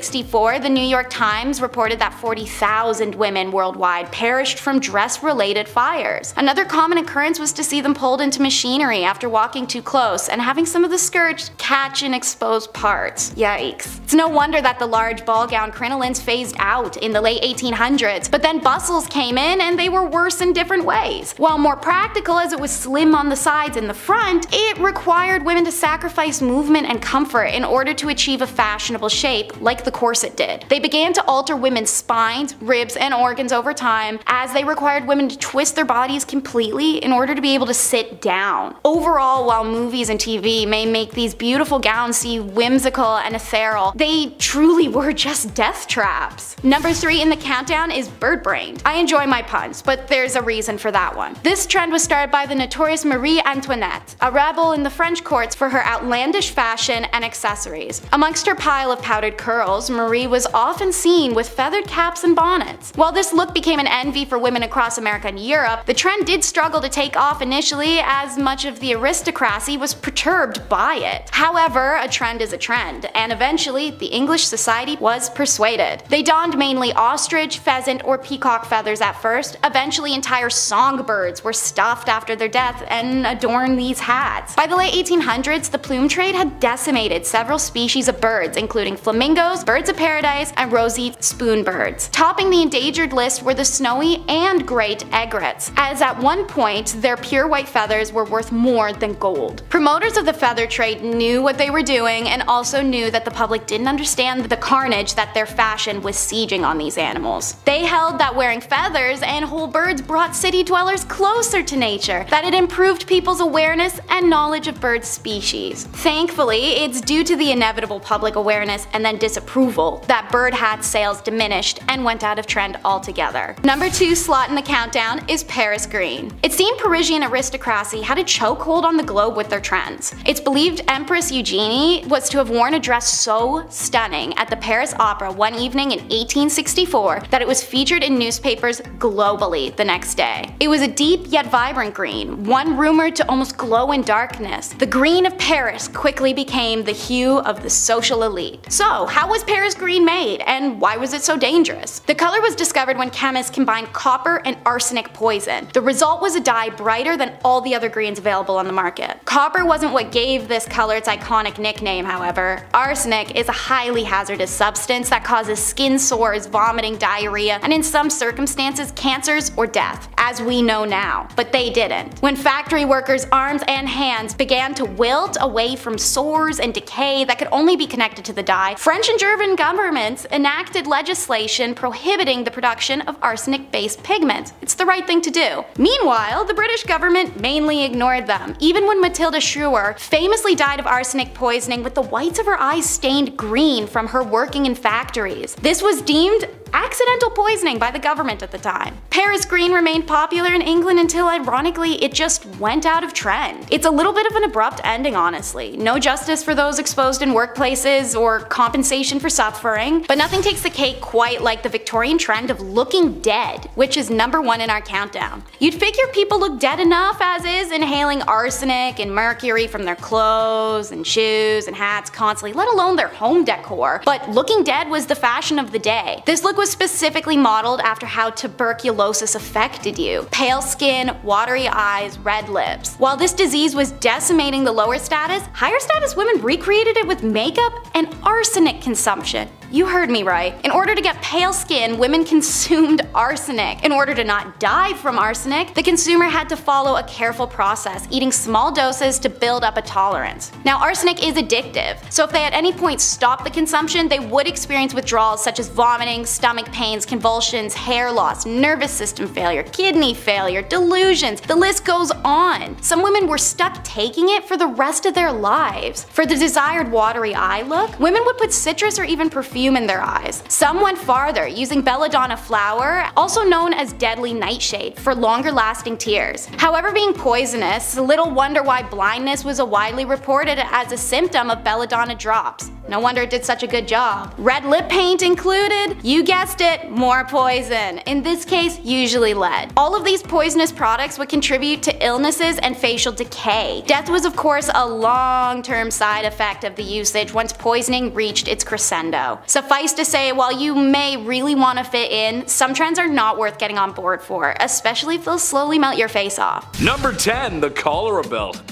S4: 1864, the New York Times reported that 40,000 women worldwide perished from dress-related fires. Another common occurrence was to see them pulled into machinery after walking too close and having some of the skirt catch in exposed parts. Yikes. It's no wonder that the large ball gown crinolines phased out in the late 1800s, but then bustles came in and they were worse in different ways. While more practical as it was slim on the sides and the front, it required women to sacrifice movement and comfort in order to achieve a fashionable shape like the the corset did. They began to alter women's spines, ribs, and organs over time as they required women to twist their bodies completely in order to be able to sit down. Overall, while movies and TV may make these beautiful gowns seem whimsical and ethereal, they truly were just death traps. Number 3 in the countdown is bird brained. I enjoy my puns, but there's a reason for that one. This trend was started by the notorious Marie Antoinette, a rebel in the French courts for her outlandish fashion and accessories. Amongst her pile of powdered curls, Marie was often seen with feathered caps and bonnets. While this look became an envy for women across America and Europe, the trend did struggle to take off initially as much of the aristocracy was perturbed by it. However, a trend is a trend, and eventually the English society was persuaded. They donned mainly ostrich, pheasant, or peacock feathers at first, eventually entire songbirds were stuffed after their death and adorned these hats. By the late 1800s, the plume trade had decimated several species of birds, including flamingos, birds of paradise, and rosy spoonbirds. Topping the endangered list were the snowy and great egrets, as at one point their pure white feathers were worth more than gold. Promoters of the feather trade knew what they were doing and also knew that the public didn't understand the carnage that their fashion was sieging on these animals. They held that wearing feathers and whole birds brought city dwellers closer to nature, that it improved people's awareness and knowledge of bird species. Thankfully, it's due to the inevitable public awareness and then disapproval that bird hat sales diminished and went out of trend altogether. Number 2 slot in the countdown is Paris Green. It seemed Parisian aristocracy had a chokehold on the globe with their trends. It's believed Empress Eugenie was to have worn a dress so stunning at the Paris Opera one evening in 1864 that it was featured in newspapers globally the next day. It was a deep yet vibrant green, one rumored to almost glow in darkness. The green of Paris quickly became the hue of the social elite. So, how was Paris green made, and why was it so dangerous? The color was discovered when chemists combined copper and arsenic poison. The result was a dye brighter than all the other greens available on the market. Copper wasn't what gave this color its iconic nickname, however. Arsenic is a highly hazardous substance that causes skin sores, vomiting, diarrhea, and in some circumstances cancers or death, as we know now. But they didn't. When factory workers' arms and hands began to wilt away from sores and decay that could only be connected to the dye, French and Governments enacted legislation prohibiting the production of arsenic-based pigments. It's the right thing to do. Meanwhile, the British government mainly ignored them, even when Matilda Scheurer famously died of arsenic poisoning with the whites of her eyes stained green from her working in factories. This was deemed accidental poisoning by the government at the time. Paris green remained popular in England until ironically it just went out of trend. It's a little bit of an abrupt ending honestly. No justice for those exposed in workplaces or compensation for suffering, but nothing takes the cake quite like the Victorian trend of looking dead, which is number one in our countdown. You'd figure people look dead enough as is inhaling arsenic and mercury from their clothes and shoes and hats constantly, let alone their home decor, but looking dead was the fashion of the day. This look was specifically modeled after how tuberculosis affected you. Pale skin, watery eyes, red lips. While this disease was decimating the lower status, higher status women recreated it with makeup and arsenic consumption. You heard me right. In order to get pale skin, women consumed arsenic. In order to not die from arsenic, the consumer had to follow a careful process, eating small doses to build up a tolerance. Now arsenic is addictive, so if they at any point stopped the consumption, they would experience withdrawals such as vomiting, stomach pains, convulsions, hair loss, nervous system failure, kidney failure, delusions, the list goes on. Some women were stuck taking it for the rest of their lives. For the desired watery eye look, women would put citrus or even perfume in their eyes. Some went farther, using belladonna flower, also known as deadly nightshade, for longer lasting tears. However being poisonous, little wonder why blindness was a widely reported as a symptom of belladonna drops. No wonder it did such a good job. Red lip paint included? You guessed it, more poison. In this case, usually lead. All of these poisonous products would contribute to illnesses and facial decay. Death was of course a long-term side effect of the usage once poisoning reached its crescendo. Suffice to say, while you may really want to fit in, some trends are not worth getting on board for, especially if they'll slowly melt your face off.
S1: Number 10. The cholera belt.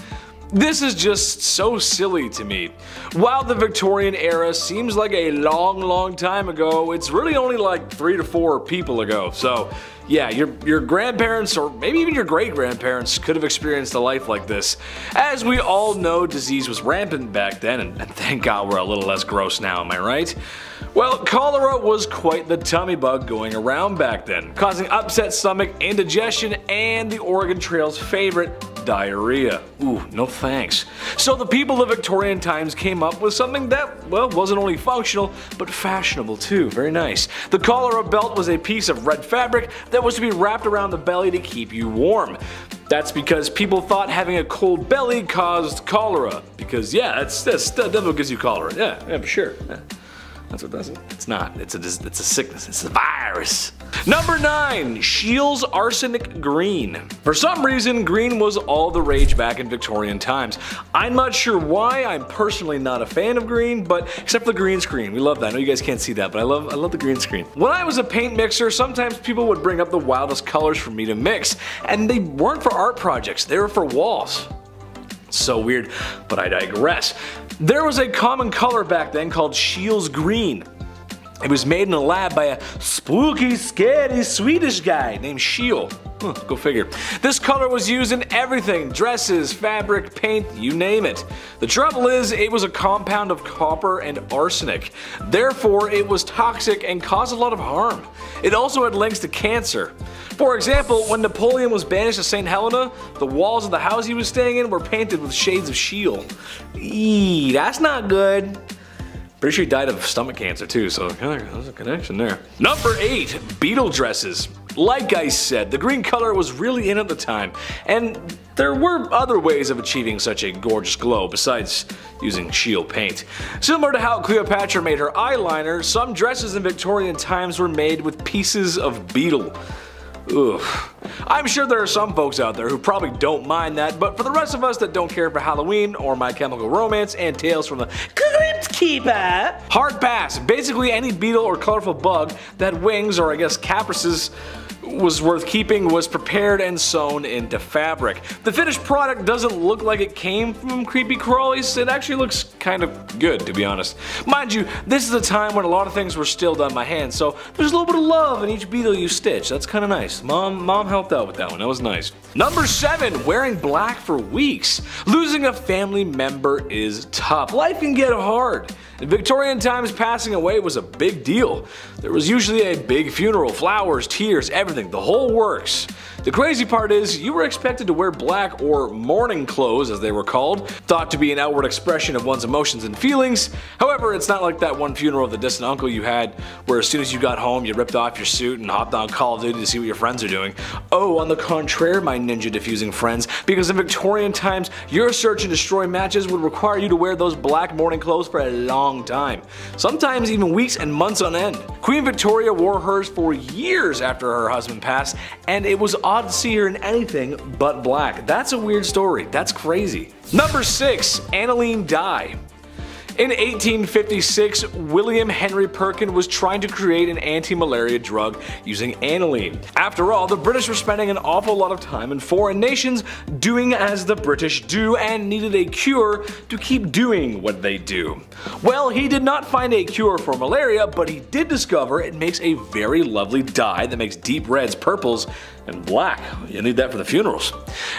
S1: This is just so silly to me. While the Victorian era seems like a long, long time ago, it's really only like three to four people ago. So yeah, your, your grandparents or maybe even your great grandparents could have experienced a life like this. As we all know, disease was rampant back then, and, thank God we're a little less gross now, am I right? Well, cholera was quite the tummy bug going around back then, causing upset stomach, indigestion, and the Oregon Trail's favorite, diarrhea. Ooh, no thanks. So the people of Victorian times came up with something that, well, wasn't only functional, but fashionable too. Very nice. The cholera belt was a piece of red fabric that was to be wrapped around the belly to keep you warm. That's because people thought having a cold belly caused cholera. Because yeah, that's, that's that definitely gives you cholera. Yeah, yeah, for sure. Yeah. That's what does it. It's not. It's a it's a sickness. It's a virus. Number 9. Scheele's Arsenic Green. For some reason, green was all the rage back in Victorian times. I'm not sure why, I'm personally not a fan of green, but except for the green screen. We love that. I know you guys can't see that, but I love, I love the green screen. When I was a paint mixer, sometimes people would bring up the wildest colors for me to mix, and they weren't for art projects, they were for walls. So weird, but I digress. There was a common color back then called Scheele's Green. It was made in a lab by a spooky, scary Swedish guy named Scheele. Huh, go figure. This color was used in everything dresses, fabric, paint, you name it. The trouble is, it was a compound of copper and arsenic. Therefore, it was toxic and caused a lot of harm. It also had links to cancer. For example, when Napoleon was banished to St. Helena, the walls of the house he was staying in were painted with shades of Scheele. Eee, that's not good. Pretty sure he died of stomach cancer too, so there's a connection there. Number 8. Beetle Dresses. Like I said, the green color was really in at the time, and there were other ways of achieving such a gorgeous glow besides using Scheele paint. Similar to how Cleopatra made her eyeliner, some dresses in Victorian times were made with pieces of beetle. I'm sure there are some folks out there who probably don't mind that, but for the rest of us that don't care for Halloween or My Chemical Romance and Tales from the Crypt Keeper, hard pass. Basically any beetle or colorful bug that wings or I guess caprices was worth keeping was prepared and sewn into fabric. The finished product doesn't look like it came from creepy crawlies, it actually looks kind of good to be honest. Mind you, this is a time when a lot of things were still done by hand, so there's a little bit of love in each beetle you stitch, that's kinda nice. Mom, mom helped out with that one, that was nice. Number 7. Wearing black for weeks. Losing a family member is tough. Life can get hard. In Victorian times, passing away was a big deal. There was usually a big funeral, flowers, tears, everything, the whole works. The crazy part is, you were expected to wear black or mourning clothes as they were called, thought to be an outward expression of one's emotions and feelings. However, it's not like that one funeral of the distant uncle you had where as soon as you got home you ripped off your suit and hopped on Call of Duty to see what your friends are doing. Oh, on the contrary, my ninja diffusing friends, because in Victorian times, your search and destroy matches would require you to wear those black mourning clothes for a long time. Sometimes even weeks and months on end. Queen Victoria wore hers for years after her husband passed, and it was to see her in anything but black. That's a weird story. That's crazy. Number 6. Aniline Dye in 1856, William Henry Perkin was trying to create an anti-malaria drug using aniline. After all, the British were spending an awful lot of time in foreign nations doing as the British do and needed a cure to keep doing what they do. Well, he did not find a cure for malaria, but he did discover it makes a very lovely dye that makes deep reds, purples, and black. You need that for the funerals.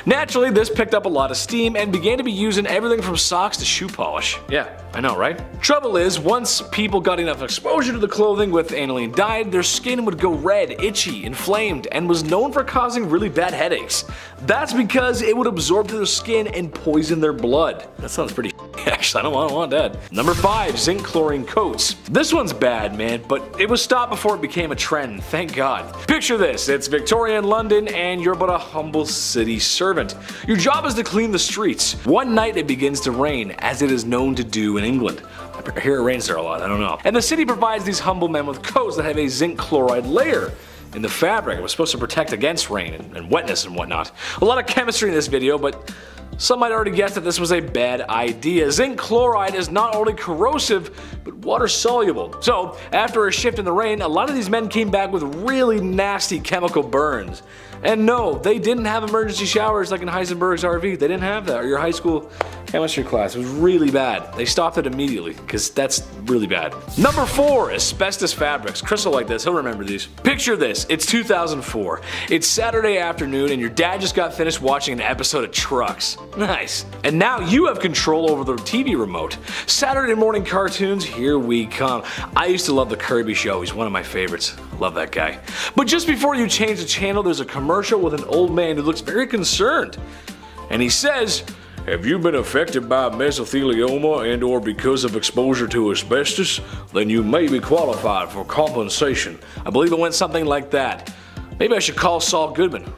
S1: Naturally, this picked up a lot of steam and began to be used in everything from socks to shoe polish. Yeah, I know, right? Trouble is, once people got enough exposure to the clothing with aniline dye, their skin would go red, itchy, inflamed, and was known for causing really bad headaches. That's because it would absorb to their skin and poison their blood. That sounds pretty Actually, I don't, want, I want that. Number 5. Zinc chlorine coats. This one's bad, man, but it was stopped before it became a trend, thank god. Picture this, it's Victorian London and you're but a humble city servant. Your job is to clean the streets. One night it begins to rain, as it is known to do in England. I hear it rains there a lot, I don't know. And the city provides these humble men with coats that have a zinc chloride layer in the fabric. It was supposed to protect against rain and, and, wetness and whatnot. A lot of chemistry in this video, but Some might already guess that this was a bad idea. Zinc chloride is not only corrosive, but water soluble. So, after a shift in the rain, a lot of these men came back with really nasty chemical burns. And no, they didn't have emergency showers like in Heisenberg's RV. They didn't have that, or your high school chemistry class. It was really bad. They stopped it immediately, because that's really bad. Number 4. Asbestos fabrics. Crystal like this, he'll remember these. Picture this, it's 2004. It's Saturday afternoon and your dad just got finished watching an episode of Trucks. Nice. And now you have control over the TV remote. Saturday morning cartoons, here we come. I used to love the Kirby show, he's one of my favorites. Love that guy. But just before you change the channel, there's a commercial with an old man who looks very concerned. And he says, have you been affected by mesothelioma and or because of exposure to asbestos? Then you may be qualified for compensation. I believe it went something like that. Maybe I should call Saul Goodman.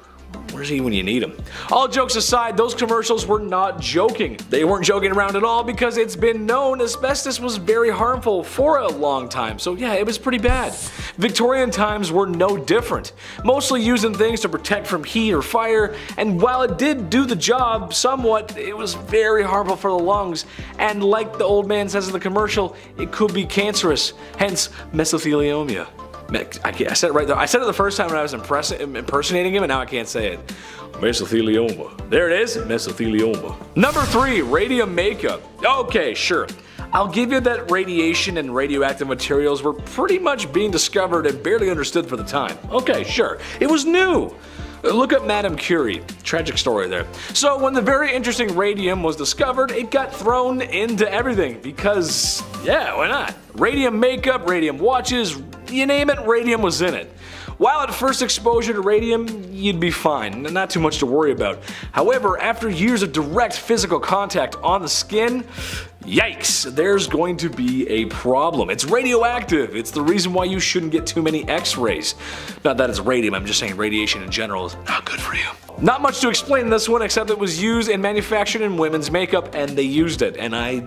S1: Where's he when you need him? All jokes aside, those commercials were not joking. They weren't joking around at all because it's been known asbestos was very harmful for a long time. So yeah, it was pretty bad. Victorian times were no different. Mostly using things to protect from heat or fire, and while it did do the job somewhat, it was very harmful for the lungs. And like the old man says in the commercial, it could be cancerous, hence mesothelioma. I, said it right there. I said it the first time when I was impersonating him, and now I can't say it. Mesothelioma. There it is, mesothelioma. Number three, radium makeup. Okay, sure. I'll give you that radiation and radioactive materials were pretty much being discovered and barely understood for the time. Okay, sure. It was new. Uh, look at Madame Curie. Tragic story there. So when the very interesting radium was discovered, it got thrown into everything because, yeah, why not? Radium makeup, radium watches, you name it, radium was in it. While at first exposure to radium, you'd be fine, not too much to worry about. However, after years of direct physical contact on the skin, Yikes, there's going to be a problem. It's radioactive. It's the reason why you shouldn't get too many x-rays. Not that it's radium, I'm just saying radiation in general is not good for you. Not much to explain in this one except it was used and manufactured in women's makeup and they used it and I...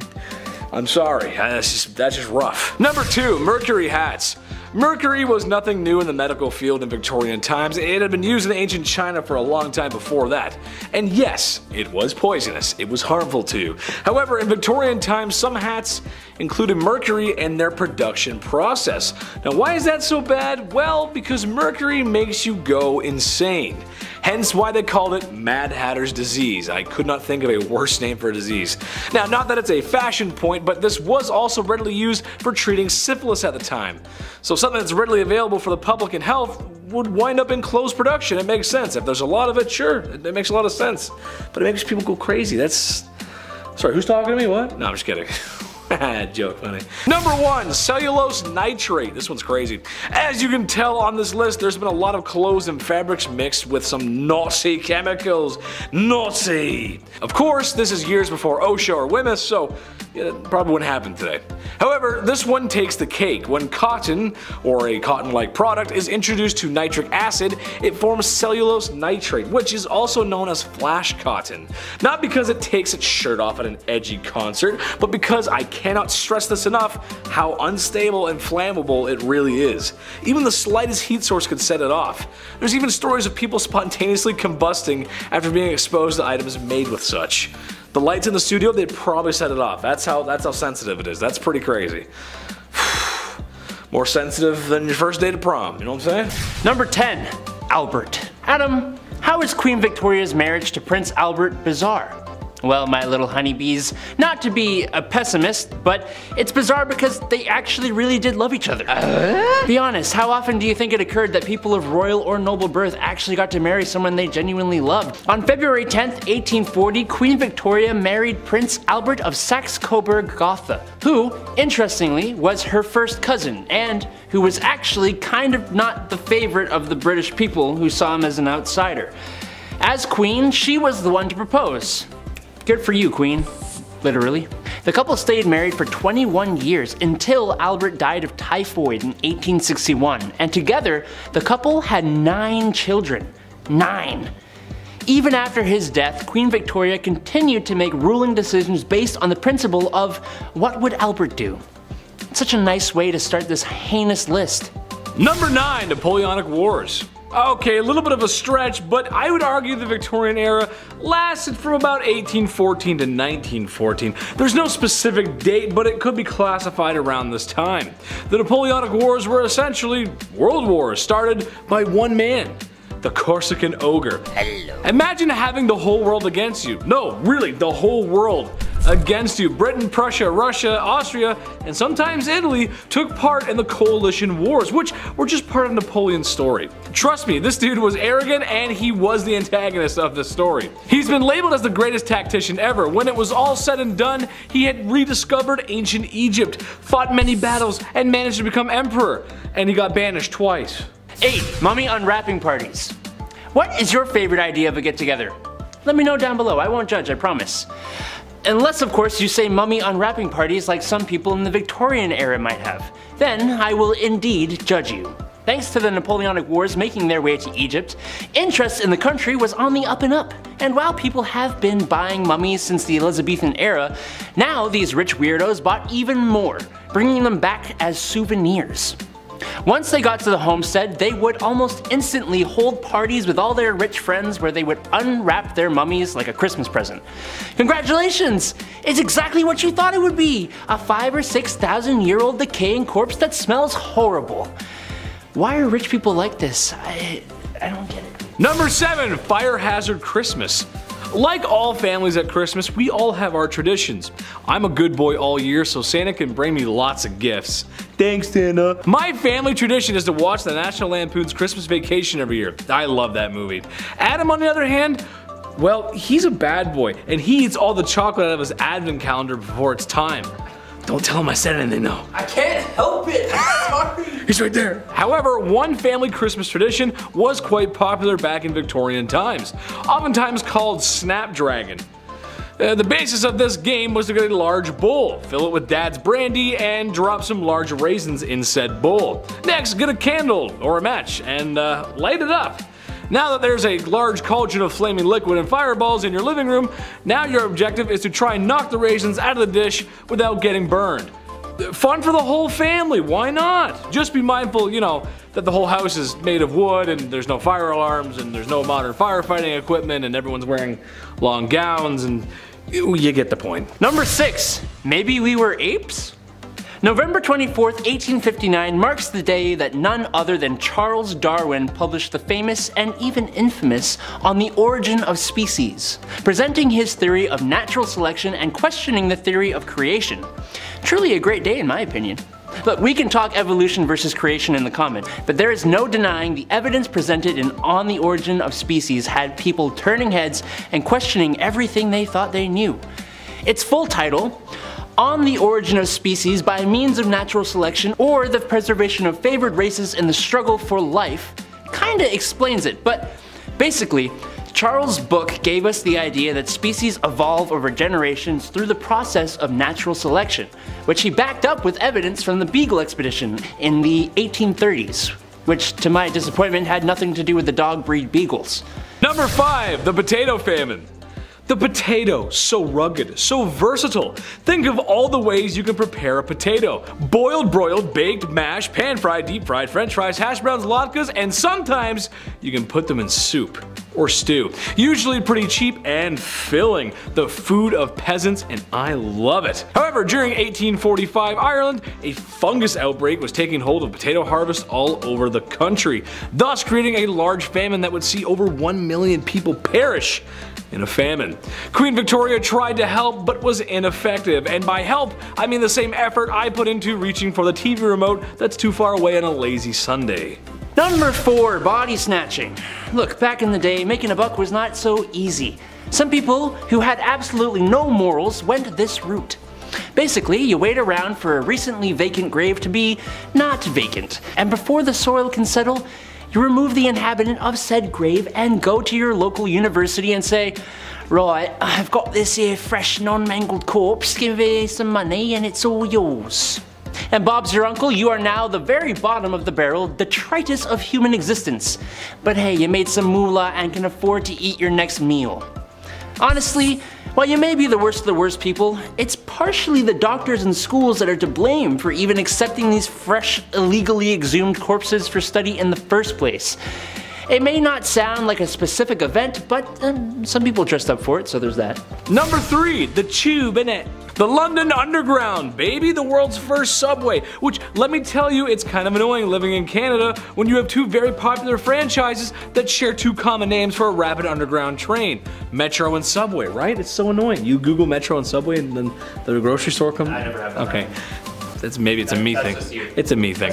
S1: I'm sorry, that's just, that's just rough. Number 2. Mercury hats. Mercury was nothing new in the medical field in Victorian times, it had been used in ancient China for a long time before that. And yes, it was poisonous, it was harmful too. However, in Victorian times some hats included mercury in their production process. Now why is that so bad? Well, because mercury makes you go insane. Hence why they called it Mad Hatter's disease. I could not think of a worse name for a disease. Now not that it's a fashion point, but this was also readily used for treating syphilis at the time. So something that's readily available for the public and health would wind up in closed production. It makes sense. If there's a lot of it, sure, it makes a lot of sense. But it makes people go crazy. That's... Sorry, who's talking to me? What? No, I'm just kidding. Joke funny. Number one, cellulose nitrate. This one's crazy. As you can tell on this list, there's been a lot of clothes and fabrics mixed with some naughty chemicals. Naughty. Of course, this is years before OSHA or WHMIS, so it probably wouldn't happen today. However, this one takes the cake. When cotton, or a cotton-like product, is introduced to nitric acid, it forms cellulose nitrate, which is also known as flash cotton. Not because it takes its shirt off at an edgy concert, but because I cannot stress this enough how unstable and flammable it really is. Even the slightest heat source could set it off. There's even stories of people spontaneously combusting after being exposed to items made with such. The lights in the studio, they'd probably set it off. That's how that's how sensitive it is. That's pretty crazy. More sensitive than your first day to prom, you know what I'm saying?
S3: Number 10. Albert. Adam, how is Queen Victoria's marriage to Prince Albert bizarre? Well, my little honeybees, not to be a pessimist, but it's bizarre because they actually really did love each other. Uh? Be honest, how often do you think it occurred that people of royal or noble birth actually got to marry someone they genuinely loved? On February 10th, 1840, Queen Victoria married Prince Albert of Saxe-Coburg-Gotha, who, interestingly, was her first cousin, and who was actually kind of not the favorite of the British people who saw him as an outsider. As queen, she was the one to propose. Good for you, Queen. Literally. The couple stayed married for 21 years until Albert died of typhoid in 1861, and together the couple had nine children. Nine. Even after his death, Queen Victoria continued to make ruling decisions based on the principle of what would Albert do? Such a nice way to start this heinous list.
S1: Number 9 Napoleonic Wars Okay, a little bit of a stretch, but I would argue the Victorian era lasted from about 1814 to 1914. There's no specific date, but it could be classified around this time. The Napoleonic Wars were essentially world wars started by one man the Corsican ogre. Hello. Imagine having the whole world against you. No, really, the whole world against you. Britain, Prussia, Russia, Austria, and sometimes Italy took part in the coalition wars, which were just part of Napoleon's story. Trust me, this dude was arrogant and he was the antagonist of the story. He's been labeled as the greatest tactician ever. When it was all said and done, he had rediscovered ancient Egypt, fought many battles, and managed to become emperor. And he got banished twice.
S3: 8. Mummy unwrapping parties. What is your favorite idea of a get together? Let me know down below, I won't judge, I promise. Unless of course you say mummy unwrapping parties like some people in the Victorian era might have. Then I will indeed judge you. Thanks to the Napoleonic Wars making their way to Egypt, interest in the country was on the up and up. And while people have been buying mummies since the Elizabethan era, now these rich weirdos bought even more, bringing them back as souvenirs. Once they got to the homestead, they would almost instantly hold parties with all their rich friends where they would unwrap their mummies like a Christmas present. Congratulations! It's exactly what you thought it would be! A five or six thousand year old decaying corpse that smells horrible. Why are rich people like this? I, I don't get it.
S1: Number 7. Fire Hazard Christmas. Like all families at Christmas, we all have our traditions. I'm a good boy all year, so Santa can bring me lots of gifts. Thanks, Santa. My family tradition is to watch the National Lampoon's Christmas Vacation every year. I love that movie. Adam, on the other hand, well, he's a bad boy, and he eats all the chocolate out of his advent calendar before it's time. Don't tell him I said anything though.
S3: I can't help it, I'm sorry.
S1: He's right there. However, one family Christmas tradition was quite popular back in Victorian times, oftentimes called Snapdragon. Uh, the basis of this game was to get a large bowl, fill it with dad's brandy, and drop some large raisins in said bowl. Next, get a candle or a match and uh, light it up. Now that there's a large cauldron of flaming liquid and fireballs in your living room, now your objective is to try and knock the raisins out of the dish without getting burned. Fun for the whole family, why not? Just be mindful, you know, that the whole house is made of wood and there's no fire alarms and there's no modern firefighting equipment and everyone's wearing long gowns and you get the point.
S3: Number 6. Maybe we were apes? November 24, 1859 marks the day that none other than Charles Darwin published the famous and even infamous On the Origin of Species, presenting his theory of natural selection and questioning the theory of creation. Truly a great day in my opinion. Look, we can talk evolution versus creation in the comment, but there is no denying the evidence presented in On the Origin of Species had people turning heads and questioning everything they thought they knew. Its full title, on the origin of species by means of natural selection or the preservation of favored races in the struggle for life kinda explains it, but basically, Charles' book gave us the idea that species evolve over generations through the process of natural selection, which he backed up with evidence from the Beagle expedition in the 1830s, which to my disappointment had nothing to do with the dog breed beagles.
S1: Number 5. The Potato Famine the potato, so rugged, so versatile. Think of all the ways you can prepare a potato. Boiled, broiled, baked, mashed, pan fried, deep fried, french fries, hash browns, latkes, and sometimes you can put them in soup or stew. Usually pretty cheap and filling. The food of peasants and I love it. However, during 1845 Ireland, a fungus outbreak was taking hold of potato harvest all over the country, thus creating a large famine that would see over 1 million people perish in a famine. Queen Victoria tried to help but was ineffective, and by help, I mean the same effort I put into reaching for the TV remote that's too far away on a lazy Sunday.
S3: Number 4. Body snatching. Look, back in the day, making a buck was not so easy. Some people who had absolutely no morals went this route. Basically, you wait around for a recently vacant grave to be not vacant, and before the soil can settle, you remove the inhabitant of said grave and go to your local university and say, Right, I've got this here fresh non-mangled corpse, give me some money and it's all yours. And Bob's your uncle, you are now the very bottom of the barrel, detritus of human existence. But hey, you made some moolah and can afford to eat your next meal. Honestly, while you may be the worst of the worst people, it's partially the doctors and schools that are to blame for even accepting these fresh, illegally exhumed corpses for study in the first place. It may not sound like a specific event, but um, some people dressed up for it, so there's that.
S1: Number 3. The Tube in it. The London Underground, baby, the world's first subway, which let me tell you, it's kind of annoying living in Canada when you have two very popular franchises that share two common names for a rapid underground train. Metro and Subway, right? It's so annoying. You Google Metro and Subway and then the grocery store comes.
S3: I never have that.
S1: Okay. That's maybe it's a me thing. It's a me thing.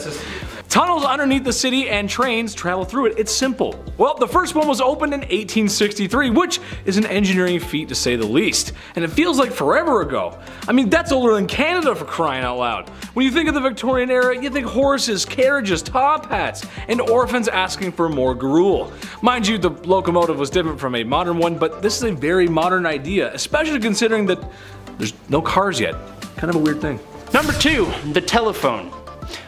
S1: Tunnels underneath the city and trains travel through it. It's simple. Well, the first one was opened in 1863, which is an engineering feat to say the least. And it feels like forever ago. I mean, that's older than Canada for crying out loud. When you think of the Victorian era, you think horses, carriages, top hats, and orphans asking for more gruel. Mind you, the locomotive was different from a modern one, but this is a very modern idea, especially considering that there's no cars yet. Kind of a weird thing.
S3: Number 2. The telephone.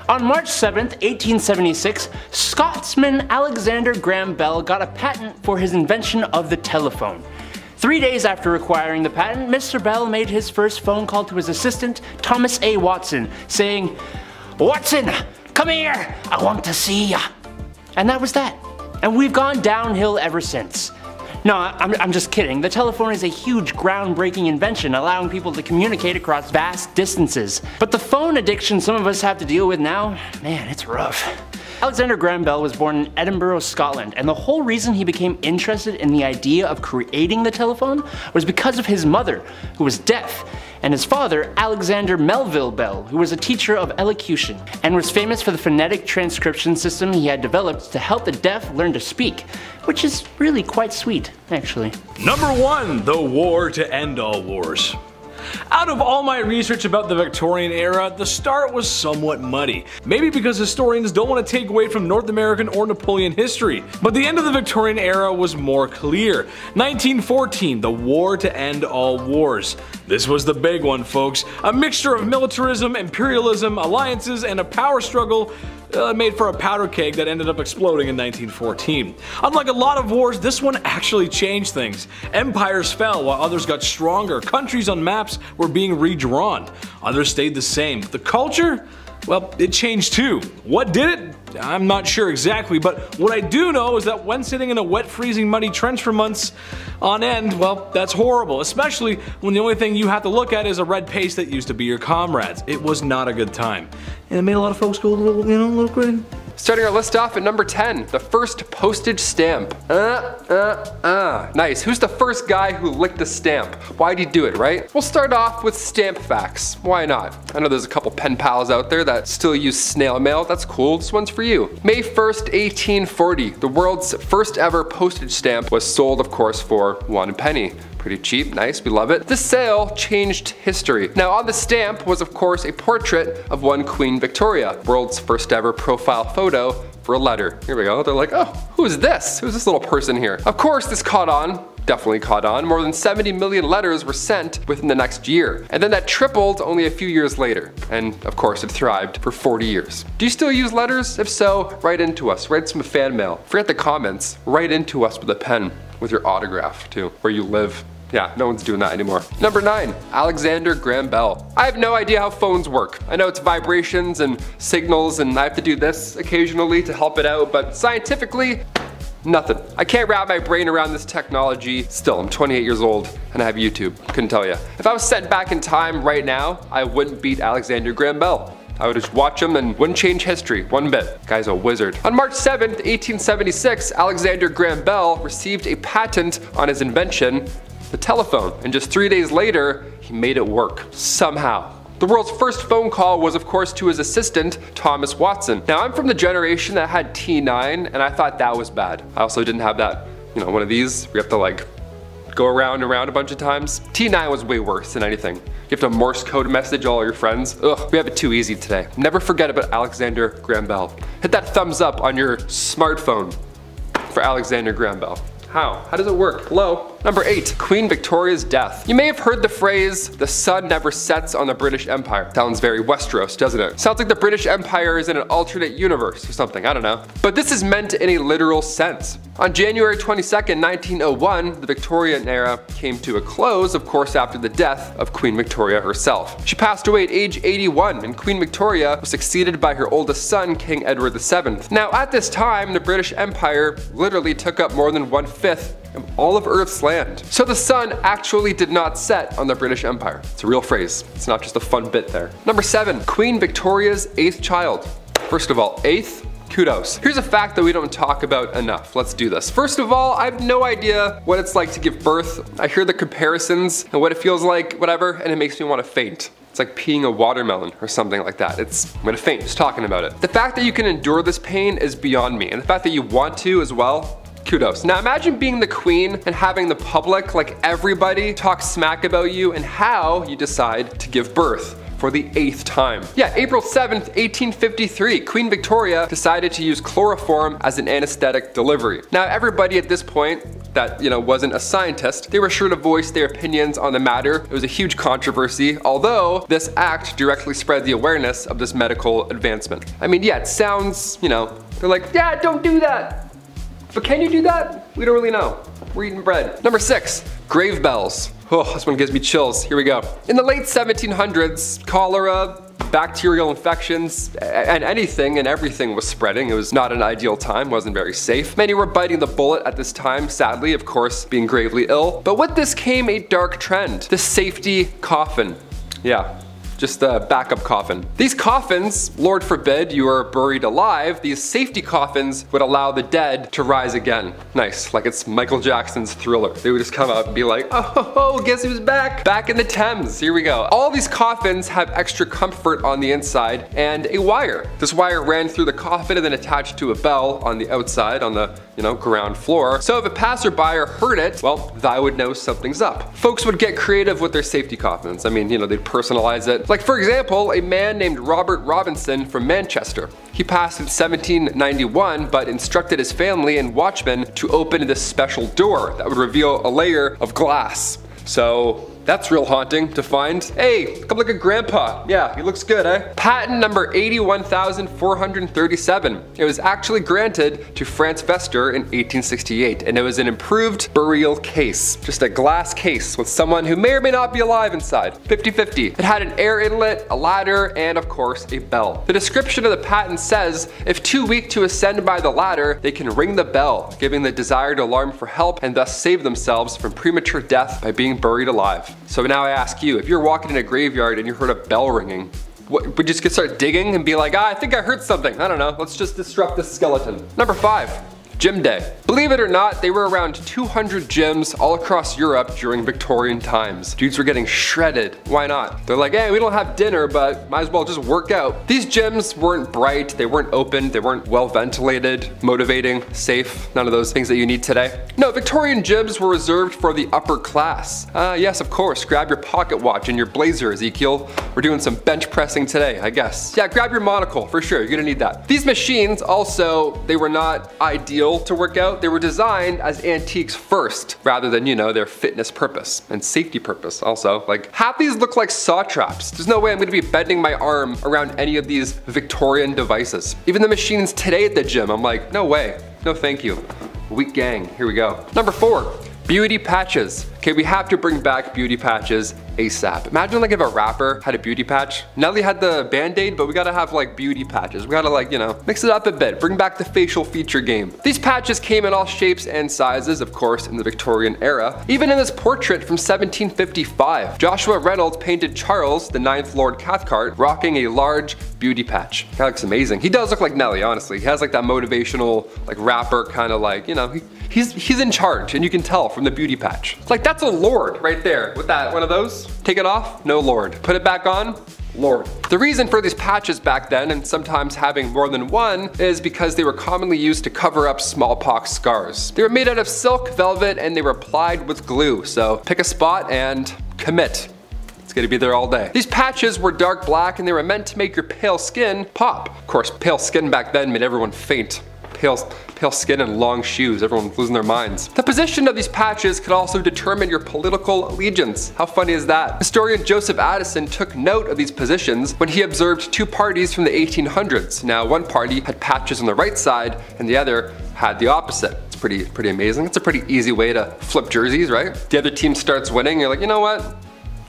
S3: On March 7th, 1876, Scotsman Alexander Graham Bell got a patent for his invention of the telephone. Three days after acquiring the patent, Mr. Bell made his first phone call to his assistant, Thomas A. Watson, saying, Watson, come here, I want to see ya. And that was that. And we've gone downhill ever since. No, I'm, I'm just kidding. The telephone is a huge groundbreaking invention allowing people to communicate across vast distances. But the phone addiction some of us have to deal with now, man, it's rough. Alexander Graham Bell was born in Edinburgh, Scotland, and the whole reason he became interested in the idea of creating the telephone was because of his mother, who was deaf, and his father, Alexander Melville Bell, who was a teacher of elocution, and was famous for the phonetic transcription system he had developed to help the deaf learn to speak, which is really quite sweet, actually.
S1: Number 1. The War to End All Wars. Out of all my research about the Victorian era, the start was somewhat muddy. Maybe because historians don't want to take away from North American or Napoleon history. But the end of the Victorian era was more clear. 1914, the war to end all wars. This was the big one, folks. A mixture of militarism, imperialism, alliances, and a power struggle uh, made for a powder keg that ended up exploding in 1914. Unlike a lot of wars, this one actually changed things. Empires fell while others got stronger. Countries on maps were being redrawn. Others stayed the same. The culture? Well, it changed too. What did it? I'm not sure exactly, but what I do know is that when sitting in a wet, freezing, muddy trench for months on end, well, that's horrible, especially when the only thing you have to look at is a red paste that used to be your comrades. It was not a good time. And it made a lot of folks go a little, you know, a little crazy.
S2: Starting our list off at number 10, the first postage stamp. Uh, uh, uh. Nice. Who's the first guy who licked a stamp? Why'd he do it, right? We'll start off with stamp facts. Why not? I know there's a couple pen pals out there that still use snail mail. That's cool. This one's for you. May 1st, 1840, the world's first ever postage stamp was sold, of course, for one penny. Pretty cheap, nice, we love it. This sale changed history. Now on the stamp was of course a portrait of one Queen Victoria, world's first ever profile photo for a letter. Here we go, they're like, oh, who is this? Who's this little person here? Of course this caught on, definitely caught on. More than 70 million letters were sent within the next year. And then that tripled only a few years later. And of course it thrived for 40 years. Do you still use letters? If so, write into us, write some fan mail. Forget the comments, write into us with a pen, with your autograph too, where you live. Yeah, no one's doing that anymore. Number nine, Alexander Graham Bell. I have no idea how phones work. I know it's vibrations and signals and I have to do this occasionally to help it out, but scientifically, nothing. I can't wrap my brain around this technology. Still, I'm 28 years old and I have YouTube. Couldn't tell you. If I was sent back in time right now, I wouldn't beat Alexander Graham Bell. I would just watch him and wouldn't change history one bit. Guy's a wizard. On March 7th, 1876, Alexander Graham Bell received a patent on his invention, the telephone, and just three days later, he made it work. Somehow. The world's first phone call was of course to his assistant, Thomas Watson. Now I'm from the generation that had T9 and I thought that was bad. I also didn't have that, you know, one of these you have to like go around and around a bunch of times. T9 was way worse than anything. You have to Morse code message all your friends. Ugh, we have it too easy today. Never forget about Alexander Graham Bell. Hit that thumbs up on your smartphone for Alexander Graham Bell. How? How does it work? Hello? Number 8. Queen Victoria's death. You may have heard the phrase, the sun never sets on the British Empire. Sounds very Westeros, doesn't it? Sounds like the British Empire is in an alternate universe or something, I don't know. But this is meant in a literal sense. On January 22nd, 1901, the Victorian era came to a close, of course after the death of Queen Victoria herself. She passed away at age 81 and Queen Victoria was succeeded by her oldest son, King Edward VII. Now at this time, the British Empire literally took up more than one-fifth of all of Earth's land. So the sun actually did not set on the British Empire. It's a real phrase. It's not just a fun bit there. Number seven, Queen Victoria's eighth child. First of all, eighth kudos. Here's a fact that we don't talk about enough. Let's do this. First of all, I have no idea what it's like to give birth. I hear the comparisons and what it feels like, whatever, and it makes me want to faint. It's like peeing a watermelon or something like that. It's, I'm gonna faint just talking about it. The fact that you can endure this pain is beyond me. And the fact that you want to as well, kudos. Now imagine being the queen and having the public, like everybody, talk smack about you and how you decide to give birth for the eighth time. Yeah, April 7th, 1853, Queen Victoria decided to use chloroform as an anesthetic delivery. Now everybody at this point that, you know, wasn't a scientist, they were sure to voice their opinions on the matter. It was a huge controversy, although this act directly spread the awareness of this medical advancement. I mean, yeah, it sounds, you know, they're like, yeah, don't do that. But can you do that? We don't really know. We're eating bread. Number six, grave bells. Oh, this one gives me chills. Here we go. In the late 1700s, cholera, bacterial infections, and anything and everything was spreading. It was not an ideal time, wasn't very safe. Many were biting the bullet at this time, sadly, of course, being gravely ill. But with this came a dark trend, the safety coffin. Yeah, just a backup coffin. These coffins, Lord forbid you are buried alive, these safety coffins would allow the dead to rise again. Nice, like it's Michael Jackson's Thriller. They would just come out and be like, oh, guess who's back? Back in the Thames, here we go. All these coffins have extra comfort on the inside and a wire. This wire ran through the coffin and then attached to a bell on the outside on the you know, ground floor. So if a passerby heard it, well, they would know something's up. Folks would get creative with their safety coffins. I mean, you know, they'd personalize it. Like for example, a man named Robert Robinson from Manchester. He passed in 1791, but instructed his family and watchmen to open this special door that would reveal a layer of glass. So that's real haunting to find. Hey, come look at grandpa. Yeah, he looks good, eh? Patent number 81437. It was actually granted to Franz Vester in 1868 and it was an improved burial case. Just a glass case with someone who may or may not be alive inside. 50-50. It had an air inlet, a ladder, and of course a bell. The description of the patent says, if too weak to ascend by the ladder, they can ring the bell, giving the desired alarm for help and thus save themselves from premature death by being buried alive. So now I ask you, if you're walking in a graveyard and you heard a bell ringing, what, would you just start digging and be like, ah, I think I heard something. I don't know, let's just disrupt this skeleton. Number five, Gym Day. Believe it or not, they were around 200 gyms all across Europe during Victorian times. Dudes were getting shredded. Why not? They're like, hey, we don't have dinner, but might as well just work out. These gyms weren't bright, they weren't open, they weren't well ventilated, motivating, safe, none of those things that you need today. No, Victorian gyms were reserved for the upper class. Uh, yes, of course, grab your pocket watch and your blazer, Ezekiel. We're doing some bench pressing today, I guess. Yeah, grab your monocle, for sure, you're gonna need that. These machines also, they were not ideal to work out, they were designed as antiques first, rather than, you know, their fitness purpose and safety purpose also. Like, half these look like saw traps. There's no way I'm gonna be bending my arm around any of these Victorian devices. Even the machines today at the gym, I'm like, no way, no thank you. Weak gang, here we go. Number four, beauty patches. Okay, we have to bring back beauty patches ASAP. Imagine like if a rapper had a beauty patch. Nelly had the band-aid, but we gotta have like beauty patches. We gotta like, you know, mix it up a bit, bring back the facial feature game. These patches came in all shapes and sizes, of course, in the Victorian era. Even in this portrait from 1755, Joshua Reynolds painted Charles, the ninth Lord Cathcart, rocking a large beauty patch. That looks amazing. He does look like Nelly, honestly. He has like that motivational, like rapper kind of like, you know, he, he's, he's in charge and you can tell from the beauty patch. Like that's a lord right there with that, one of those. Take it off, no lord. Put it back on, Lord. The reason for these patches back then, and sometimes having more than one, is because they were commonly used to cover up smallpox scars. They were made out of silk, velvet, and they were applied with glue, so pick a spot and commit. It's gonna be there all day. These patches were dark black and they were meant to make your pale skin pop. Of course, pale skin back then made everyone faint pale, pale skin and long shoes. Everyone's losing their minds. The position of these patches could also determine your political allegiance. How funny is that? Historian Joseph Addison took note of these positions when he observed two parties from the 1800s. Now, one party had patches on the right side and the other had the opposite. It's pretty, pretty amazing. It's a pretty easy way to flip jerseys, right? The other team starts winning, you're like, you know what?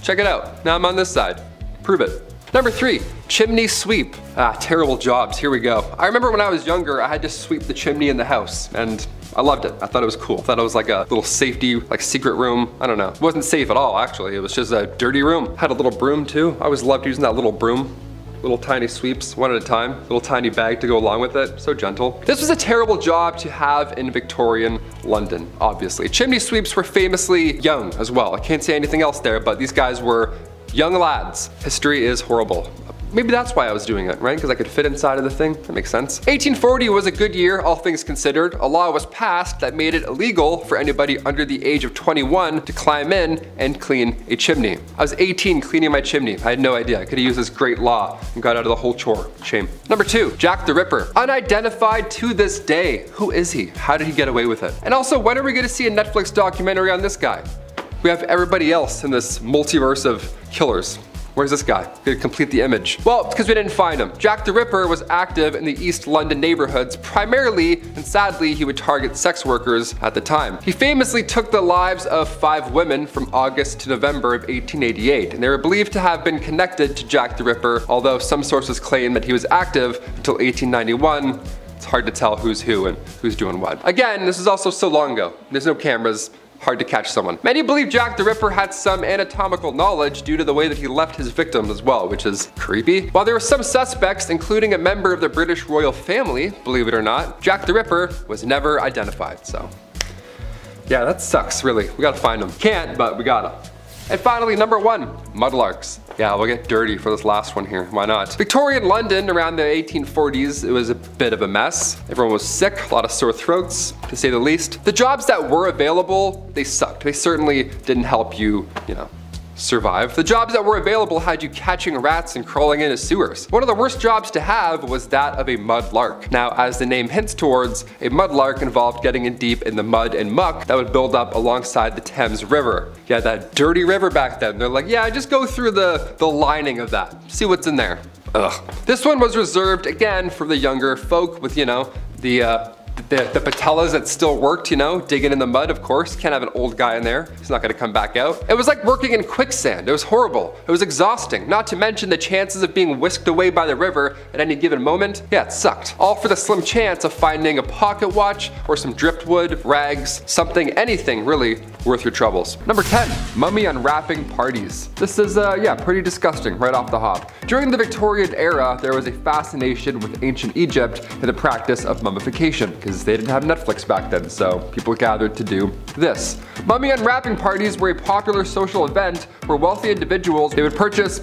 S2: Check it out. Now I'm on this side. Prove it. Number three, chimney sweep. Ah, terrible jobs, here we go. I remember when I was younger, I had to sweep the chimney in the house and I loved it. I thought it was cool. I thought it was like a little safety, like secret room. I don't know. It wasn't safe at all, actually. It was just a dirty room. Had a little broom too. I always loved using that little broom little tiny sweeps, one at a time, little tiny bag to go along with it, so gentle. This was a terrible job to have in Victorian London, obviously. Chimney sweeps were famously young as well. I can't say anything else there, but these guys were young lads. History is horrible. Maybe that's why I was doing it, right? Because I could fit inside of the thing. That makes sense. 1840 was a good year, all things considered. A law was passed that made it illegal for anybody under the age of 21 to climb in and clean a chimney. I was 18 cleaning my chimney. I had no idea. I could have used this great law and got out of the whole chore. Shame. Number two, Jack the Ripper. Unidentified to this day. Who is he? How did he get away with it? And also, when are we gonna see a Netflix documentary on this guy? We have everybody else in this multiverse of killers. Where's this guy? Gonna complete the image. Well, because we didn't find him. Jack the Ripper was active in the East London neighborhoods primarily, and sadly, he would target sex workers at the time. He famously took the lives of five women from August to November of 1888, and they were believed to have been connected to Jack the Ripper, although some sources claim that he was active until 1891. It's hard to tell who's who and who's doing what. Again, this is also so long ago. There's no cameras, hard to catch someone. Many believe Jack the Ripper had some anatomical knowledge due to the way that he left his victims as well, which is creepy. While there were some suspects, including a member of the British royal family, believe it or not, Jack the Ripper was never identified, so. Yeah, that sucks, really. We gotta find him. Can't, but we gotta. And finally, number one, mudlarks. Yeah, we'll get dirty for this last one here, why not? Victorian London around the 1840s, it was a bit of a mess. Everyone was sick, a lot of sore throats, to say the least. The jobs that were available, they sucked. They certainly didn't help you, you know, survive. The jobs that were available had you catching rats and crawling into sewers. One of the worst jobs to have was that of a mudlark. Now, as the name hints towards, a mudlark involved getting in deep in the mud and muck that would build up alongside the Thames River. Yeah, that dirty river back then. They're like, yeah, just go through the, the lining of that. See what's in there. Ugh. This one was reserved, again, for the younger folk with, you know, the uh, the, the patellas that still worked, you know, digging in the mud, of course. Can't have an old guy in there. He's not gonna come back out. It was like working in quicksand. It was horrible. It was exhausting. Not to mention the chances of being whisked away by the river at any given moment. Yeah, it sucked. All for the slim chance of finding a pocket watch or some driftwood, rags, something, anything really worth your troubles. Number 10, mummy unwrapping parties. This is, uh, yeah, pretty disgusting right off the hop. During the Victorian era, there was a fascination with ancient Egypt and the practice of mummification because they didn't have Netflix back then, so people gathered to do this. Mummy unwrapping parties were a popular social event where wealthy individuals, they would purchase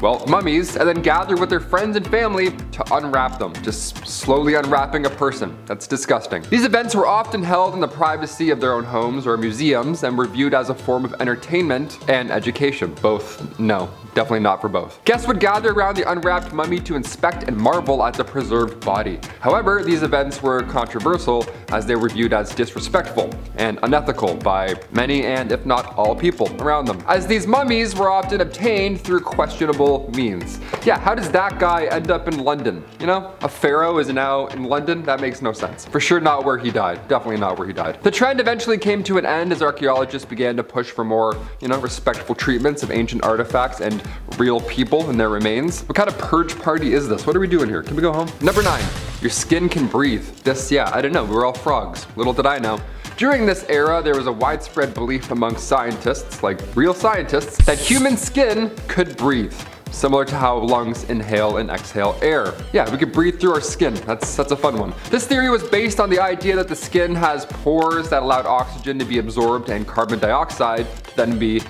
S2: well, mummies, and then gather with their friends and family to unwrap them, just slowly unwrapping a person. That's disgusting. These events were often held in the privacy of their own homes or museums and were viewed as a form of entertainment and education. Both, no. Definitely not for both. Guests would gather around the unwrapped mummy to inspect and marvel at the preserved body. However, these events were controversial as they were viewed as disrespectful and unethical by many and if not all people around them. As these mummies were often obtained through questionable means. Yeah, how does that guy end up in London? You know, a pharaoh is now in London? That makes no sense. For sure not where he died. Definitely not where he died. The trend eventually came to an end as archaeologists began to push for more, you know, respectful treatments of ancient artifacts and real people and their remains. What kind of purge party is this? What are we doing here? Can we go home? Number nine, your skin can breathe. This, yeah, I didn't know. We were all frogs. Little did I know. During this era, there was a widespread belief among scientists, like real scientists, that human skin could breathe similar to how lungs inhale and exhale air. Yeah, we could breathe through our skin. That's, that's a fun one. This theory was based on the idea that the skin has pores that allowed oxygen to be absorbed and carbon dioxide to then be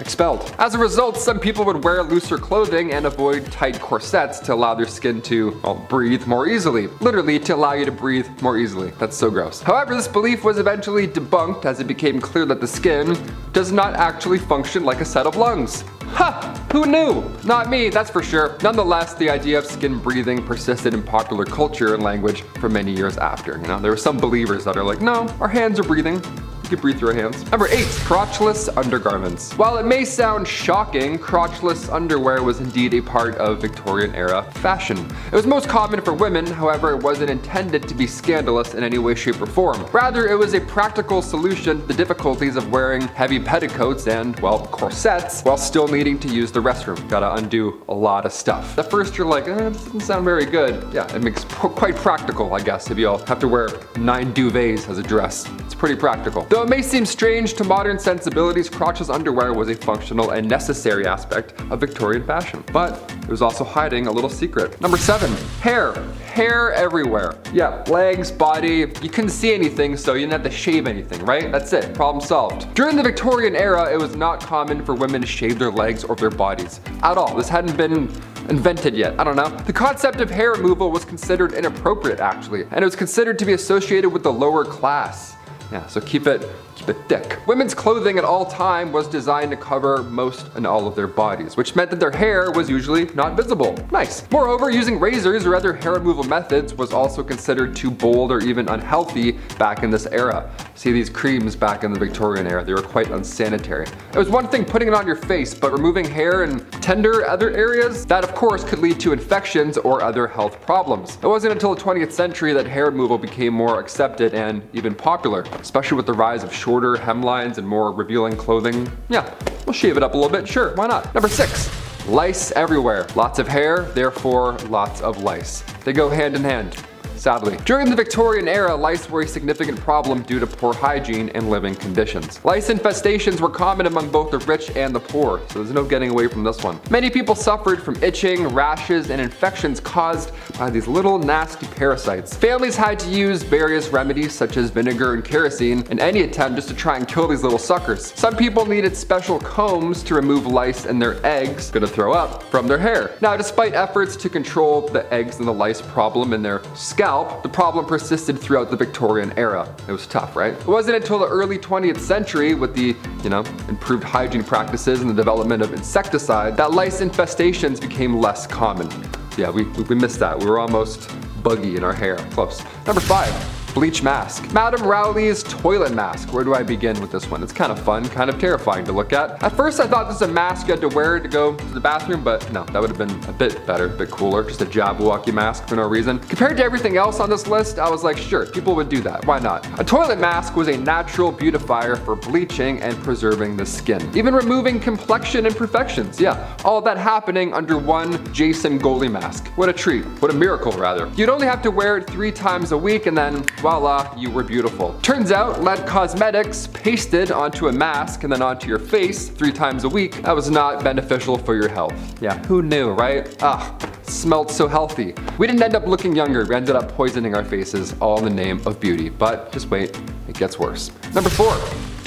S2: expelled. As a result, some people would wear looser clothing and avoid tight corsets to allow their skin to well, breathe more easily. Literally to allow you to breathe more easily. That's so gross. However, this belief was eventually debunked as it became clear that the skin does not actually function like a set of lungs. Ha! Who knew? Not me, that's for sure. Nonetheless, the idea of skin breathing persisted in popular culture and language for many years after. You know, there were some believers that are like, no, our hands are breathing. You can breathe through our hands. Number eight, crotchless undergarments. While it may sound shocking, crotchless underwear was indeed a part of Victorian era fashion. It was most common for women, however, it wasn't intended to be scandalous in any way, shape, or form. Rather, it was a practical solution to the difficulties of wearing heavy petticoats and, well, corsets while still needing to use the restroom. Gotta undo a lot of stuff. At first, you're like, eh, this doesn't sound very good. Yeah, it makes quite practical, I guess, if you all have to wear nine duvets as a dress. It's pretty practical. Though it may seem strange to modern sensibilities, crotchless underwear was a functional and necessary aspect of Victorian fashion. But it was also hiding a little secret. Number seven, hair. Hair everywhere. Yeah, legs, body, you couldn't see anything so you didn't have to shave anything, right? That's it, problem solved. During the Victorian era, it was not common for women to shave their legs or their bodies at all. This hadn't been invented yet. I don't know. The concept of hair removal was considered inappropriate actually, and it was considered to be associated with the lower class. Yeah, so keep it it thick. Women's clothing at all time was designed to cover most and all of their bodies, which meant that their hair was usually not visible. Nice. Moreover, using razors or other hair removal methods was also considered too bold or even unhealthy back in this era. See these creams back in the Victorian era, they were quite unsanitary. It was one thing putting it on your face, but removing hair in tender other areas, that of course could lead to infections or other health problems. It wasn't until the 20th century that hair removal became more accepted and even popular, especially with the rise of shorter hemlines and more revealing clothing. Yeah, we'll shave it up a little bit, sure, why not? Number six, lice everywhere. Lots of hair, therefore lots of lice. They go hand in hand sadly. During the Victorian era, lice were a significant problem due to poor hygiene and living conditions. Lice infestations were common among both the rich and the poor, so there's no getting away from this one. Many people suffered from itching, rashes, and infections caused by these little nasty parasites. Families had to use various remedies such as vinegar and kerosene in any attempt just to try and kill these little suckers. Some people needed special combs to remove lice and their eggs, gonna throw up, from their hair. Now, despite efforts to control the eggs and the lice problem in their scalp, scalp, the problem persisted throughout the Victorian era. It was tough, right? It wasn't until the early 20th century with the, you know, improved hygiene practices and the development of insecticide that lice infestations became less common. Yeah, we, we missed that. We were almost buggy in our hair. Close. Number five, bleach mask. Madame Rowley's toilet mask. Where do I begin with this one? It's kind of fun, kind of terrifying to look at. At first I thought this was a mask you had to wear to go to the bathroom, but no, that would have been a bit better, a bit cooler. Just a Jabberwocky mask for no reason. Compared to everything else on this list, I was like, sure, people would do that. Why not? A toilet mask was a natural beautifier for bleaching and preserving the skin. Even removing complexion imperfections. Yeah, all that happening under one Jason Goalie mask. What a treat. What a miracle, rather. You'd only have to wear it three times a week and then, voila, you were beautiful. Turns out lead cosmetics pasted onto a mask and then onto your face three times a week, that was not beneficial for your health. Yeah, who knew, right? Ah, smelled so healthy. We didn't end up looking younger, we ended up poisoning our faces all in the name of beauty. But just wait, it gets worse. Number four,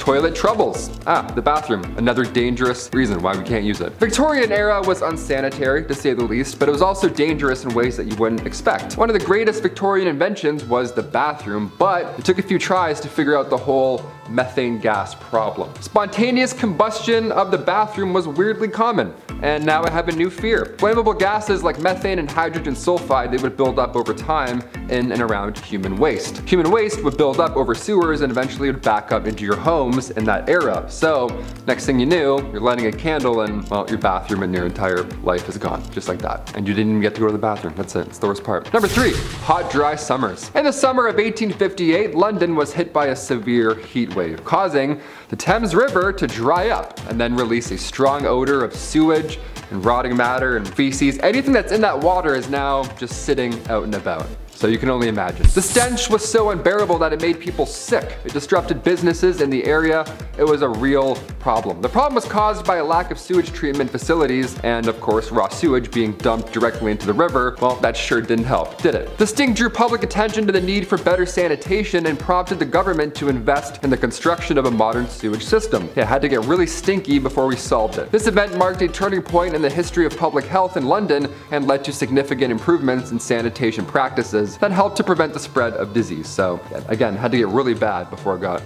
S2: Toilet troubles. Ah, the bathroom. Another dangerous reason why we can't use it. Victorian era was unsanitary, to say the least, but it was also dangerous in ways that you wouldn't expect. One of the greatest Victorian inventions was the bathroom, but it took a few tries to figure out the whole methane gas problem. Spontaneous combustion of the bathroom was weirdly common, and now I have a new fear. Flammable gases like methane and hydrogen sulfide, they would build up over time in and around human waste. Human waste would build up over sewers and eventually would back up into your homes in that era. So next thing you knew, you're lighting a candle and well, your bathroom and your entire life is gone, just like that. And you didn't even get to go to the bathroom. That's it, it's the worst part. Number three, hot dry summers. In the summer of 1858, London was hit by a severe heat wave, causing the Thames River to dry up and then release a strong odor of sewage and rotting matter and feces. Anything that's in that water is now just sitting out and about so you can only imagine. The stench was so unbearable that it made people sick. It disrupted businesses in the area. It was a real problem. The problem was caused by a lack of sewage treatment facilities and of course raw sewage being dumped directly into the river. Well, that sure didn't help, did it? The stink drew public attention to the need for better sanitation and prompted the government to invest in the construction of a modern sewage system. It had to get really stinky before we solved it. This event marked a turning point in the history of public health in London and led to significant improvements in sanitation practices that helped to prevent the spread of disease. So again, had to get really bad before it got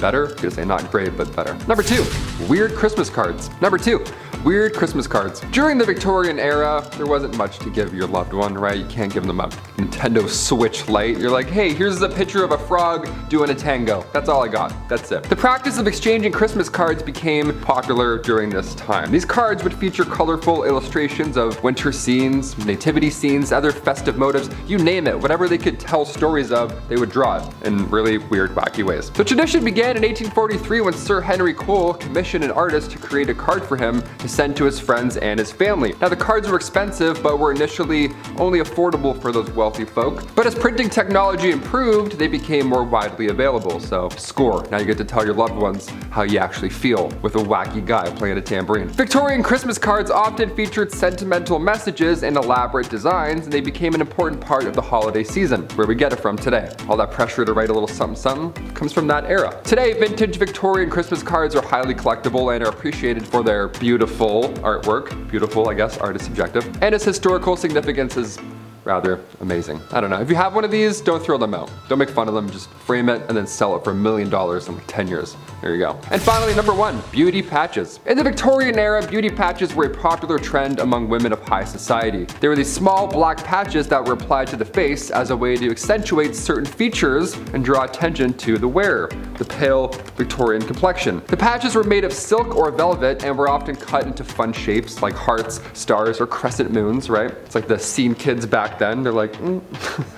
S2: better. I'm gonna say not great, but better. Number two, weird Christmas cards. Number two, weird Christmas cards. During the Victorian era, there wasn't much to give your loved one, right? You can't give them a Nintendo Switch Lite. You're like, hey, here's a picture of a frog doing a tango. That's all I got. That's it. The practice of exchanging Christmas cards became popular during this time. These cards would feature colorful illustrations of winter scenes, nativity scenes, other festive motives, you name it. Whatever they could tell stories of, they would draw it in really weird, wacky ways. The tradition began in 1843 when Sir Henry Cole commissioned an artist to create a card for him to send to his friends and his family. Now the cards were expensive, but were initially only affordable for those wealthy folk. But as printing technology improved, they became more widely available. So score, now you get to tell your loved ones how you actually feel with a wacky guy playing a tambourine. Victorian Christmas cards often featured sentimental messages and elaborate designs, and they became an important part of the holiday season, where we get it from today. All that pressure to write a little something something comes from that era. Today, vintage Victorian Christmas cards are highly collectible and are appreciated for their beautiful artwork. Beautiful, I guess, art is subjective. And its historical significance is rather amazing. I don't know. If you have one of these, don't throw them out. Don't make fun of them. Just frame it and then sell it for a million dollars in like 10 years. There you go. And finally, number one, beauty patches. In the Victorian era, beauty patches were a popular trend among women of high society. They were these small black patches that were applied to the face as a way to accentuate certain features and draw attention to the wearer, the pale Victorian complexion. The patches were made of silk or velvet and were often cut into fun shapes like hearts, stars, or crescent moons, right? It's like the scene kids back then. They're like, mm.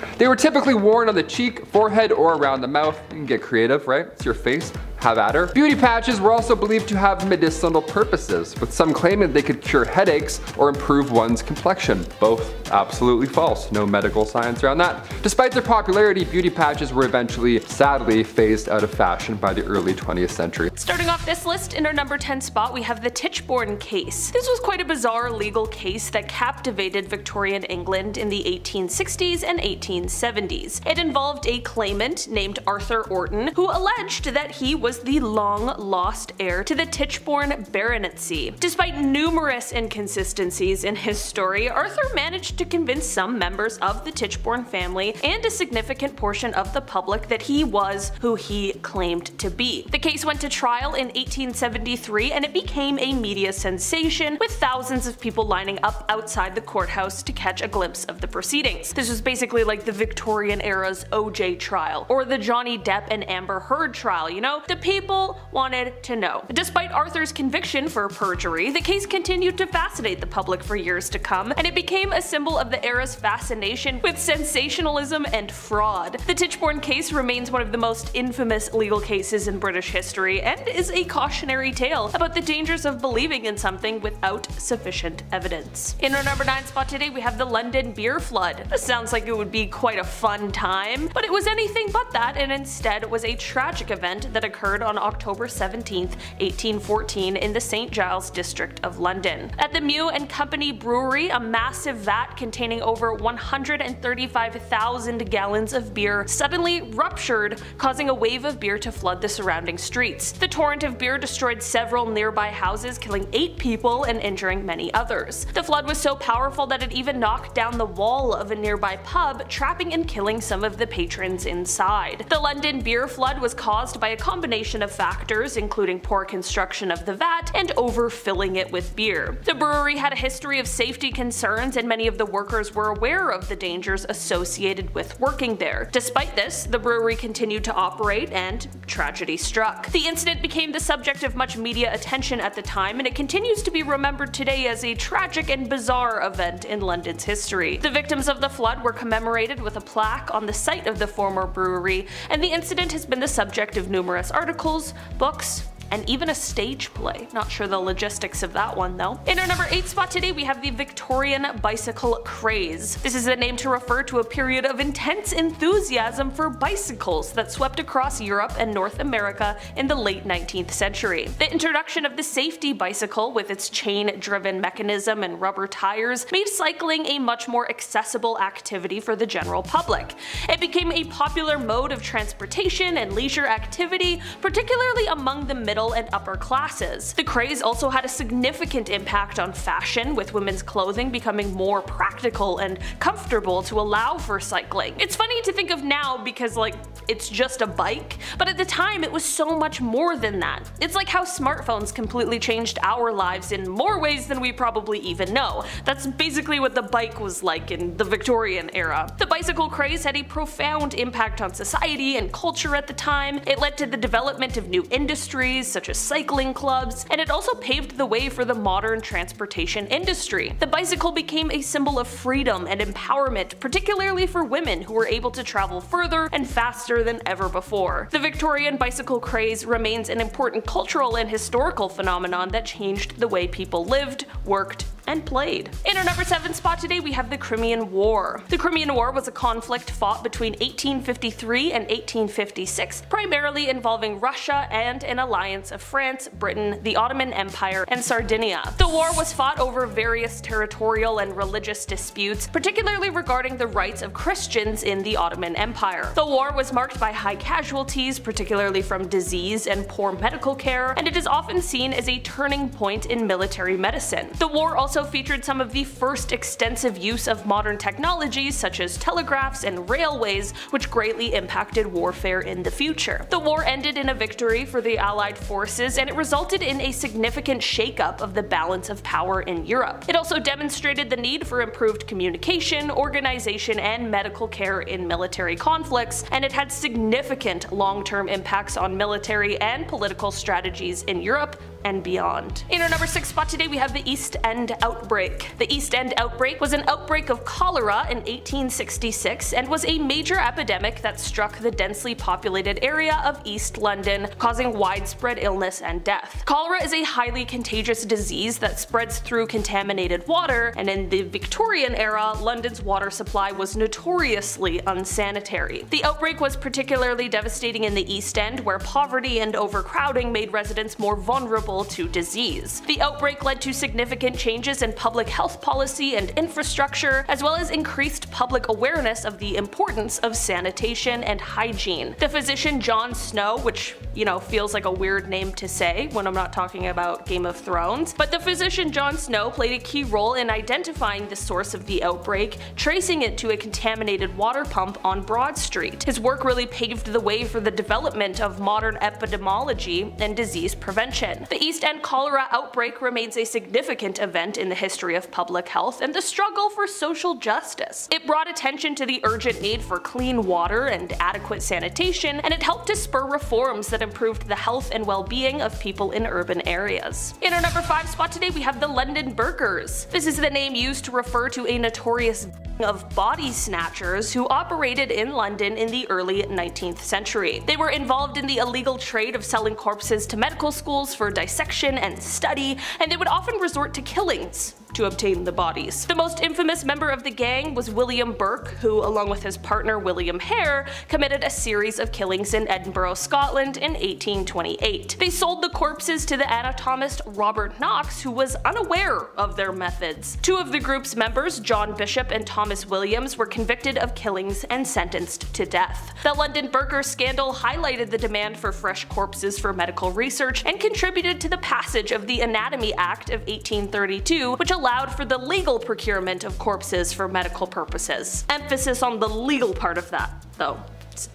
S2: they were typically worn on the cheek, forehead, or around the mouth. You can get creative, right? It's your face have at her. Beauty patches were also believed to have medicinal purposes, with some claiming they could cure headaches or improve one's complexion. Both absolutely false, no medical science around that. Despite their popularity, beauty patches were eventually, sadly, phased out of fashion by the early 20th century.
S5: Starting off this list, in our number 10 spot, we have the Tichborne case. This was quite a bizarre legal case that captivated Victorian England in the 1860s and 1870s. It involved a claimant named Arthur Orton, who alleged that he was was the long lost heir to the Tichborne baronetcy. Despite numerous inconsistencies in his story, Arthur managed to convince some members of the Tichborne family and a significant portion of the public that he was who he claimed to be. The case went to trial in 1873 and it became a media sensation with thousands of people lining up outside the courthouse to catch a glimpse of the proceedings. This was basically like the Victorian era's OJ trial or the Johnny Depp and Amber Heard trial, you know? The people wanted to know. Despite Arthur's conviction for perjury, the case continued to fascinate the public for years to come, and it became a symbol of the era's fascination with sensationalism and fraud. The Tichborne case remains one of the most infamous legal cases in British history, and is a cautionary tale about the dangers of believing in something without sufficient evidence. In our number 9 spot today we have the London beer flood. This sounds like it would be quite a fun time, but it was anything but that and instead was a tragic event that occurred occurred on October 17, 1814 in the St Giles district of London. At the Meux and Company Brewery, a massive vat containing over 135,000 gallons of beer suddenly ruptured, causing a wave of beer to flood the surrounding streets. The torrent of beer destroyed several nearby houses, killing 8 people and injuring many others. The flood was so powerful that it even knocked down the wall of a nearby pub, trapping and killing some of the patrons inside. The London beer flood was caused by a combination combination of factors including poor construction of the vat and overfilling it with beer. The brewery had a history of safety concerns and many of the workers were aware of the dangers associated with working there. Despite this, the brewery continued to operate and tragedy struck. The incident became the subject of much media attention at the time and it continues to be remembered today as a tragic and bizarre event in London's history. The victims of the flood were commemorated with a plaque on the site of the former brewery and the incident has been the subject of numerous articles articles, books, and even a stage play. Not sure the logistics of that one though. In our number 8 spot today we have the Victorian bicycle craze. This is a name to refer to a period of intense enthusiasm for bicycles that swept across Europe and North America in the late 19th century. The introduction of the safety bicycle with its chain driven mechanism and rubber tires made cycling a much more accessible activity for the general public. It became a popular mode of transportation and leisure activity, particularly among the middle middle and upper classes. The craze also had a significant impact on fashion, with women's clothing becoming more practical and comfortable to allow for cycling. It's funny to think of now because like it's just a bike, but at the time it was so much more than that. It's like how smartphones completely changed our lives in more ways than we probably even know. That's basically what the bike was like in the Victorian era. The bicycle craze had a profound impact on society and culture at the time. It led to the development of new industries such as cycling clubs, and it also paved the way for the modern transportation industry. The bicycle became a symbol of freedom and empowerment, particularly for women who were able to travel further and faster than ever before. The Victorian bicycle craze remains an important cultural and historical phenomenon that changed the way people lived, worked, and played. In our number 7 spot today we have the Crimean War. The Crimean War was a conflict fought between 1853 and 1856, primarily involving Russia and an alliance of France, Britain, the Ottoman Empire, and Sardinia. The war was fought over various territorial and religious disputes, particularly regarding the rights of Christians in the Ottoman Empire. The war was marked by high casualties, particularly from disease and poor medical care, and it is often seen as a turning point in military medicine. The war also also featured some of the first extensive use of modern technologies such as telegraphs and railways, which greatly impacted warfare in the future. The war ended in a victory for the Allied forces, and it resulted in a significant shakeup of the balance of power in Europe. It also demonstrated the need for improved communication, organization, and medical care in military conflicts, and it had significant long-term impacts on military and political strategies in Europe, and beyond. In our number 6 spot today we have the East End outbreak. The East End outbreak was an outbreak of cholera in 1866 and was a major epidemic that struck the densely populated area of East London, causing widespread illness and death. Cholera is a highly contagious disease that spreads through contaminated water, and in the Victorian era, London's water supply was notoriously unsanitary. The outbreak was particularly devastating in the East End, where poverty and overcrowding made residents more vulnerable to disease. The outbreak led to significant changes in public health policy and infrastructure, as well as increased public awareness of the importance of sanitation and hygiene. The physician John Snow, which, you know, feels like a weird name to say when I'm not talking about Game of Thrones, but the physician John Snow played a key role in identifying the source of the outbreak, tracing it to a contaminated water pump on Broad Street. His work really paved the way for the development of modern epidemiology and disease prevention. The East End cholera outbreak remains a significant event in the history of public health and the struggle for social justice. It brought attention to the urgent need for clean water and adequate sanitation, and it helped to spur reforms that improved the health and well-being of people in urban areas. In our number 5 spot today we have the London Burkers. This is the name used to refer to a notorious of body snatchers who operated in London in the early 19th century. They were involved in the illegal trade of selling corpses to medical schools for dissection and study, and they would often resort to killings to obtain the bodies. The most infamous member of the gang was William Burke, who, along with his partner William Hare, committed a series of killings in Edinburgh, Scotland in 1828. They sold the corpses to the anatomist Robert Knox, who was unaware of their methods. Two of the group's members, John Bishop and Thomas Williams, were convicted of killings and sentenced to death. The London Burker scandal highlighted the demand for fresh corpses for medical research and contributed to the passage of the Anatomy Act of 1832, which allowed for the legal procurement of corpses for medical purposes. Emphasis on the legal part of that, though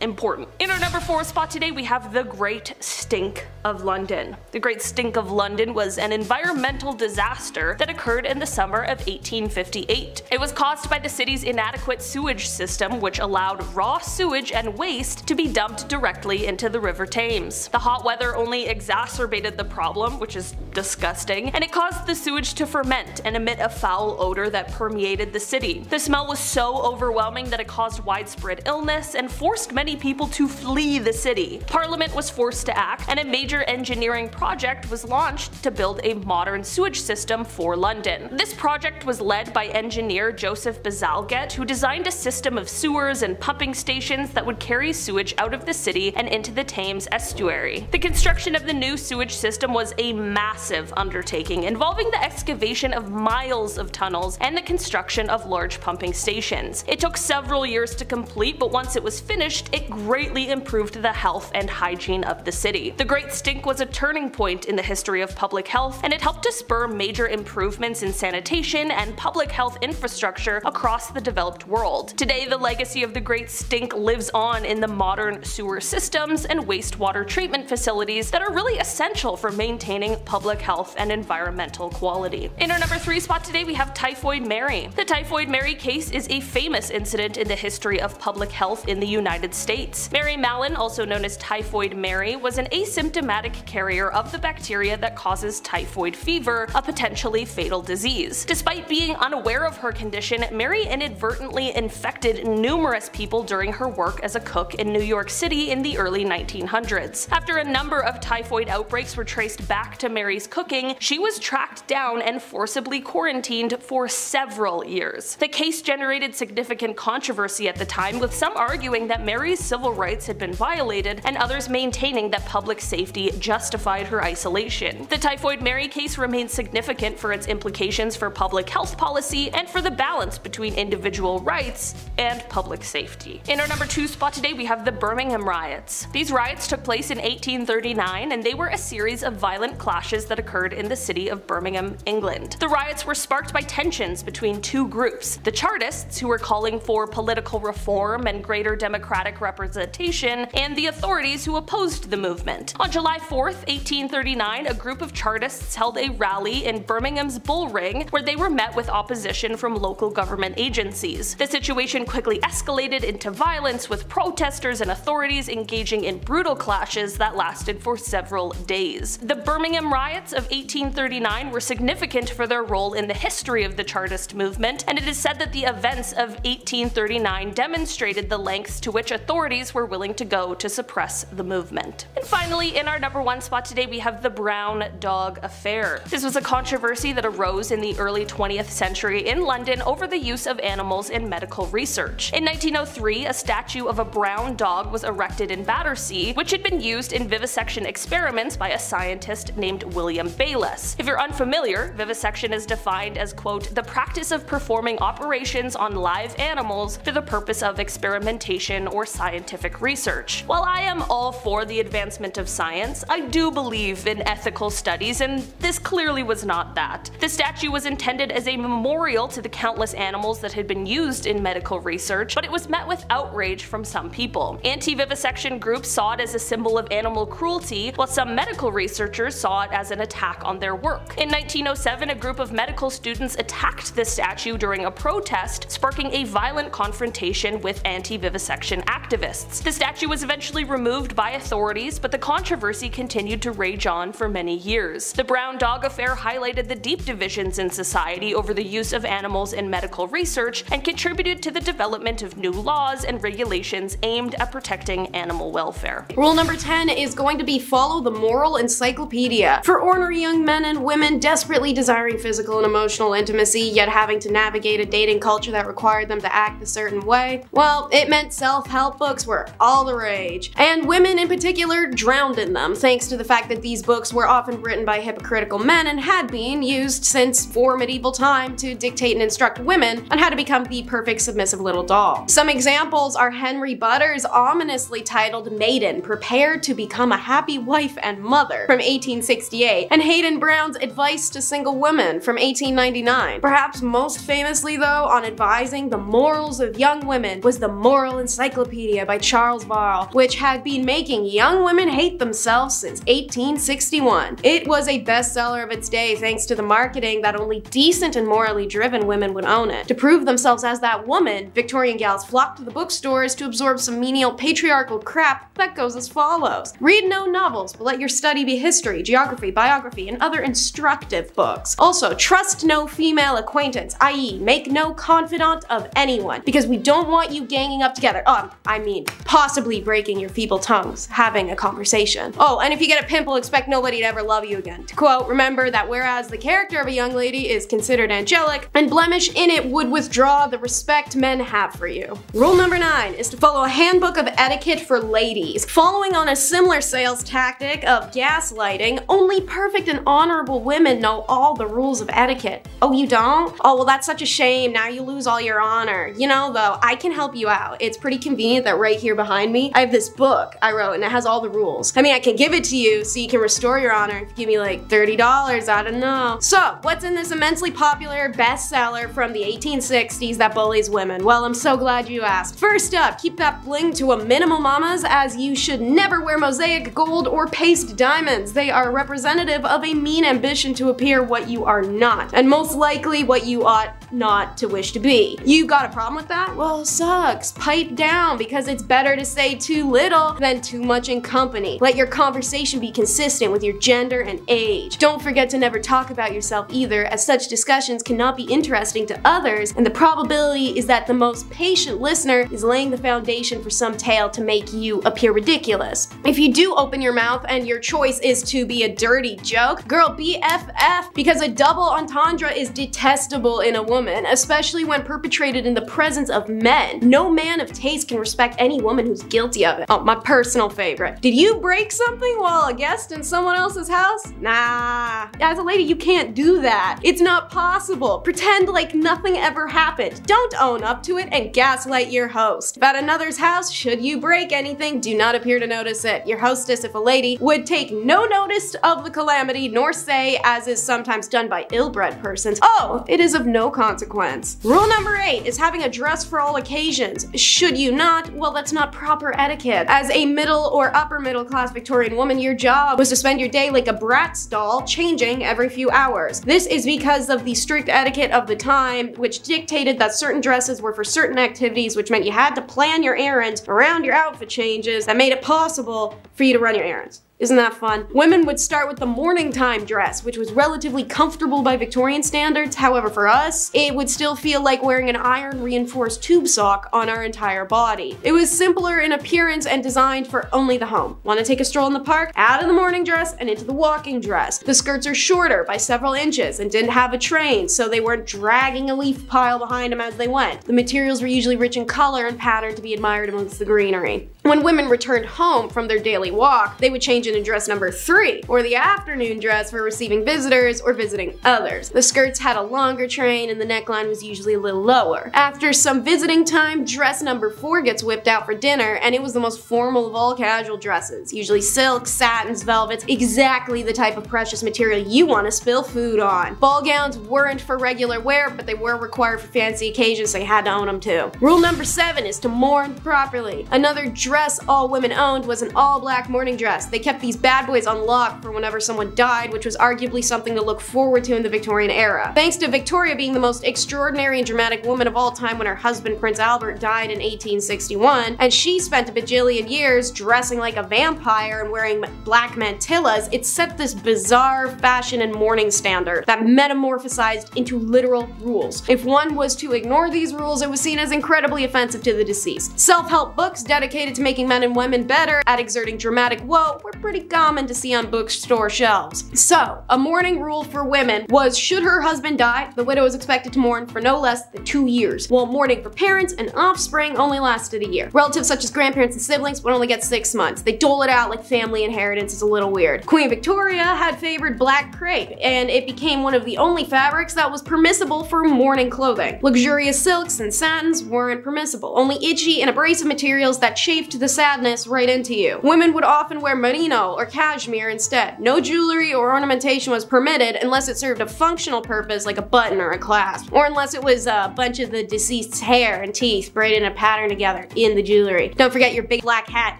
S5: important. In our number 4 spot today we have the Great Stink of London. The Great Stink of London was an environmental disaster that occurred in the summer of 1858. It was caused by the city's inadequate sewage system which allowed raw sewage and waste to be dumped directly into the River Thames. The hot weather only exacerbated the problem, which is disgusting, and it caused the sewage to ferment and emit a foul odor that permeated the city. The smell was so overwhelming that it caused widespread illness and forced many people to flee the city. Parliament was forced to act, and a major engineering project was launched to build a modern sewage system for London. This project was led by engineer Joseph Bazalgette, who designed a system of sewers and pumping stations that would carry sewage out of the city and into the Thames estuary. The construction of the new sewage system was a massive undertaking involving the excavation of miles of tunnels and the construction of large pumping stations. It took several years to complete, but once it was finished, it greatly improved the health and hygiene of the city. The Great Stink was a turning point in the history of public health, and it helped to spur major improvements in sanitation and public health infrastructure across the developed world. Today, the legacy of the Great Stink lives on in the modern sewer systems and wastewater treatment facilities that are really essential for maintaining public health and environmental quality. In our number 3 spot today we have Typhoid Mary. The Typhoid Mary case is a famous incident in the history of public health in the United States. Mary Mallon, also known as Typhoid Mary, was an asymptomatic carrier of the bacteria that causes typhoid fever, a potentially fatal disease. Despite being unaware of her condition, Mary inadvertently infected numerous people during her work as a cook in New York City in the early 1900s. After a number of typhoid outbreaks were traced back to Mary's cooking, she was tracked down and forcibly quarantined for several years. The case generated significant controversy at the time, with some arguing that Mary's civil rights had been violated and others maintaining that public safety justified her isolation. The Typhoid Mary case remains significant for its implications for public health policy and for the balance between individual rights and public safety. In our number 2 spot today we have the Birmingham riots. These riots took place in 1839 and they were a series of violent clashes that occurred in the city of Birmingham, England. The riots were sparked by tensions between two groups, the Chartists, who were calling for political reform and greater democratic representation, and the authorities who opposed the movement. On July 4, 1839, a group of Chartists held a rally in Birmingham's Bull Ring where they were met with opposition from local government agencies. The situation quickly escalated into violence with protesters and authorities engaging in brutal clashes that lasted for several days. The Birmingham riots of 1839 were significant for their role in the history of the Chartist movement, and it is said that the events of 1839 demonstrated the lengths to which authorities were willing to go to suppress the movement. And finally, in our number one spot today we have the Brown Dog Affair. This was a controversy that arose in the early 20th century in London over the use of animals in medical research. In 1903, a statue of a brown dog was erected in Battersea, which had been used in vivisection experiments by a scientist named William Bayliss. If you're unfamiliar, vivisection is defined as quote, the practice of performing operations on live animals for the purpose of experimentation or scientific research. While I am all for the advancement of science, I do believe in ethical studies, and this clearly was not that. The statue was intended as a memorial to the countless animals that had been used in medical research, but it was met with outrage from some people. Anti-vivisection groups saw it as a symbol of animal cruelty, while some medical researchers saw it as an attack on their work. In 1907, a group of medical students attacked the statue during a protest, sparking a violent confrontation with anti-vivisection activists. The statue was eventually removed by authorities, but the controversy continued to rage on for many years. The brown dog affair highlighted the deep divisions in society over the use of animals in medical research and contributed to the development of new laws and regulations aimed at protecting animal welfare.
S6: Rule number 10 is going to be follow the moral encyclopedia. For ornery young men and women desperately desiring physical and emotional intimacy, yet having to navigate a dating culture that required them to act a certain way, well, it meant self-help books were all the rage. And women in particular drowned in them, thanks to the fact that these books were often written by hypocritical men and had been used since for medieval time to dictate and instruct women on how to become the perfect submissive little doll. Some examples are Henry Butter's ominously titled Maiden, Prepare to Become a Happy Wife and Mother from 1868, and Hayden Brown's Advice to Single Women from 1899. Perhaps most famously though, on advising the morals of young women was the Moral Encyclopedia by Charles Varle, which had been making young women hate themselves since 1861. It was a bestseller of its day thanks to the marketing that only decent and morally driven women would own it. To prove themselves as that woman, Victorian gals flocked to the bookstores to absorb some menial patriarchal crap that goes as follows. Read no novels, but let your study be history, geography, biography, and other instructive books. Also, trust no female acquaintance, i.e. make no confidant of anyone, because we don't want you ganging up together. Um, I mean, possibly breaking your feeble tongues, having a conversation. Oh, and if you get a pimple, expect nobody to ever love you again. To quote, remember that whereas the character of a young lady is considered angelic, and blemish in it would withdraw the respect men have for you. Rule number nine is to follow a handbook of etiquette for ladies. Following on a similar sales tactic of gaslighting, only
S4: perfect and honorable women know all the rules of etiquette. Oh, you don't? Oh, well, that's such a shame. Now you lose all your honor. You know, though, I can help you out. It's pretty convenient that right here behind me, I have this book I wrote and it has all the rules. I mean, I can give it to you so you can restore your honor if you give me like $30, I don't know. So, what's in this immensely popular bestseller from the 1860s that bullies women? Well, I'm so glad you asked. First up, keep that bling to a minimal, mamas, as you should never wear mosaic gold or paste diamonds. They are representative of a mean ambition to appear what you are not, and most likely what you ought not to wish to be. You got a problem with that? Well, sucks. Pipe down because it's better to say too little than too much in company. Let your conversation be consistent with your gender and age. Don't forget to never talk about yourself either, as such discussions cannot be interesting to others, and the probability is that the most patient listener is laying the foundation for some tale to make you appear ridiculous. If you do open your mouth and your choice is to be a dirty joke, girl, BFF, because a double entendre is detestable in a woman, especially when perpetrated in the presence of men. No man of taste can respect any woman who's guilty of it. Oh, my personal favorite. Did you break something while a guest in someone else's house? Nah. As a lady, you can't do that. It's not possible. Pretend like nothing ever happened. Don't own up to it and gaslight your host. If at another's house, should you break anything, do not appear to notice it. Your hostess, if a lady, would take no notice of the calamity, nor say, as is sometimes done by ill-bred persons, oh, it is of no consequence. Rule number eight is having a dress for all occasions. Should you not? Well, that's not proper etiquette. As a middle or upper middle class Victorian woman, your job was to spend your day like a brat's doll, changing every few hours. This is because of the strict etiquette of the time, which dictated that certain dresses were for certain activities, which meant you had to plan your errands around your outfit changes that made it possible for you to run your errands. Isn't that fun? Women would start with the morning time dress, which was relatively comfortable by Victorian standards. However, for us, it would still feel like wearing an iron reinforced tube sock on our entire body. It was simpler in appearance and designed for only the home. Want to take a stroll in the park? Out of the morning dress and into the walking dress. The skirts are shorter by several inches and didn't have a train, so they weren't dragging a leaf pile behind them as they went. The materials were usually rich in color and pattern to be admired amongst the greenery. When women returned home from their daily walk, they would change into dress number three, or the afternoon dress for receiving visitors or visiting others. The skirts had a longer train and the neckline was usually a little lower. After some visiting time, dress number four gets whipped out for dinner, and it was the most formal of all casual dresses. Usually silks, satins, velvets, exactly the type of precious material you want to spill food on. Ball gowns weren't for regular wear, but they were required for fancy occasions, so you had to own them too. Rule number seven is to mourn properly. Another dress all women owned was an all black mourning dress. They kept these bad boys on lock for whenever someone died, which was arguably something to look forward to in the Victorian era. Thanks to Victoria being the most extraordinary and dramatic woman of all time when her husband Prince Albert died in 1861, and she spent a bajillion years dressing like a vampire and wearing black mantillas, it set this bizarre fashion and mourning standard that metamorphosized into literal rules. If one was to ignore these rules, it was seen as incredibly offensive to the deceased. Self-help books dedicated to making men and women better at exerting dramatic woe were pretty common to see on bookstore shelves. So, a mourning rule for women was should her husband die, the widow was expected to mourn for no less than two years, while mourning for parents and offspring only lasted a year. Relatives such as grandparents and siblings would only get six months. They dole it out like family inheritance is a little weird. Queen Victoria had favored black crepe, and it became one of the only fabrics that was permissible for mourning clothing. Luxurious silks and satins weren't permissible, only itchy and abrasive materials that chafed the sadness right into you. Women would often wear merino or cashmere instead. No jewelry or ornamentation was permitted unless it served a functional purpose like a button or a clasp, or unless it was a bunch of the deceased's hair and teeth braided in a pattern together in the jewelry. Don't forget your big black hat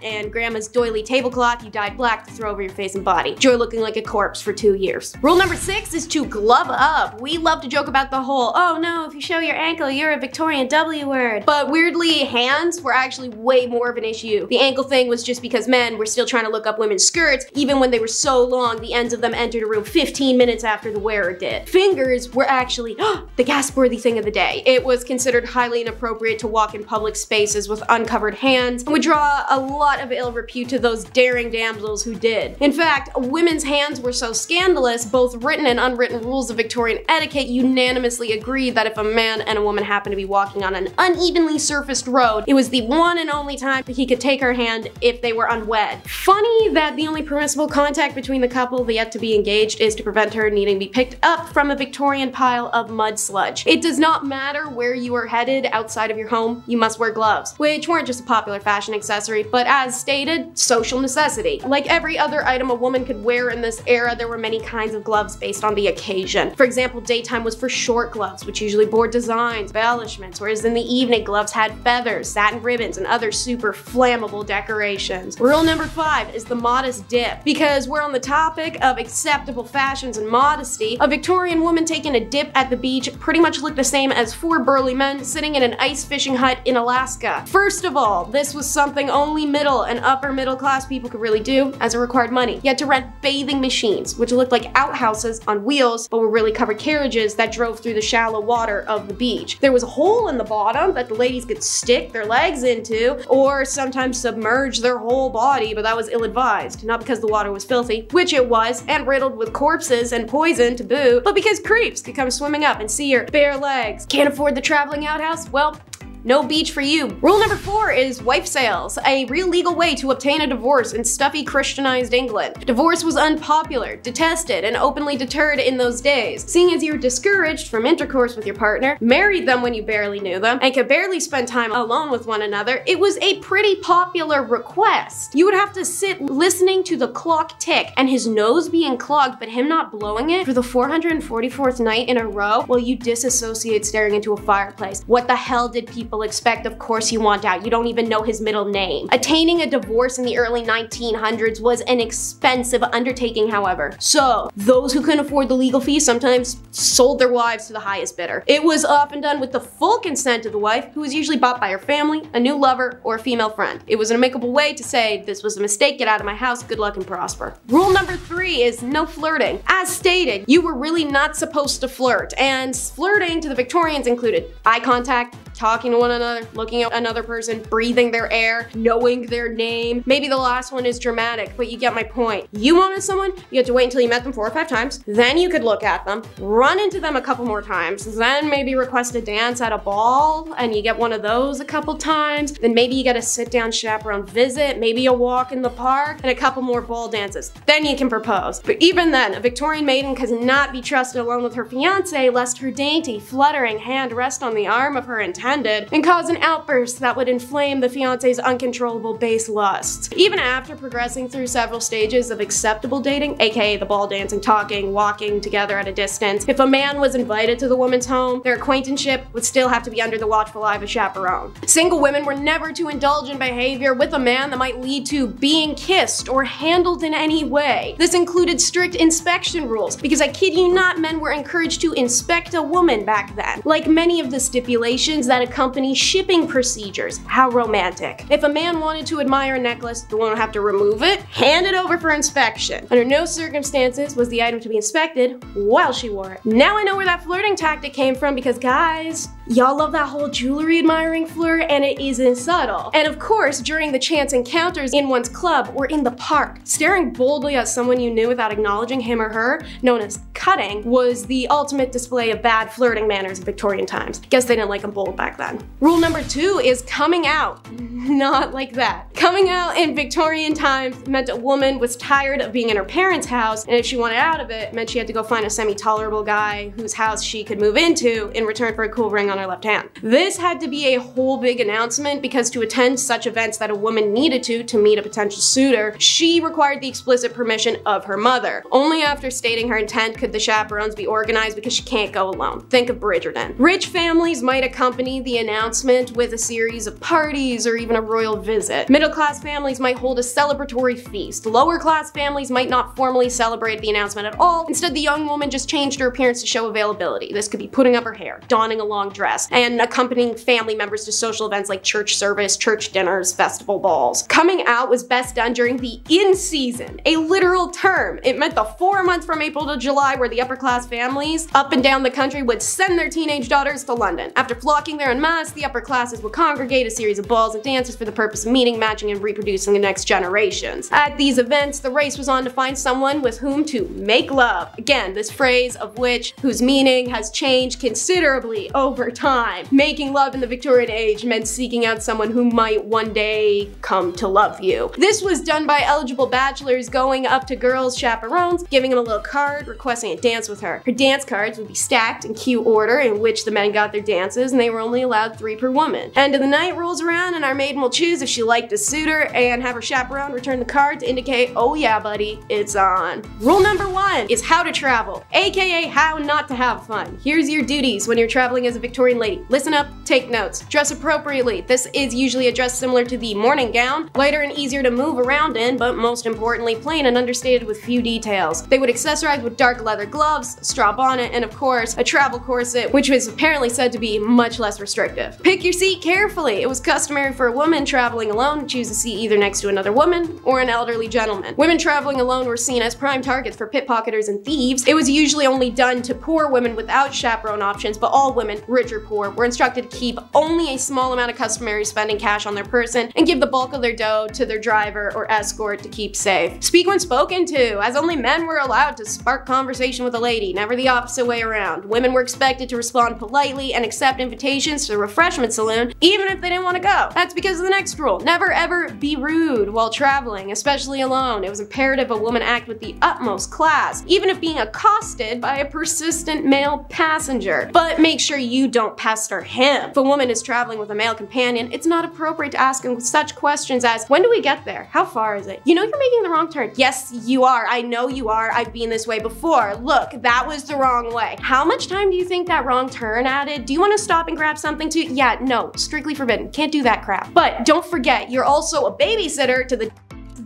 S4: and grandma's doily tablecloth you dyed black to throw over your face and body. Joy looking like a corpse for two years. Rule number six is to glove up. We love to joke about the whole, oh no, if you show your ankle, you're a Victorian W word. But weirdly, hands were actually way more of an issue. The ankle thing was just because men were still trying to look up women's skirts, even when they were so long the ends of them entered a room 15 minutes after the wearer did. Fingers were actually the gasp-worthy thing of the day. It was considered highly inappropriate to walk in public spaces with uncovered hands and would draw a lot of ill repute to those daring damsels who did. In fact, women's hands were so scandalous, both written and unwritten rules of Victorian etiquette unanimously agreed that if a man and a woman happened to be walking on an unevenly surfaced road, it was the one and only time he could take her hand if they were unwed. Funny that the only permissible contact between the couple, yet to be engaged, is to prevent her needing to be picked up from a Victorian pile of mud sludge. It does not matter where you are headed outside of your home, you must wear gloves, which weren't just a popular fashion accessory, but as stated, social necessity. Like every other item a woman could wear in this era, there were many kinds of gloves based on the occasion. For example, daytime was for short gloves, which usually bore designs, embellishments, whereas in the evening, gloves had feathers, satin ribbons, and other super flammable decorations. Rule number five is the modest dip. Because we're on the topic of acceptable fashions and modesty, a Victorian woman taking a dip at the beach pretty much looked the same as four burly men sitting in an ice fishing hut in Alaska. First of all, this was something only middle and upper middle class people could really do as it required money. You had to rent bathing machines, which looked like outhouses on wheels, but were really covered carriages that drove through the shallow water of the beach. There was a hole in the bottom that the ladies could stick their legs into, or sometimes submerge their whole body, but that was ill-advised. Not because the water was filthy, which it was, and riddled with corpses and poison to boot, but because creeps could come swimming up and see your bare legs. Can't afford the traveling outhouse? Well, no beach for you. Rule number four is wife sales, a real legal way to obtain a divorce in stuffy Christianized England. Divorce was unpopular, detested, and openly deterred in those days. Seeing as you were discouraged from intercourse with your partner, married them when you barely knew them, and could barely spend time alone with one another, it was a pretty popular request. You would have to sit listening to the clock tick and his nose being clogged but him not blowing it for the 444th night in a row while you disassociate staring into a fireplace. What the hell did people expect? Of course you want out. You don't even know his middle name. Attaining a divorce in the early 1900s was an expensive undertaking, however. So those who couldn't afford the legal fees sometimes sold their wives to the highest bidder. It was often done with the full consent of the wife, who was usually bought by her family, a new lover, or a female friend. It was an amicable way to say, this was a mistake, get out of my house, good luck and prosper. Rule number three is no flirting. As stated, you were really not supposed to flirt, and flirting to the Victorians included eye contact, talking to one another, looking at another person, breathing their air, knowing their name. Maybe the last one is dramatic, but you get my point. You wanted someone, you had to wait until you met them four or five times, then you could look at them, run into them a couple more times, then maybe request a dance at a ball, and you get one of those a couple times, then maybe you get a sit down chaperone visit, maybe a walk in the park, and a couple more ball dances. Then you can propose. But even then, a Victorian maiden cannot be trusted alone with her fiance lest her dainty, fluttering hand rest on the arm of her intended and cause an outburst that would inflame the fiance's uncontrollable base lusts. Even after progressing through several stages of acceptable dating, aka the ball dancing, talking, walking together at a distance, if a man was invited to the woman's home, their acquaintanceship would still have to be under the watchful eye of a chaperone. Single women were never to indulge in behavior with a man that might lead to being kissed or handled in any way. This included strict inspection rules, because I kid you not, men were encouraged to inspect a woman back then. Like many of the stipulations that that accompany shipping procedures. How romantic. If a man wanted to admire a necklace, the woman would have to remove it, hand it over for inspection. Under no circumstances was the item to be inspected while she wore it. Now I know where that flirting tactic came from because guys, Y'all love that whole jewelry admiring flirt and it isn't subtle. And of course, during the chance encounters in one's club or in the park, staring boldly at someone you knew without acknowledging him or her, known as cutting, was the ultimate display of bad flirting manners in Victorian times. Guess they didn't like them bold back then. Rule number two is coming out. Not like that. Coming out in Victorian times meant a woman was tired of being in her parents' house, and if she wanted out of it, meant she had to go find a semi-tolerable guy whose house she could move into in return for a cool ring on on her left hand. This had to be a whole big announcement because to attend such events that a woman needed to to meet a potential suitor, she required the explicit permission of her mother. Only after stating her intent could the chaperones be organized because she can't go alone. Think of Bridgerton. Rich families might accompany the announcement with a series of parties or even a royal visit. Middle class families might hold a celebratory feast. Lower class families might not formally celebrate the announcement at all. Instead, the young woman just changed her appearance to show availability. This could be putting up her hair, donning a long dress, dress, and accompanying family members to social events like church service, church dinners, festival balls. Coming out was best done during the in-season, a literal term. It meant the four months from April to July where the upper class families up and down the country would send their teenage daughters to London. After flocking there en masse, the upper classes would congregate a series of balls and dances for the purpose of meeting, matching, and reproducing the next generations. At these events, the race was on to find someone with whom to make love. Again, this phrase of which, whose meaning has changed considerably over time. Making love in the Victorian age meant seeking out someone who might one day come to love you. This was done by eligible bachelors going up to girls' chaperones, giving them a little card, requesting a dance with her. Her dance cards would be stacked in cue order in which the men got their dances, and they were only allowed three per woman. End of the night rolls around, and our maiden will choose if she liked a suitor and have her chaperone return the card to indicate, oh yeah, buddy, it's on. Rule number one is how to travel, aka how not to have fun. Here's your duties when you're traveling as a Victorian lady. Listen up, take notes, dress appropriately. This is usually a dress similar to the morning gown, lighter and easier to move around in, but most importantly, plain and understated with few details. They would accessorize with dark leather gloves, straw bonnet, and of course, a travel corset, which was apparently said to be much less restrictive. Pick your seat carefully. It was customary for a woman traveling alone to choose a seat either next to another woman or an elderly gentleman. Women traveling alone were seen as prime targets for pickpocketers and thieves. It was usually only done to poor women without chaperone options, but all women, rich or poor, were instructed to keep only a small amount of customary spending cash on their person and give the bulk of their dough to their driver or escort to keep safe. Speak when spoken to, as only men were allowed to spark conversation with a lady, never the opposite way around. Women were expected to respond politely and accept invitations to the refreshment saloon, even if they didn't want to go. That's because of the next rule. Never ever be rude while traveling, especially alone. It was imperative a woman act with the utmost class, even if being accosted by a persistent male passenger. But make sure you don't pester him. If a woman is traveling with a male companion, it's not appropriate to ask him such questions as, when do we get there? How far is it? You know you're making the wrong turn. Yes, you are. I know you are. I've been this way before. Look, that was the wrong way. How much time do you think that wrong turn added? Do you want to stop and grab something too? Yeah, no, strictly forbidden. Can't do that crap. But don't forget, you're also a babysitter to the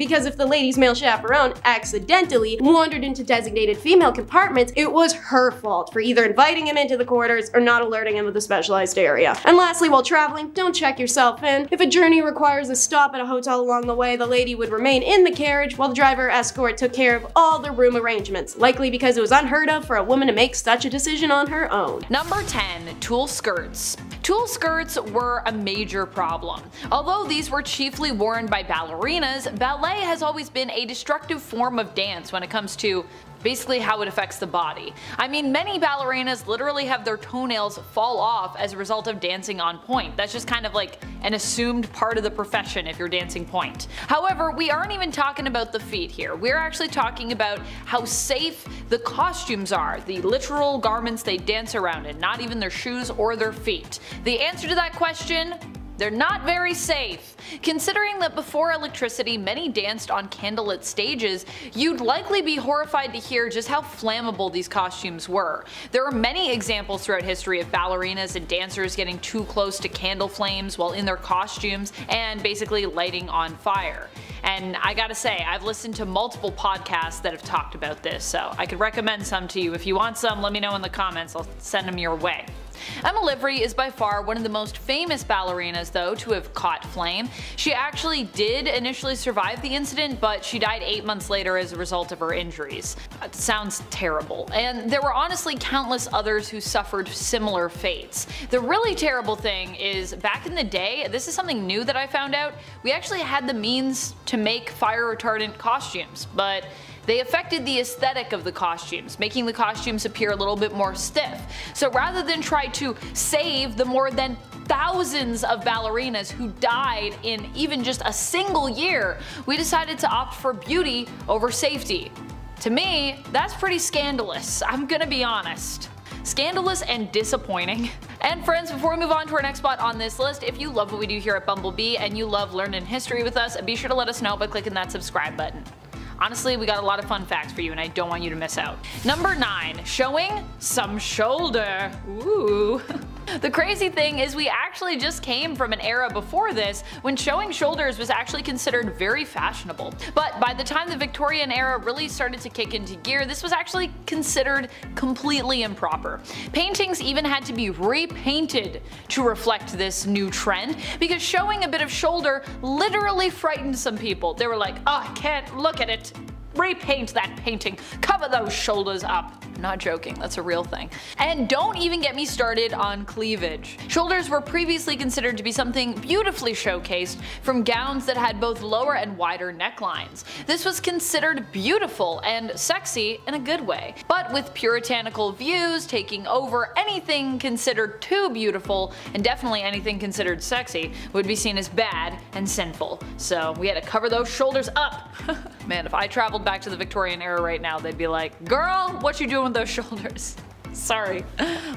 S4: because if the lady's male chaperone accidentally wandered into designated female compartments, it was her fault for either inviting him into the quarters or not alerting him of the specialized area. And lastly, while traveling, don't check yourself in. If a journey requires a stop at a hotel along the way, the lady would remain in the carriage while the driver escort took care of all the room arrangements, likely because it was unheard of for a woman to make such a decision on her own.
S7: Number 10. Tulle skirts. Tulle skirts were a major problem. Although these were chiefly worn by ballerinas, ballet has always been a destructive form of dance when it comes to basically how it affects the body. I mean many ballerinas literally have their toenails fall off as a result of dancing on point. That's just kind of like an assumed part of the profession if you're dancing point. However, we aren't even talking about the feet here. We're actually talking about how safe the costumes are, the literal garments they dance around in, not even their shoes or their feet. The answer to that question they're not very safe. Considering that before electricity many danced on candlelit stages, you'd likely be horrified to hear just how flammable these costumes were. There are many examples throughout history of ballerinas and dancers getting too close to candle flames while in their costumes and basically lighting on fire. And I gotta say, I've listened to multiple podcasts that have talked about this, so I could recommend some to you. If you want some, let me know in the comments, I'll send them your way. Emma Livry is by far one of the most famous ballerinas though to have caught flame. She actually did initially survive the incident but she died 8 months later as a result of her injuries. It sounds terrible. And there were honestly countless others who suffered similar fates. The really terrible thing is back in the day, this is something new that I found out, we actually had the means to make fire retardant costumes, but they affected the aesthetic of the costumes, making the costumes appear a little bit more stiff. So rather than try to save the more than thousands of ballerinas who died in even just a single year, we decided to opt for beauty over safety. To me, that's pretty scandalous, I'm gonna be honest. Scandalous and disappointing. And friends, before we move on to our next spot on this list, if you love what we do here at Bumblebee and you love learning history with us, be sure to let us know by clicking that subscribe button. Honestly, we got a lot of fun facts for you and I don't want you to miss out. Number 9. Showing some shoulder. Ooh. The crazy thing is we actually just came from an era before this when showing shoulders was actually considered very fashionable. But by the time the Victorian era really started to kick into gear, this was actually considered completely improper. Paintings even had to be repainted to reflect this new trend because showing a bit of shoulder literally frightened some people. They were like, oh, I can't look at it. Repaint that painting. Cover those shoulders up. not joking, that's a real thing. And don't even get me started on cleavage. Shoulders were previously considered to be something beautifully showcased from gowns that had both lower and wider necklines. This was considered beautiful and sexy in a good way. But with puritanical views taking over, anything considered too beautiful and definitely anything considered sexy would be seen as bad and sinful. So we had to cover those shoulders up. Man, if I traveled back to the Victorian era right now, they'd be like, girl, what you doing with those shoulders? Sorry.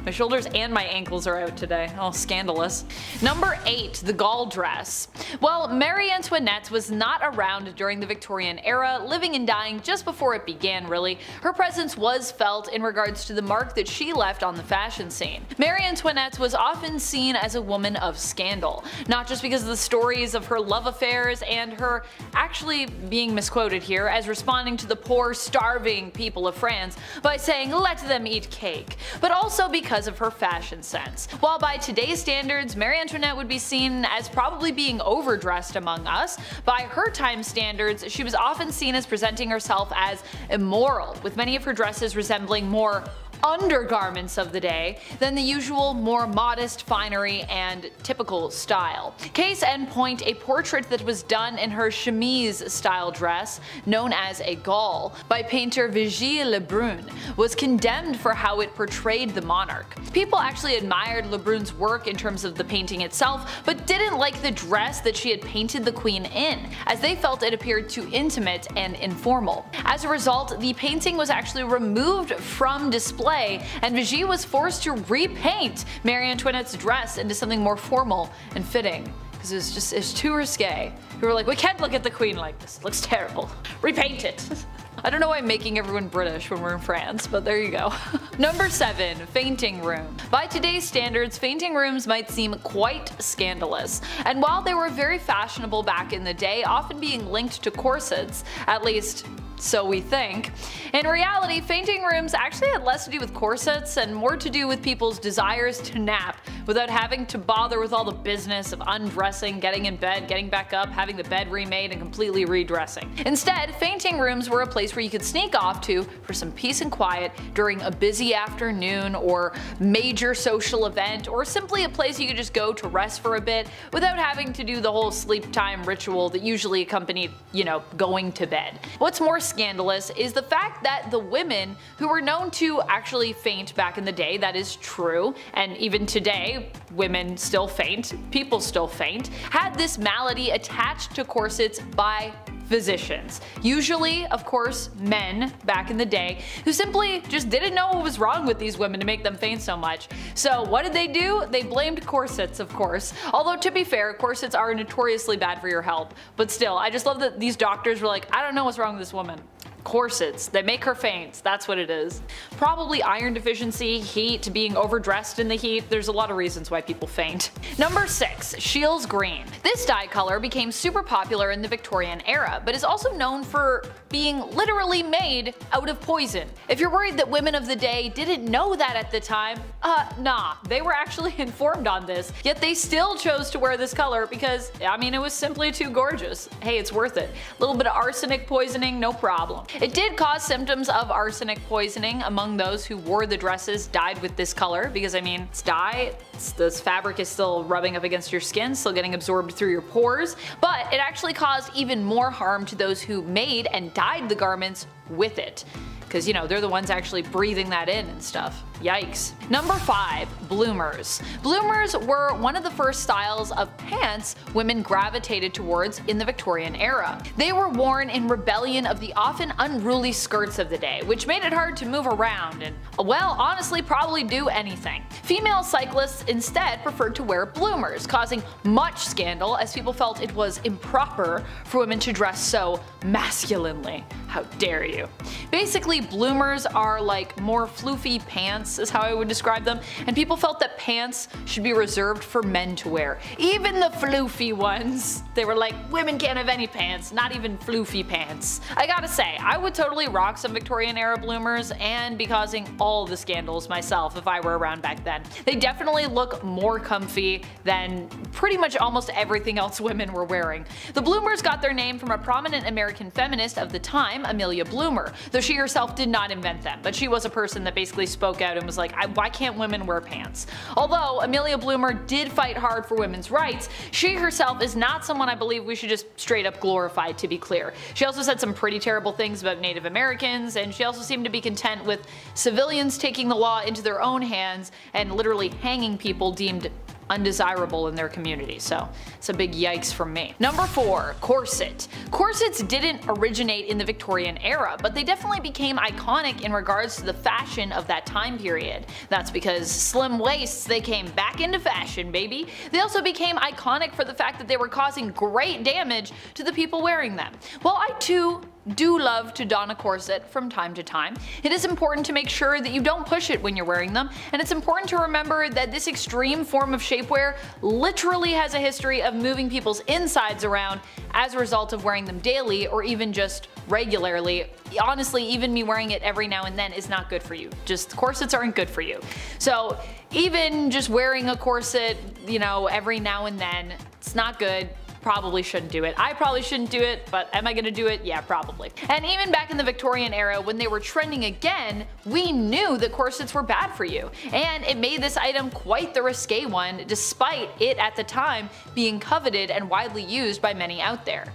S7: My shoulders and my ankles are out today. Oh, scandalous. Number 8. The Gaulle Dress. Well, Marie Antoinette was not around during the Victorian era, living and dying just before it began really. Her presence was felt in regards to the mark that she left on the fashion scene. Marie Antoinette was often seen as a woman of scandal, not just because of the stories of her love affairs and her actually being misquoted here as responding to the poor starving people of France by saying let them eat cake but also because of her fashion sense. While by today's standards, Marie Antoinette would be seen as probably being overdressed among us, by her time standards, she was often seen as presenting herself as immoral, with many of her dresses resembling more undergarments of the day than the usual more modest finery and typical style. Case in point a portrait that was done in her chemise style dress known as a gaulle by painter Vigée Lebrun was condemned for how it portrayed the monarch. People actually admired Lebrun's work in terms of the painting itself but didn't like the dress that she had painted the queen in as they felt it appeared too intimate and informal. As a result the painting was actually removed from display display, and Vigée was forced to repaint Marie Antoinette's dress into something more formal and fitting because it was just it's too risque. We were like, we can't look at the queen like this. It looks terrible. Repaint it. I don't know why I'm making everyone British when we're in France, but there you go. Number 7. Fainting Room. By today's standards, fainting rooms might seem quite scandalous, and while they were very fashionable back in the day, often being linked to corsets, at least so we think. In reality, fainting rooms actually had less to do with corsets and more to do with people's desires to nap without having to bother with all the business of undressing, getting in bed, getting back up, having the bed remade, and completely redressing. Instead, fainting rooms were a place where you could sneak off to for some peace and quiet during a busy afternoon or major social event or simply a place you could just go to rest for a bit without having to do the whole sleep time ritual that usually accompanied, you know, going to bed. What's more scandalous is the fact that the women who were known to actually faint back in the day, that is true, and even today women still faint, people still faint, had this malady attached to corsets by physicians. Usually, of course, men back in the day who simply just didn't know what was wrong with these women to make them faint so much. So what did they do? They blamed corsets, of course. Although to be fair, corsets are notoriously bad for your health. But still, I just love that these doctors were like, I don't know what's wrong with this woman corsets. They make her faint, that's what it is. Probably iron deficiency, heat, being overdressed in the heat, there's a lot of reasons why people faint. Number 6. Scheele's Green. This dye color became super popular in the Victorian era, but is also known for being literally made out of poison. If you're worried that women of the day didn't know that at the time, uh, nah, they were actually informed on this, yet they still chose to wear this color because, I mean, it was simply too gorgeous. Hey, it's worth it. A little bit of arsenic poisoning, no problem. It did cause symptoms of arsenic poisoning among those who wore the dresses dyed with this color because I mean it's dye, it's, this fabric is still rubbing up against your skin, still getting absorbed through your pores, but it actually caused even more harm to those who made and dyed the garments with it because you know they're the ones actually breathing that in and stuff. Yikes. Number 5. Bloomers. Bloomers were one of the first styles of pants women gravitated towards in the Victorian era. They were worn in rebellion of the often unruly skirts of the day, which made it hard to move around and, well, honestly probably do anything. Female cyclists instead preferred to wear bloomers, causing much scandal as people felt it was improper for women to dress so masculinely. How dare you. Basically, bloomers are like more floofy pants pants is how I would describe them, and people felt that pants should be reserved for men to wear. Even the floofy ones. They were like, women can't have any pants, not even floofy pants. I gotta say, I would totally rock some Victorian era bloomers and be causing all the scandals myself if I were around back then. They definitely look more comfy than pretty much almost everything else women were wearing. The bloomers got their name from a prominent American feminist of the time, Amelia Bloomer, though she herself did not invent them, but she was a person that basically spoke out and was like, why can't women wear pants? Although Amelia Bloomer did fight hard for women's rights, she herself is not someone I believe we should just straight up glorify to be clear. She also said some pretty terrible things about Native Americans, and she also seemed to be content with civilians taking the law into their own hands and literally hanging people deemed undesirable in their community. So it's a big yikes from me. Number 4. Corset. Corsets didn't originate in the Victorian era, but they definitely became iconic in regards to the fashion of that time period. That's because slim waists, they came back into fashion, baby. They also became iconic for the fact that they were causing great damage to the people wearing them. Well, I too do love to don a corset from time to time. It is important to make sure that you don't push it when you're wearing them, and it's important to remember that this extreme form of shapewear literally has a history of moving people's insides around as a result of wearing them daily or even just regularly. Honestly, even me wearing it every now and then is not good for you. Just corsets aren't good for you. So even just wearing a corset, you know, every now and then, it's not good probably shouldn't do it. I probably shouldn't do it, but am I gonna do it? Yeah, probably. And even back in the Victorian era when they were trending again, we knew that corsets were bad for you. And it made this item quite the risque one despite it at the time being coveted and widely used by many out there.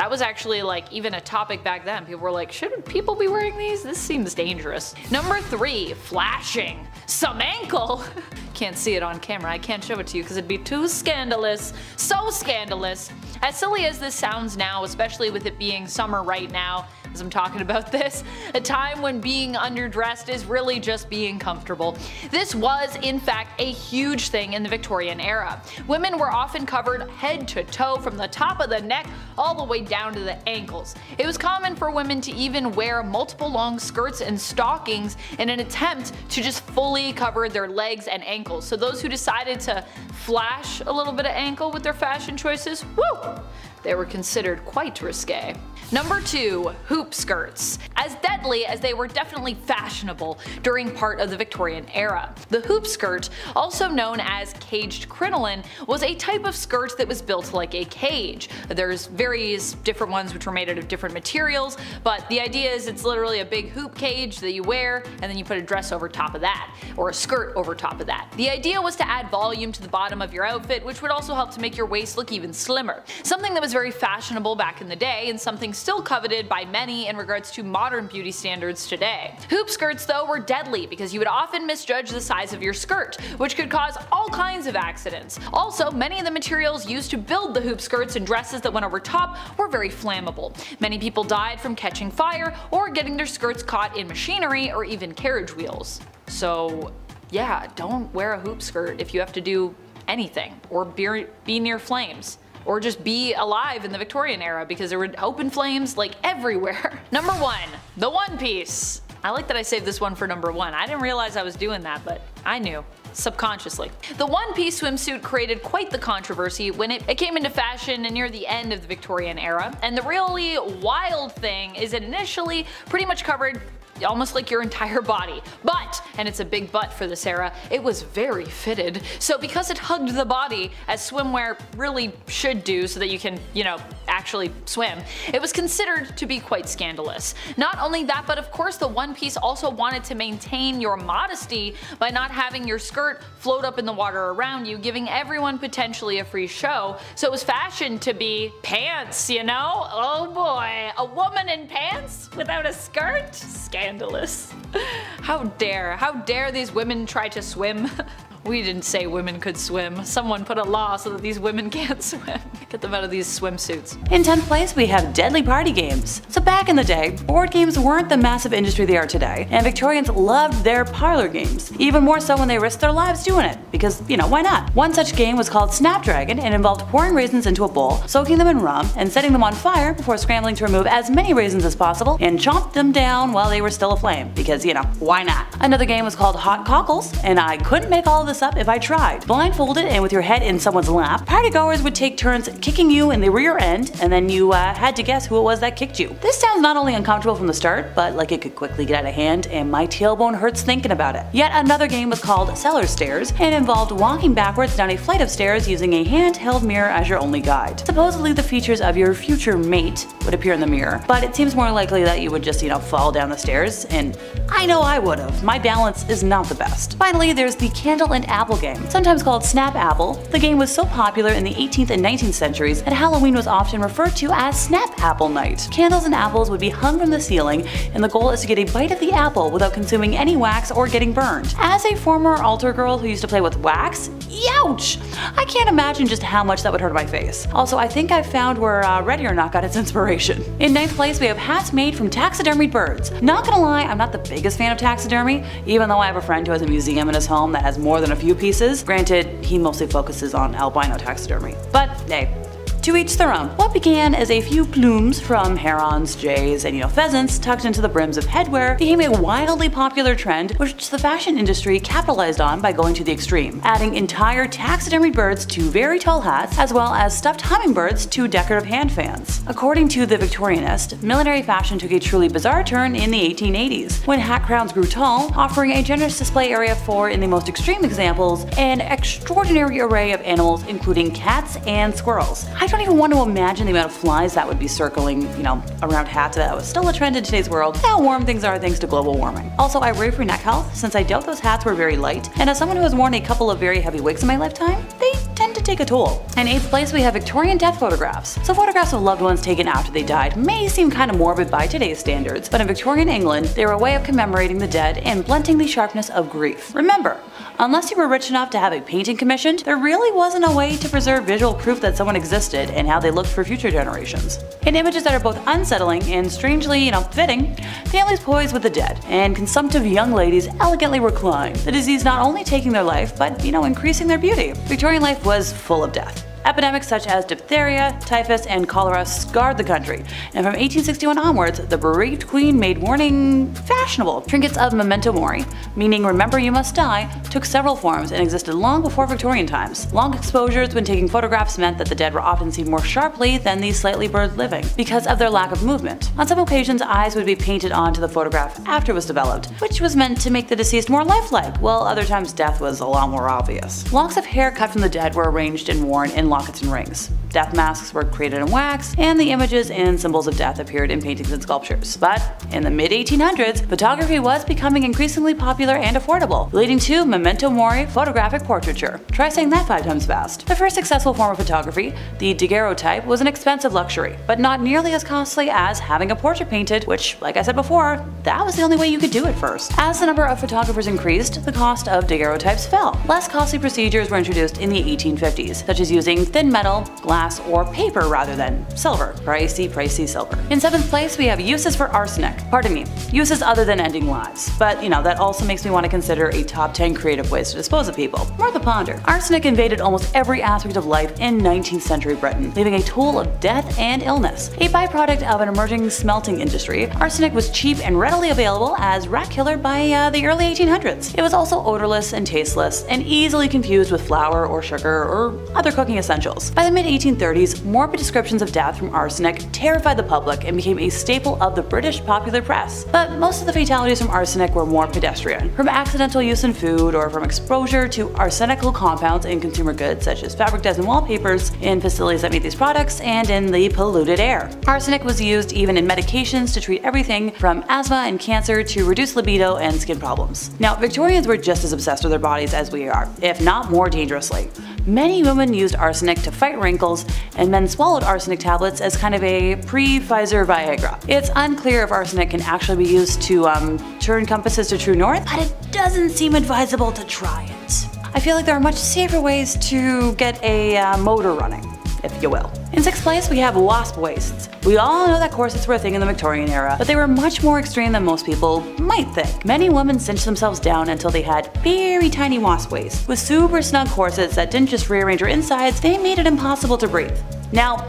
S7: That was actually like even a topic back then. People were like, should people be wearing these? This seems dangerous. Number 3. Flashing. Some ankle! can't see it on camera, I can't show it to you because it'd be too scandalous. So scandalous. As silly as this sounds now, especially with it being summer right now, as I'm talking about this, a time when being underdressed is really just being comfortable. This was, in fact, a huge thing in the Victorian era. Women were often covered head to toe from the top of the neck all the way down to the ankles. It was common for women to even wear multiple long skirts and stockings in an attempt to just fully cover their legs and ankles. So those who decided to flash a little bit of ankle with their fashion choices, woo! They were considered quite risque. Number 2. Hoop skirts. As deadly as they were definitely fashionable during part of the Victorian era. The hoop skirt, also known as caged crinoline, was a type of skirt that was built like a cage. There's various different ones which were made out of different materials, but the idea is it's literally a big hoop cage that you wear and then you put a dress over top of that, or a skirt over top of that. The idea was to add volume to the bottom of your outfit, which would also help to make your waist look even slimmer. Something that was very fashionable back in the day and something still coveted by many in regards to modern beauty standards today. Hoop skirts though were deadly because you would often misjudge the size of your skirt, which could cause all kinds of accidents. Also, many of the materials used to build the hoop skirts and dresses that went over top were very flammable. Many people died from catching fire or getting their skirts caught in machinery or even carriage wheels. So yeah, don't wear a hoop skirt if you have to do anything or be, be near flames or just be alive in the Victorian era because there were open flames like everywhere. number one, the One Piece. I like that I saved this one for number one. I didn't realize I was doing that, but I knew subconsciously. The one piece swimsuit created quite the controversy when it, it, came into fashion near the end of the Victorian era, and the really wild thing is it initially pretty much covered almost like your entire body. But, and it's a big but for this era, it was very fitted. So because it hugged the body, as swimwear really should do so that you can, you know, actually swim, it was considered to be quite scandalous. Not only that, but of course the One Piece also wanted to maintain your modesty by not having your skirt float up in the water around you, giving everyone potentially a free show. So it was fashioned to be pants, you know? Oh boy, a woman in pants without a skirt? Scandalous scandalous. How dare, how dare these women try to swim? We didn't say women could swim. Someone put a law so that these women can't swim. Get them out of these swimsuits.
S8: In 10th place, we have deadly party games. So back in the day, board games weren't the massive industry they are today, and Victorians loved their parlor games, even more so when they risked their lives doing it, because, you know, why not? One such game was called Snapdragon and involved pouring raisins into a bowl, soaking them in rum, and setting them on fire before scrambling to remove as many raisins as possible and chomp them down while they were still aflame, because, you know, why not? Another game was called Hot Cockles, and I couldn't make all of this up if I tried. Blindfolded and with your head in someone's lap, partygoers would take turns kicking you in the rear end, and then you uh, had to guess who it was that kicked you. This sounds not only uncomfortable from the start, but like it could quickly get out of hand, and my tailbone hurts thinking about it. Yet another game was called Cellar Stairs, and involved walking backwards down a flight of stairs using a handheld mirror as your only guide. Supposedly the features of your future mate would appear in the mirror, but it seems more likely that you would just, you know, fall down the stairs, and I know I would've. My balance is not the best. Finally, there's the Candle and Apple game, sometimes called Snap Apple. The game was so popular in the 18th and 19th centuries that Halloween was often referred to as Snap Apple Night. Candles and apples would be hung from the ceiling, and the goal is to get a bite of the apple without consuming any wax or getting burned. As a former altar girl who used to play with wax, youch! I can't imagine just how much that would hurt my face. Also, I think I found where uh, Ready or Not got its inspiration. In ninth place, we have hats made from taxidermied birds. Not gonna lie, I'm not the biggest fan of taxidermy, even though I have a friend who has a museum in his home that has more than a few pieces. Granted, he mostly focuses on albino taxidermy. But hey, to each their own. What began as a few plumes from herons, jays, and you know pheasants tucked into the brims of headwear became a wildly popular trend which the fashion industry capitalized on by going to the extreme, adding entire taxidermy birds to very tall hats as well as stuffed hummingbirds to decorative hand fans. According to the Victorianist, millinery fashion took a truly bizarre turn in the 1880s when hat crowns grew tall, offering a generous display area for, in the most extreme examples, an extraordinary array of animals including cats and squirrels. I don't even want to imagine the amount of flies that would be circling, you know, around hats that was still a trend in today's world. How warm things are thanks to global warming. Also, I worry for neck health since I doubt those hats were very light, and as someone who has worn a couple of very heavy wigs in my lifetime, they tend to take a toll. In eighth place, we have Victorian death photographs. So photographs of loved ones taken after they died may seem kind of morbid by today's standards, but in Victorian England, they were a way of commemorating the dead and blunting the sharpness of grief. Remember, unless you were rich enough to have a painting commissioned, there really wasn't a way to preserve visual proof that someone existed and how they looked for future generations. In images that are both unsettling and strangely, you know, fitting, families poise with the dead, and consumptive young ladies elegantly recline, the disease not only taking their life, but, you know, increasing their beauty. Victorian life was full of death. Epidemics such as diphtheria, typhus, and cholera scarred the country, and from 1861 onwards, the bereaved queen made mourning fashionable. Trinkets of memento mori, meaning remember you must die, took several forms and existed long before Victorian times. Long exposures when taking photographs meant that the dead were often seen more sharply than the slightly blurred living, because of their lack of movement. On some occasions, eyes would be painted onto the photograph after it was developed, which was meant to make the deceased more lifelike, while other times death was a lot more obvious. Locks of hair cut from the dead were arranged and worn in lockets and rings. Death masks were created in wax, and the images and symbols of death appeared in paintings and sculptures. But in the mid 1800s, photography was becoming increasingly popular and affordable, leading to memento mori photographic portraiture. Try saying that five times fast. The first successful form of photography, the daguerreotype, was an expensive luxury, but not nearly as costly as having a portrait painted, which, like I said before, that was the only way you could do it first. As the number of photographers increased, the cost of daguerreotypes fell. Less costly procedures were introduced in the 1850s, such as using thin metal, glass, or paper rather than silver. Pricey, pricey silver. In seventh place, we have uses for arsenic. Pardon me, uses other than ending lives. But, you know, that also makes me want to consider a top 10 creative ways to dispose of people. Worth a ponder. Arsenic invaded almost every aspect of life in 19th century Britain, leaving a toll of death and illness. A byproduct of an emerging smelting industry, arsenic was cheap and readily available as rat killer by uh, the early 1800s. It was also odorless and tasteless, and easily confused with flour or sugar or other cooking essentials. By the mid 1830s, morbid descriptions of death from arsenic terrified the public and became a staple of the British popular press. But most of the fatalities from arsenic were more pedestrian, from accidental use in food or from exposure to arsenical compounds in consumer goods such as fabric dyes and wallpapers, in facilities that made these products, and in the polluted air. Arsenic was used even in medications to treat everything from asthma and cancer to reduce libido and skin problems. Now, Victorians were just as obsessed with their bodies as we are, if not more dangerously. Many women used arsenic to fight wrinkles, and men swallowed arsenic tablets as kind of a pre-Pfizer Viagra. It's unclear if arsenic can actually be used to um, turn compasses to true north, but it doesn't seem advisable to try it. I feel like there are much safer ways to get a uh, motor running if you will. In sixth place, we have wasp waists. We all know that corsets were a thing in the Victorian era, but they were much more extreme than most people might think. Many women cinched themselves down until they had very tiny wasp waists. With super snug corsets that didn't just rearrange your insides, they made it impossible to breathe. Now,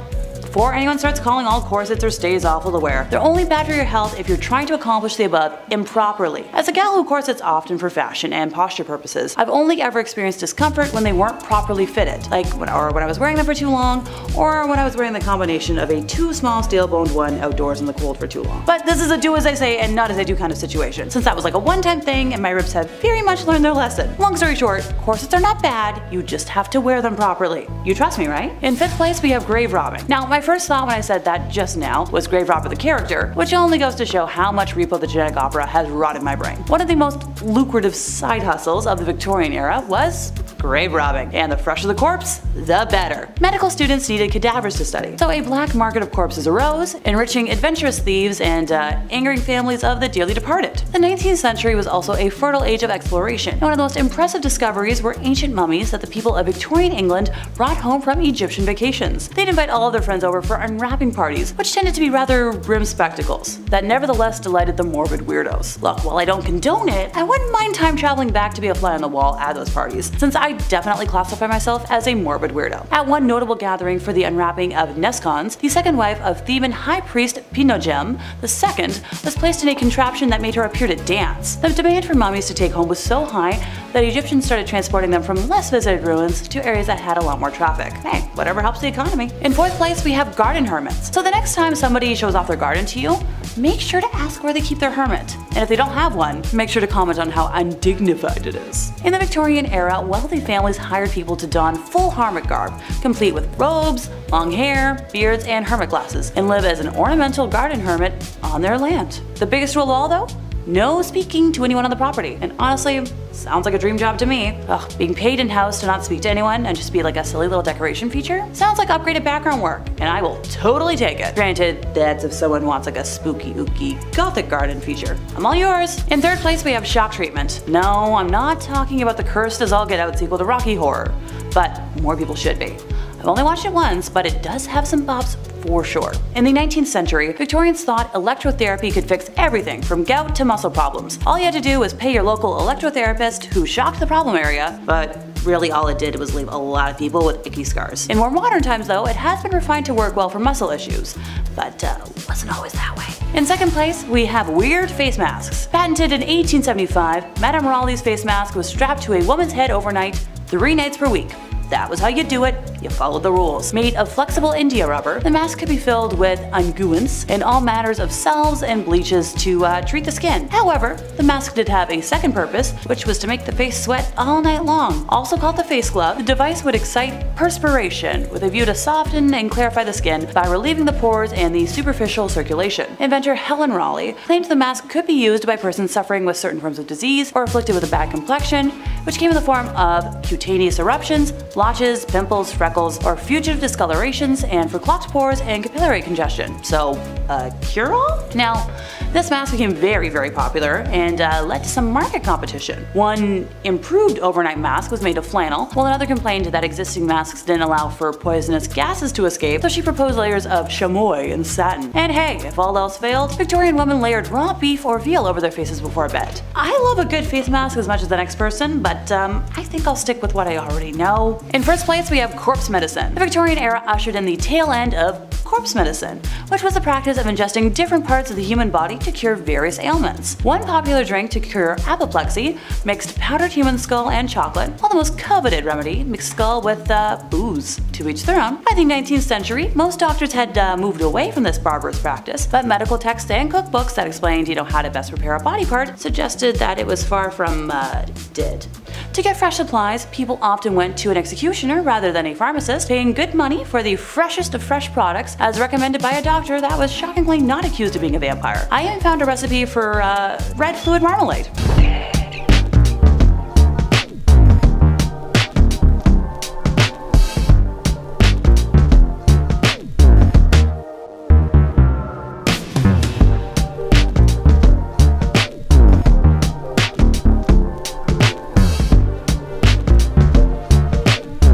S8: before anyone starts calling all corsets or stays awful to wear. They're only bad for your health if you're trying to accomplish the above improperly. As a gal who corsets often for fashion and posture purposes, I've only ever experienced discomfort when they weren't properly fitted, like when, or when I was wearing them for too long, or when I was wearing the combination of a too small steel-boned one outdoors in the cold for too long. But this is a do as I say and not as I do kind of situation, since that was like a one-time thing and my ribs have very much learned their lesson. Long story short, corsets are not bad, you just have to wear them properly. You trust me, right? In fifth place, we have grave robbing. Now, my first thought when I said that just now was Grave Robber the character, which only goes to show how much Repo the Genetic Opera has rotted my brain. One of the most lucrative side hustles of the Victorian era was grave robbing, and the fresher the corpse, the better. Medical students needed cadavers to study, so a black market of corpses arose, enriching adventurous thieves and uh, angering families of the dearly departed. The 19th century was also a fertile age of exploration, one of the most impressive discoveries were ancient mummies that the people of Victorian England brought home from Egyptian vacations. They'd invite all of their friends over for unwrapping parties, which tended to be rather grim spectacles, that nevertheless delighted the morbid weirdos. Look, while I don't condone it, I wouldn't mind time traveling back to be a fly on the wall at those parties, since I definitely classify myself as a morbid weirdo. At one notable gathering for the unwrapping of Neskhons, the second wife of Theban high priest Pinedjem II was placed in a contraption that made her appear to dance. The demand for mummies to take home was so high that Egyptians started transporting them from less visited ruins to areas that had a lot more traffic. Hey, whatever helps the economy. In fourth place, we have garden hermits. So the next time somebody shows off their garden to you, make sure to ask where they keep their hermit. And if they don't have one, make sure to comment on how undignified it is. In the Victorian era, wealthy families hired people to don full hermit garb, complete with robes, long hair, beards, and hermit glasses, and live as an ornamental garden hermit on their land. The biggest rule of all though? No speaking to anyone on the property. And honestly, sounds like a dream job to me. Ugh, being paid in-house to not speak to anyone and just be like a silly little decoration feature? Sounds like upgraded background work, and I will totally take it. Granted, that's if someone wants like a spooky ooky gothic garden feature. I'm all yours. In third place, we have shock treatment. No, I'm not talking about the cursed as all get out sequel to Rocky Horror, but more people should be. I've only watched it once, but it does have some bops for sure. In the 19th century, Victorians thought electrotherapy could fix everything from gout to muscle problems. All you had to do was pay your local electrotherapist who shocked the problem area, but really all it did was leave a lot of people with icky scars. In more modern times though, it has been refined to work well for muscle issues, but uh, wasn't always that way. In second place, we have weird face masks. Patented in 1875, Madame Rowley's face mask was strapped to a woman's head overnight, three nights per week. That was how you do it, you followed the rules. Made of flexible India rubber, the mask could be filled with unguents and all matters of salves and bleaches to uh, treat the skin. However, the mask did have a second purpose, which was to make the face sweat all night long. Also called the face glove, the device would excite perspiration with a view to soften and clarify the skin by relieving the pores and the superficial circulation. Inventor Helen Rowley claimed the mask could be used by persons suffering with certain forms of disease or afflicted with a bad complexion, which came in the form of cutaneous eruptions, blotches, pimples, freckles, or fugitive discolorations, and for clogged pores and capillary congestion. So, a cure-all? Now, this mask became very, very popular and uh, led to some market competition. One improved overnight mask was made of flannel, while another complained that existing masks didn't allow for poisonous gases to escape, so she proposed layers of chamois and satin. And hey, if all else failed, Victorian women layered raw beef or veal over their faces before bed. I love a good face mask as much as the next person, but um, I think I'll stick with what I already know. In first place, we have corpse medicine. The Victorian era ushered in the tail end of corpse medicine, which was the practice of ingesting different parts of the human body to cure various ailments. One popular drink to cure apoplexy mixed powdered human skull and chocolate, while the most coveted remedy mixed skull with uh, booze. To each their own. By the 19th century, most doctors had uh, moved away from this barbarous practice, but medical texts and cookbooks that explained you know how to best prepare a body part suggested that it was far from uh, dead. To get fresh supplies, people often went to an executioner rather than a pharmacist, paying good money for the freshest of fresh products as recommended by a doctor that was shockingly not accused of being a vampire. I even found a recipe for uh, red fluid marmalade.